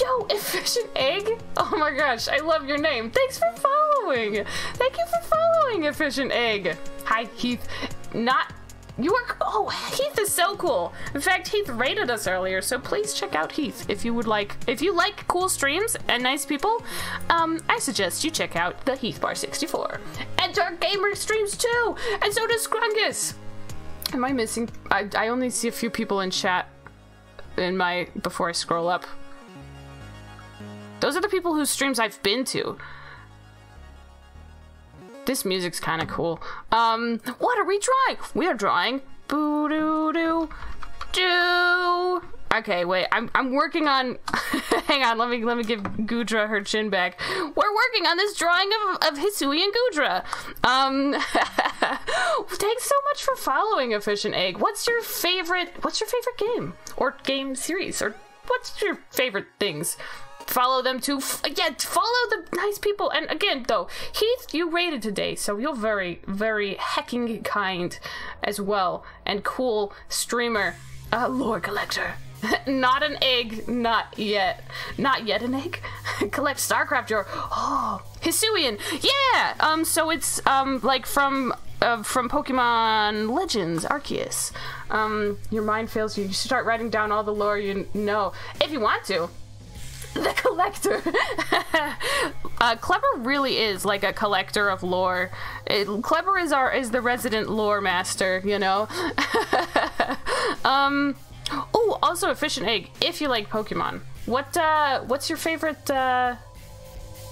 Yo, efficient egg! Oh my gosh, I love your name. Thanks for following. Thank you for following, efficient egg. Hi, Heath. Not you are oh Heath is so cool. In fact, Heath rated us earlier, so please check out Heath if you would like. If you like cool streams and nice people, um, I suggest you check out the Heath Bar 64 and Dark Gamer streams too, and so does Scrungus. Am I missing? I I only see a few people in chat in my before I scroll up. Those are the people whose streams I've been to. This music's kind of cool. Um, what are we drawing? We are drawing boo doo doo doo. Okay, wait. I'm I'm working on. hang on. Let me let me give Goodra her chin back. We're working on this drawing of of Hisuian Goodra. Um, thanks so much for following Efficient Egg. What's your favorite? What's your favorite game or game series or what's your favorite things? Follow them too. yeah, follow the nice people. And again, though, Heath, you rated today, so you're very, very hecking kind as well, and cool streamer, uh, lore collector. not an egg, not yet. Not yet an egg. Collect StarCraft your oh Hisuian. Yeah. Um. So it's um like from uh, from Pokemon Legends Arceus. Um. Your mind fails you. You start writing down all the lore you know if you want to. The collector. uh, Clever really is like a collector of lore. It, Clever is our is the resident lore master. You know. um. Oh, also efficient egg. If you like Pokemon, what uh, what's your favorite uh,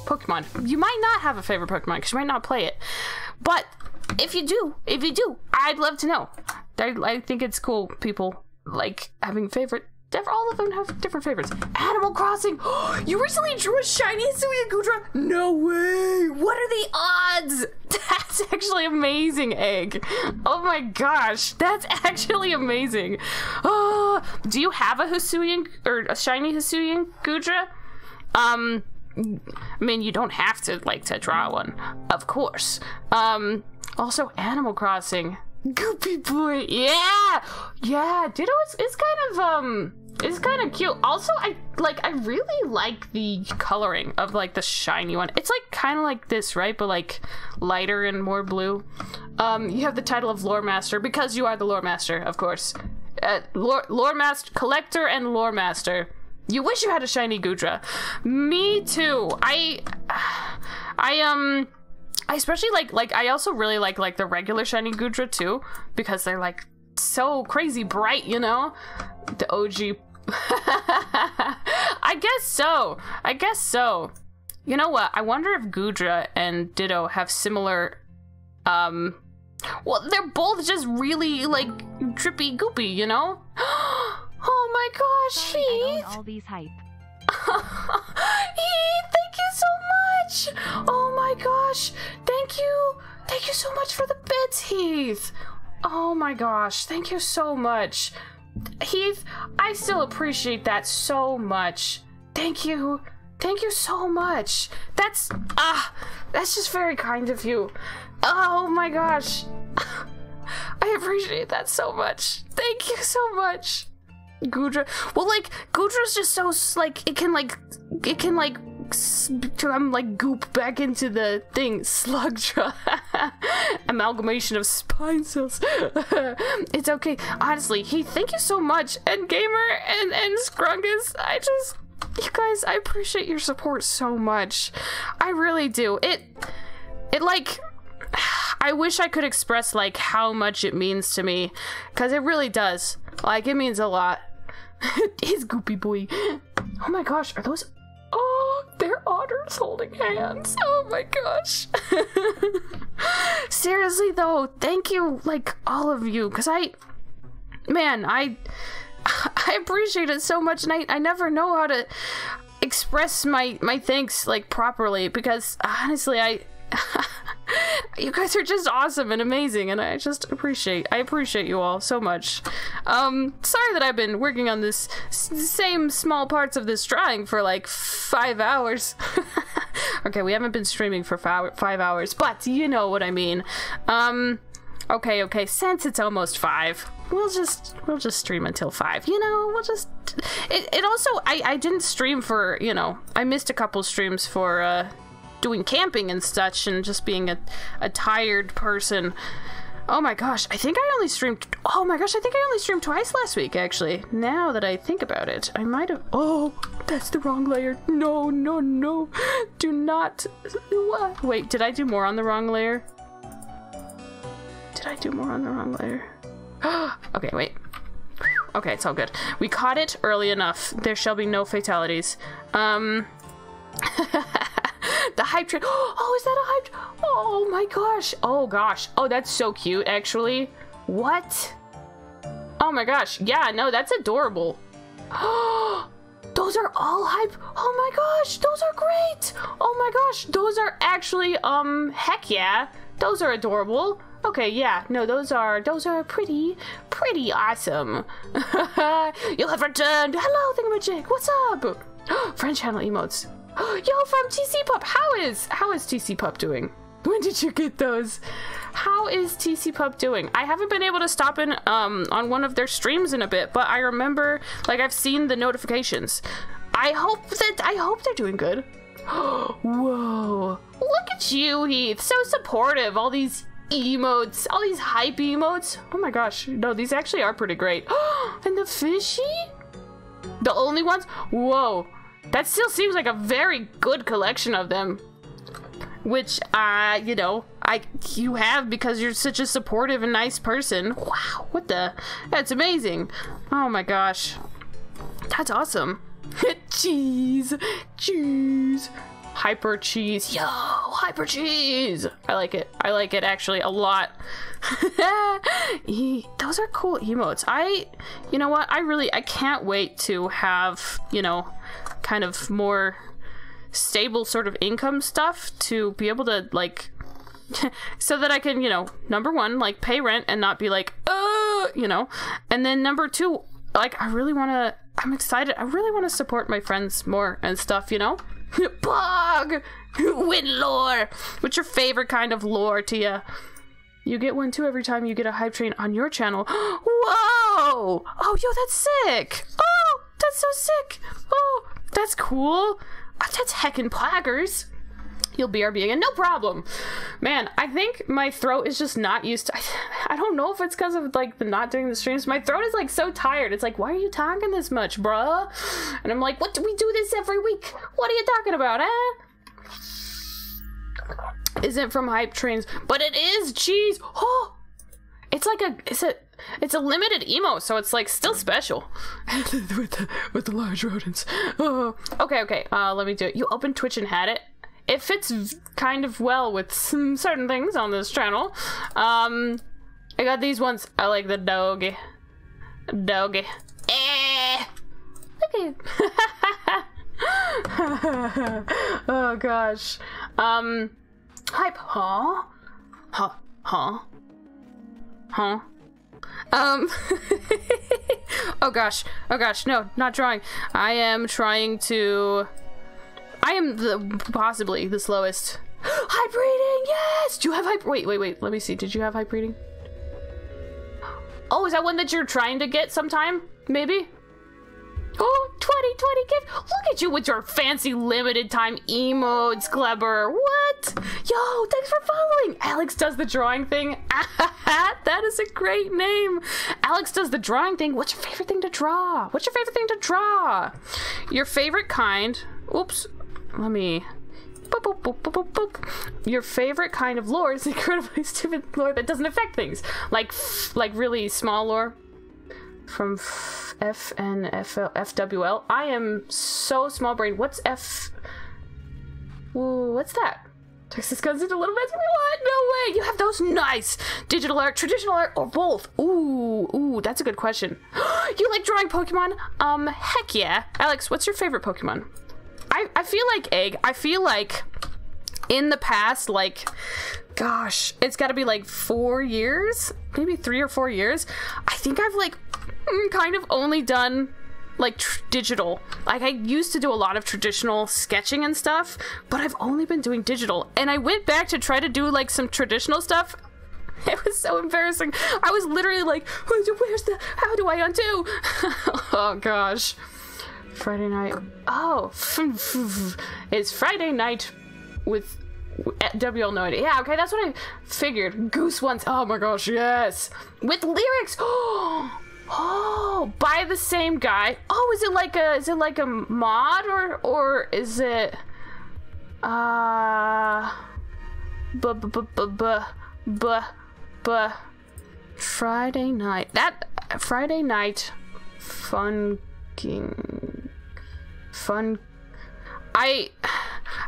Pokemon? You might not have a favorite Pokemon because you might not play it, but if you do, if you do, I'd love to know. I, I think it's cool. People like having favorite. All of them have different favorites. Animal Crossing. you recently drew a shiny Hisuian Goodra. No way. What are the odds? That's actually amazing, Egg. Oh my gosh, that's actually amazing. Oh, do you have a Hisuian or a shiny Hisuian Goodra? Um, I mean, you don't have to like to draw one, of course. Um, also Animal Crossing. Goopy boy, yeah, yeah. Ditto is, is kind of um, it's kind of cute. Also, I like I really like the coloring of like the shiny one. It's like kind of like this, right? But like lighter and more blue. Um, you have the title of lore master because you are the lore master, of course. Uh, lore, lore master, collector, and lore master. You wish you had a shiny Goodra. Me too. I, I um. I especially like like I also really like like the regular shiny Goodra too because they're like so crazy bright, you know? The OG I guess so. I guess so. You know what? I wonder if Goodra and Ditto have similar um well, they're both just really like trippy goopy, you know? oh my gosh, Sorry, Heath! all these hype. Heath, thank you so much. Oh my gosh. Thank you. Thank you so much for the bits, Heath. Oh my gosh. Thank you so much. Heath, I still appreciate that so much. Thank you. Thank you so much. That's ah, that's just very kind of you. Oh my gosh. I appreciate that so much. Thank you so much. Goodra. Well, like Goodra's just so like it can like it can like become like goop back into the thing. Slugdra. Amalgamation of spine cells. it's okay. Honestly, he. Thank you so much. And gamer and and Scrungus. I just. You guys, I appreciate your support so much. I really do. It. It like. I wish I could express like how much it means to me, cause it really does. Like it means a lot. His goopy boy. Oh my gosh, are those? Oh, they're otters holding hands. Oh my gosh. Seriously though, thank you, like all of you, cause I, man, I, I appreciate it so much, and I, I never know how to express my my thanks like properly because honestly, I. you guys are just awesome and amazing and i just appreciate i appreciate you all so much. Um sorry that i've been working on this same small parts of this drawing for like five hours. Okay we haven't been streaming for five, hours but you know what i mean. Um okay okay since it's almost five we'll just we'll just stream until five you know? We'll just it, it also i i didn't stream for you know i missed a couple streams for uh doing camping and such and just being a, a tired person. Oh my gosh, I think I only streamed. Oh my gosh, I think I only streamed twice last week, actually. Now that I think about it, I might have. Oh, that's the wrong layer. No, no, no. Do not. What? Wait, did I do more on the wrong layer? Did I do more on the wrong layer? okay, wait. Okay, it's all good. We caught it early enough. There shall be no fatalities. Um. the hype train. Oh, is that a hype? Oh my gosh. Oh gosh. Oh, that's so cute, actually. What? Oh my gosh. Yeah, no, that's adorable. those are all hype. Oh my gosh, those are great. Oh my gosh, those are actually um heck yeah. Those are adorable. Okay, yeah, no, those are those are pretty, pretty awesome. you have returned. Hello, Thingamajig. What's up? Friend channel emotes. Yo, from TC Pup. How is how is TC Pup doing? When did you get those? How is TC Pup doing? I haven't been able to stop in um on one of their streams in a bit, but I remember like I've seen the notifications. I hope that I hope they're doing good. Whoa. Look at you, Heath. So supportive. All these emotes, all these hype emotes. Oh my gosh. No, these actually are pretty great. and the fishy? The only ones? Whoa. That still seems like a very good collection of them. Which, uh, you know, I you have because you're such a supportive and nice person. Wow, what the? That's amazing. Oh my gosh. That's awesome. cheese. Cheese. Hyper cheese. Yo, hyper cheese. I like it. I like it actually a lot. Those are cool emotes. I, you know what? I really, I can't wait to have, you know, kind of more stable sort of income stuff to be able to like so that I can, you know, number one, like pay rent and not be like, uh, you know, and then number two, like I really want to, I'm excited. I really want to support my friends more and stuff, you know. Bog, win lore. What's your favorite kind of lore, Tia? You you get one too every time you get a hype train on your channel. Whoa! Oh, yo, that's sick. Oh, that's so sick. Oh, that's cool. That's heckin' plaggers. You'll BRB again, and no problem. Man, I think my throat is just not used to. I, I don't know if it's because of like the not doing the streams. My throat is like so tired. It's like, why are you talking this much, bruh? And I'm like, what? Do we do this every week? What are you talking about, eh? Isn't from hype trains, but it is cheese. Oh, it's like a it's a it's a limited emo, so it's like still special with the with the large rodents. Oh. Okay, okay. Uh, let me do it. You opened Twitch and had it. It fits v- kind of well with some certain things on this channel. Um, I got these ones. I like the doggy, doggy. Eh. Okay. oh gosh. Um, hype. Huh? Huh? Huh? Huh? Um. oh gosh. Oh gosh. No, not drawing. I am trying to. I am the possibly the slowest. Hype. Yes. Do you have hype? Wait, wait, wait. Let me see. Did you have hype? Oh, is that one that you're trying to get sometime? Maybe. Oh, 2020 gift. Look at you with your fancy limited time emotes, Clever. What? Yo, thanks for following. Alex does the drawing thing. that is a great name. Alex does the drawing thing. What's your favorite thing to draw? What's your favorite thing to draw? Your favorite kind. Oops. Let me. Boop, boop, boop. Your favorite kind of lore is incredibly stupid lore that doesn't affect things, like like really small lore from F, and FWL. I am so small brain. What's F? Ooh, what's that? Texas Guns into Little Bits? What? No way! You have those nice digital art, traditional art, or both? Ooh, ooh, that's a good question. you like drawing Pokemon? Um, heck yeah. Alex, what's your favorite Pokemon? I, I feel like Egg. I feel like in the past, like, gosh, it's got to be like four years, maybe three or four years. I think I've like mm, kind of only done like digital. Like I used to do a lot of traditional sketching and stuff, but I've only been doing digital. And I went back to try to do like some traditional stuff. It was so embarrassing. I was literally like, "Where's the? How do I undo?" oh gosh. Friday night. Oh, it's Friday night with WL no idea. Yeah, okay, that's what I figured. Goose ones. Oh my gosh, yes. With lyrics. Oh, oh, by the same guy. Oh, is it like a is it like a mod or or is it uh bu bu bu bu bu bu bu Friday night. That Friday night fun king fun I,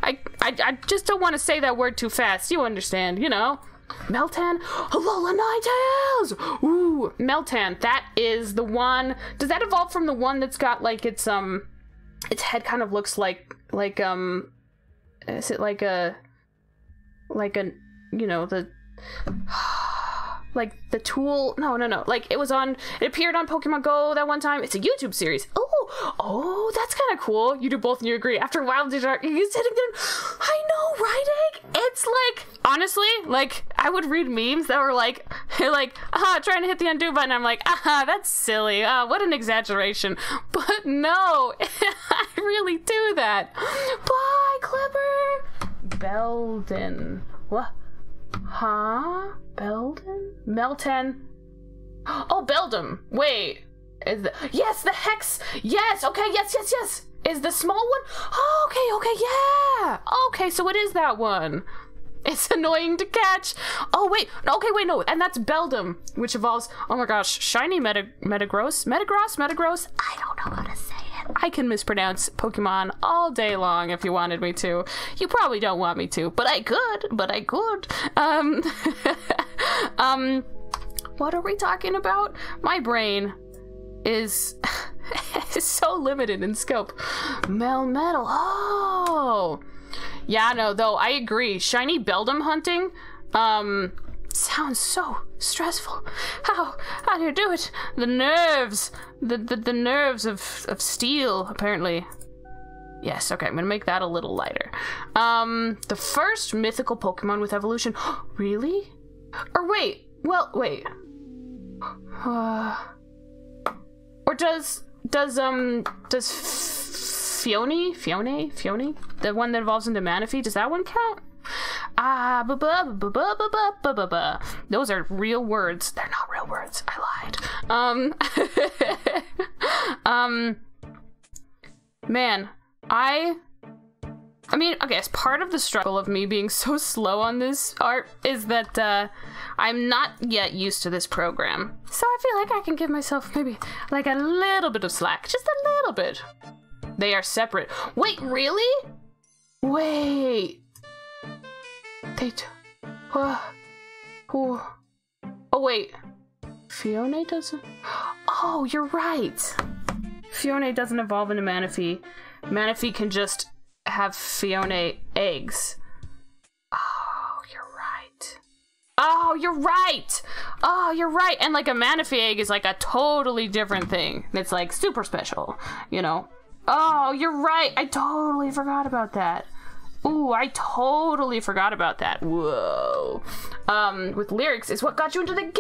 I, I, I just don't want to say that word too fast. You understand, you know. Meltan, Alola Ninetales! Ooh, Meltan, that is the one. Does that evolve from the one that's got like its um, its head kind of looks like like um, is it like a, like a, you know the. Like the tool, no, no, no. Like it was on, it appeared on Pokemon Go that one time. It's a YouTube series. Oh, oh, that's kind of cool. You do both and you agree. After a while, did you use it? I know, right, Egg? It's like honestly, like I would read memes that were like, like, ah, trying to hit the undo button. I'm like, ah, that's silly. Ah, what an exaggeration. But no, I really do that. Bye, Clipper. Belden. What? Huh? Belden? Melton? Oh, Beldum. Wait. Is the yes the hex? Yes. Okay. Yes. Yes. Yes. Is the small one? Oh, okay. Okay. Yeah. Okay. So it is that one. It's annoying to catch. Oh wait, okay, wait, no, and that's Beldum, which evolves. Oh my gosh, shiny Meta Metagross, Metagross, Metagross. I don't know how to say it. I can mispronounce Pokemon all day long if you wanted me to. You probably don't want me to, but I could. But I could. Um, um, what are we talking about? My brain is is so limited in scope. Melmetal. Oh. Yeah, no, though I agree. Shiny Beldum hunting, um, sounds so stressful. How how do you do it? The nerves, the the, the nerves of of steel, apparently. Yes, okay, I'm gonna make that a little lighter. Um, the first mythical Pokemon with evolution. really? Or wait, well, wait. Uh, or does does um does Phione, Phione, Phione, the one that evolves into Manaphy, does that one count? Ah, ba ba ba ba ba ba ba ba ba. Those are real words. They're not real words. I lied. Um, um, man, I, I mean, okay, as part of the struggle of me being so slow on this art is that uh, I'm not yet used to this program. So I feel like I can give myself maybe like a little bit of slack, just a little bit. They are separate. Wait, really? Wait. They. T- uh, oh. oh, wait. Phione doesn't. Oh, you're right. Phione doesn't evolve into Manaphy. Manaphy can just have Phione eggs. Oh, you're right. Oh, you're right. Oh, you're right. And like a Manaphy egg is like a totally different thing. It's like super special, you know? Oh, you're right. I totally forgot about that. Ooh, I totally forgot about that. Whoa. Um, with lyrics is what got you into the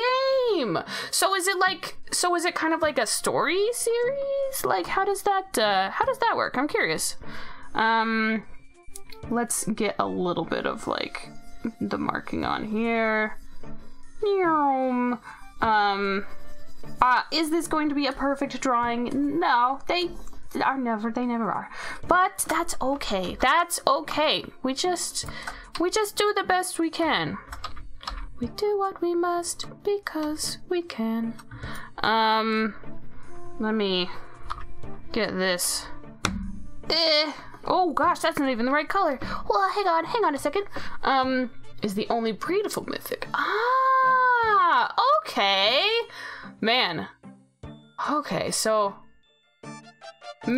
game. So is it like so is it kind of like a story series? Like how does that uh how does that work? I'm curious. Um let's get a little bit of like the marking on here. Um uh, is this going to be a perfect drawing? No, they are never they never are. But that's okay. That's okay. We just we just do the best we can. We do what we must because we can. Um let me get this. Eh. oh gosh that's not even the right color. Well hang on hang on a second. Um is the only breedable mythic ah okay. Man. Okay so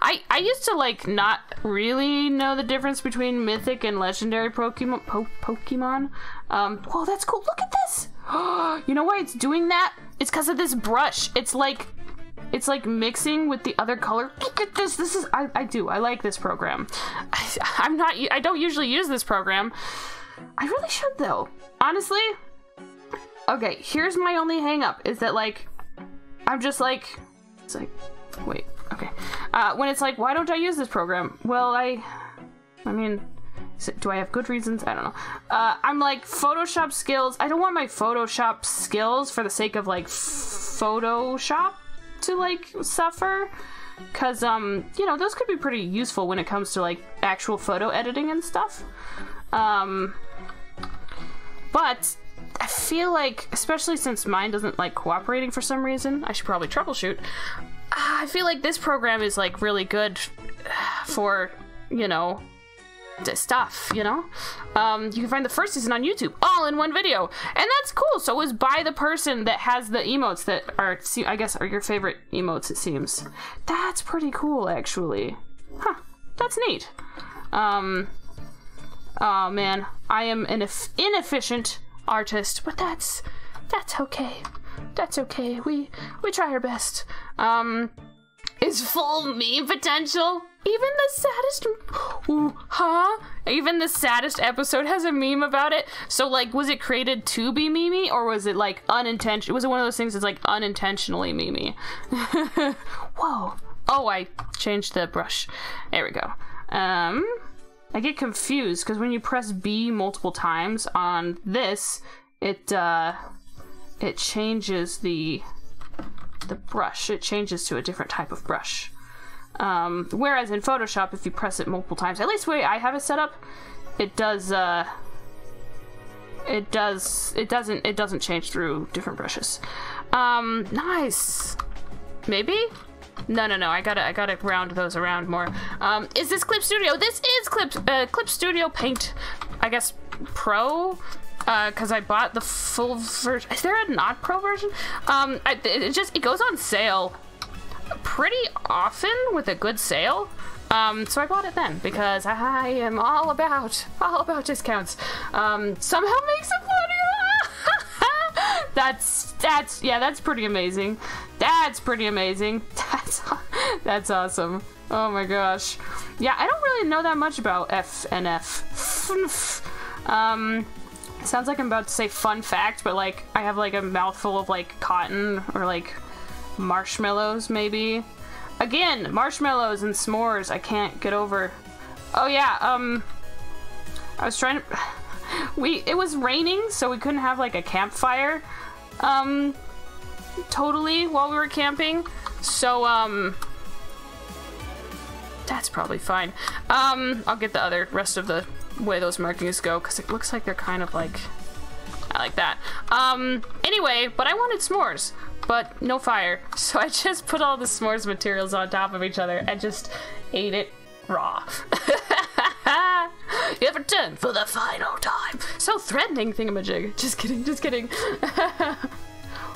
I I used to like not really know the difference between mythic and legendary Pokemon. Po Pokemon. Um. Oh, that's cool. Look at this. you know why it's doing that? It's because of this brush. It's like, it's like mixing with the other color. Look at this. This is I I do. I like this program. I, I'm not. I don't usually use this program. I really should though. Honestly. Okay. Here's my only hangup is that like, I'm just like it's like, wait, okay. Uh, when it's like, why don't I use this program? Well, I, I mean, it, do I have good reasons? I don't know. Uh, I'm like, Photoshop skills. I don't want my Photoshop skills for the sake of like Photoshop to like suffer. Cause, um, you know, those could be pretty useful when it comes to like actual photo editing and stuff. Um, but I feel like, especially since mine doesn't like cooperating for some reason, I should probably troubleshoot. I feel like this program is like really good for, you know, stuff, you know? Um, you can find the first season on YouTube, all in one video. And that's cool. So it was by the person that has the emotes that are, I guess, are your favorite emotes, it seems. That's pretty cool, actually. Huh. That's neat. Um, oh man, I am an inefficient artist, but that's that's okay. That's okay. We we try our best. Um is full meme potential. Even the saddest, ooh, huh? Even the saddest episode has a meme about it. So, like, was it created to be memey, or was it like unintentional? Was it one of those things that's like unintentionally memey? Whoa! Oh, I changed the brush. There we go. Um, I get confused because when you press B multiple times on this, it uh, it changes the the brush. It changes to a different type of brush. Um, whereas in Photoshop, if you press it multiple times, at least the way I have it set up, it does. Uh, it does. It doesn't. It doesn't change through different brushes. Um, nice. Maybe. No, no, no. I gotta, I gotta round those around more. Um, is this Clip Studio? This is Clip, uh, Clip Studio Paint. I guess Pro because uh, I bought the full version. Is there a not pro version? Um, I, it just it goes on sale pretty often with a good sale. Um, so I bought it then because I am all about all about discounts. Um, somehow makes it funny. That's that's yeah, that's pretty amazing. That's pretty amazing. That's that's awesome. Oh my gosh. Yeah, I don't really know that much about FNF. Um, Sounds like I'm about to say fun fact, but like I have like a mouthful of like cotton or like marshmallows maybe. Again, marshmallows and s'mores I can't get over. Oh yeah, um I was trying to we it was raining so we couldn't have like a campfire um totally while we were camping. So um that's probably fine. Um I'll get the other rest of the way those markings go because it looks like they're kind of like I like that. Um, anyway, but I wanted s'mores, but no fire. So I just put all the s'mores materials on top of each other and just ate it raw. you have a turn for the final time. So threatening, thingamajig. Just kidding, just kidding.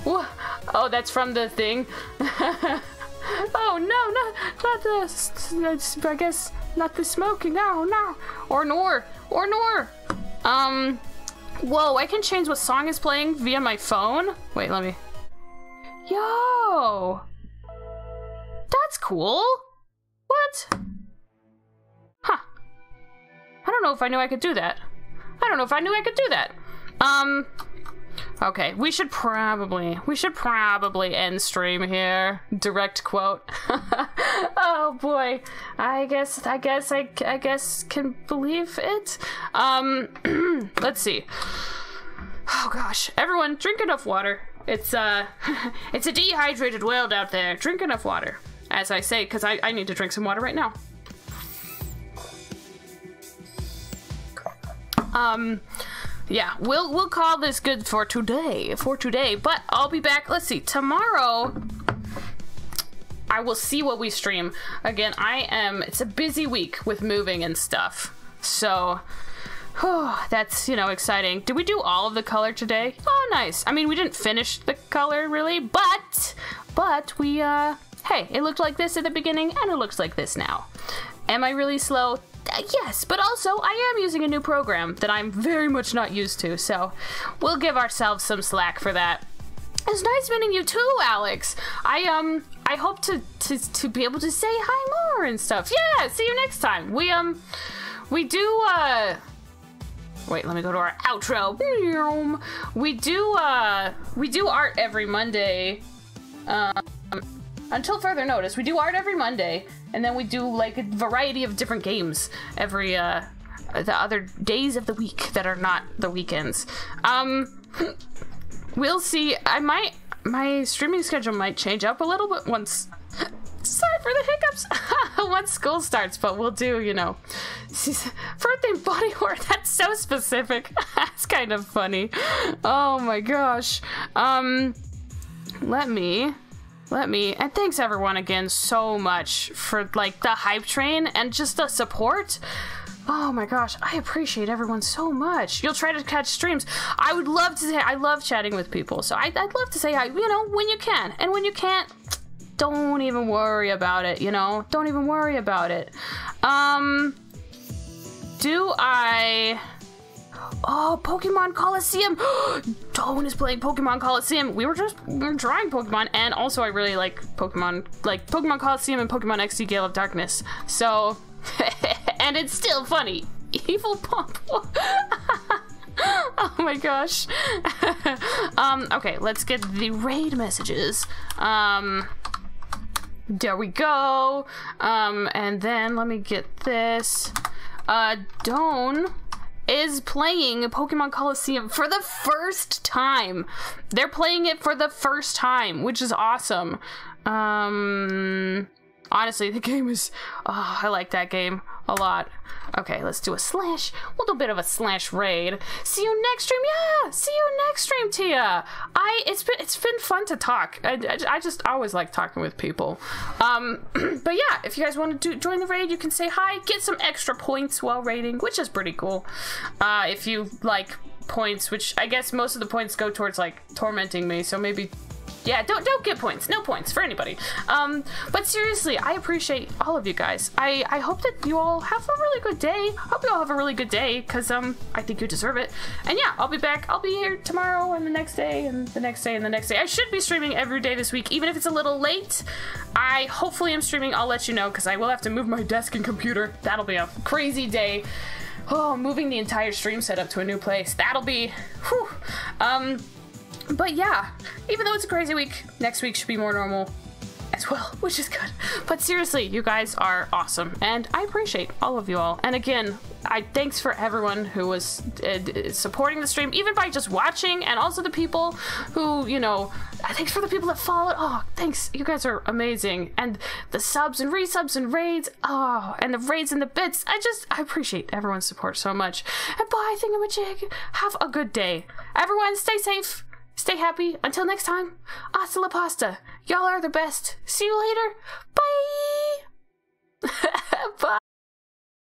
oh, that's from the thing. oh no, not not the. I guess not the smoking. No, no. Or nor. Or nor. Um. Whoa, I can change what song is playing via my phone? Wait, let me. Yo! That's cool. What? I don't know if I knew I could do that. I don't know if I knew I could do that. Um, Okay, we should probably we should probably end stream here. Direct quote. oh boy, I guess I guess I I guess can believe it. Um, let's see. Oh gosh, everyone, drink enough water. It's uh, it's a dehydrated world out there. Drink enough water, as I say, because I I need to drink some water right now. Um yeah, we'll we'll call this good for today. For today, but I'll be back. Let's see. Tomorrow I will see what we stream. Again, I am it's a busy week with moving and stuff. So that's, you know, exciting. Did we do all of the color today? Oh, nice. I mean, we didn't finish the color, really, but, but we, uh, hey, it looked like this at the beginning, and it looks like this now. Am I really slow? Uh, yes, but also I am using a new program that I'm very much not used to, so we'll give ourselves some slack for that. It's nice meeting you too, Alex. I um I hope to to to be able to say hi more and stuff. Yeah, see you next time. We um we do uh Wait, let me go to our outro. We do uh we do art every Monday. Um until further notice, we do art every Monday and then we do like a variety of different games every uh the other days of the week that are not the weekends. Um we'll see. I might my streaming schedule might change up a little bit once sorry for the hiccups once school starts, but we'll do, you know. Birthday body horror, that's so specific. that's kind of funny. Oh my gosh. Um let me let me and thanks everyone again so much for like the hype train and just the support. Oh my gosh i appreciate everyone so much. You'll try to catch streams. I would love to say i love chatting with people so I, would love to say hi you know when you can. And when you can't don't even worry about it you know? Don't even worry about it. Um do i Oh, Pokemon Colosseum. Doan is playing Pokemon Colosseum. We were just we were trying Pokemon, and also I really like Pokemon, like Pokemon Colosseum and Pokemon XD Gale of Darkness. So, and it's still funny. Evil Pump. oh my gosh. um, okay, let's get the raid messages. Um, there we go. Um, and then let me get this. Uh, Doan is playing Pokemon Colosseum for the first time. They're playing it for the first time, which is awesome. Um, honestly, the game is. Oh, I like that game a lot. Okay, let's do a slash. A bit of a slash raid. See you next stream. Yeah, see you next stream, Tia. I it's been it's been fun to talk. I, I, I just always like talking with people. Um, but yeah, if you guys want to do, join the raid, you can say hi, get some extra points while raiding, which is pretty cool. Uh, if you like points, which I guess most of the points go towards like tormenting me, so maybe yeah, don't don't get points. No points for anybody. Um, but seriously, I appreciate all of you guys. I I hope that you all have a really good day. Hope you all have a really good day because um I think you deserve it. And yeah, I'll be back. I'll be here tomorrow and the next day and the next day and the next day. I should be streaming every day this week, even if it's a little late. I hopefully am streaming. I'll let you know because I will have to move my desk and computer. That'll be a crazy day. Oh, moving the entire stream setup to a new place. That'll be, whew. Um, but yeah, even though it's a crazy week, next week should be more normal as well, which is good. But seriously, you guys are awesome, and I appreciate all of you all. And again, I thanks for everyone who was uh, supporting the stream, even by just watching, and also the people who, you know, thanks for the people that followed. Oh, thanks, you guys are amazing, and the subs and resubs and raids. Oh, and the raids and the bits. I just I appreciate everyone's support so much. And bye, thingamajig. Have a good day, everyone. Stay safe. Stay happy. Until next time, hasta la pasta. Y'all are the best. See you later. Bye. Bye.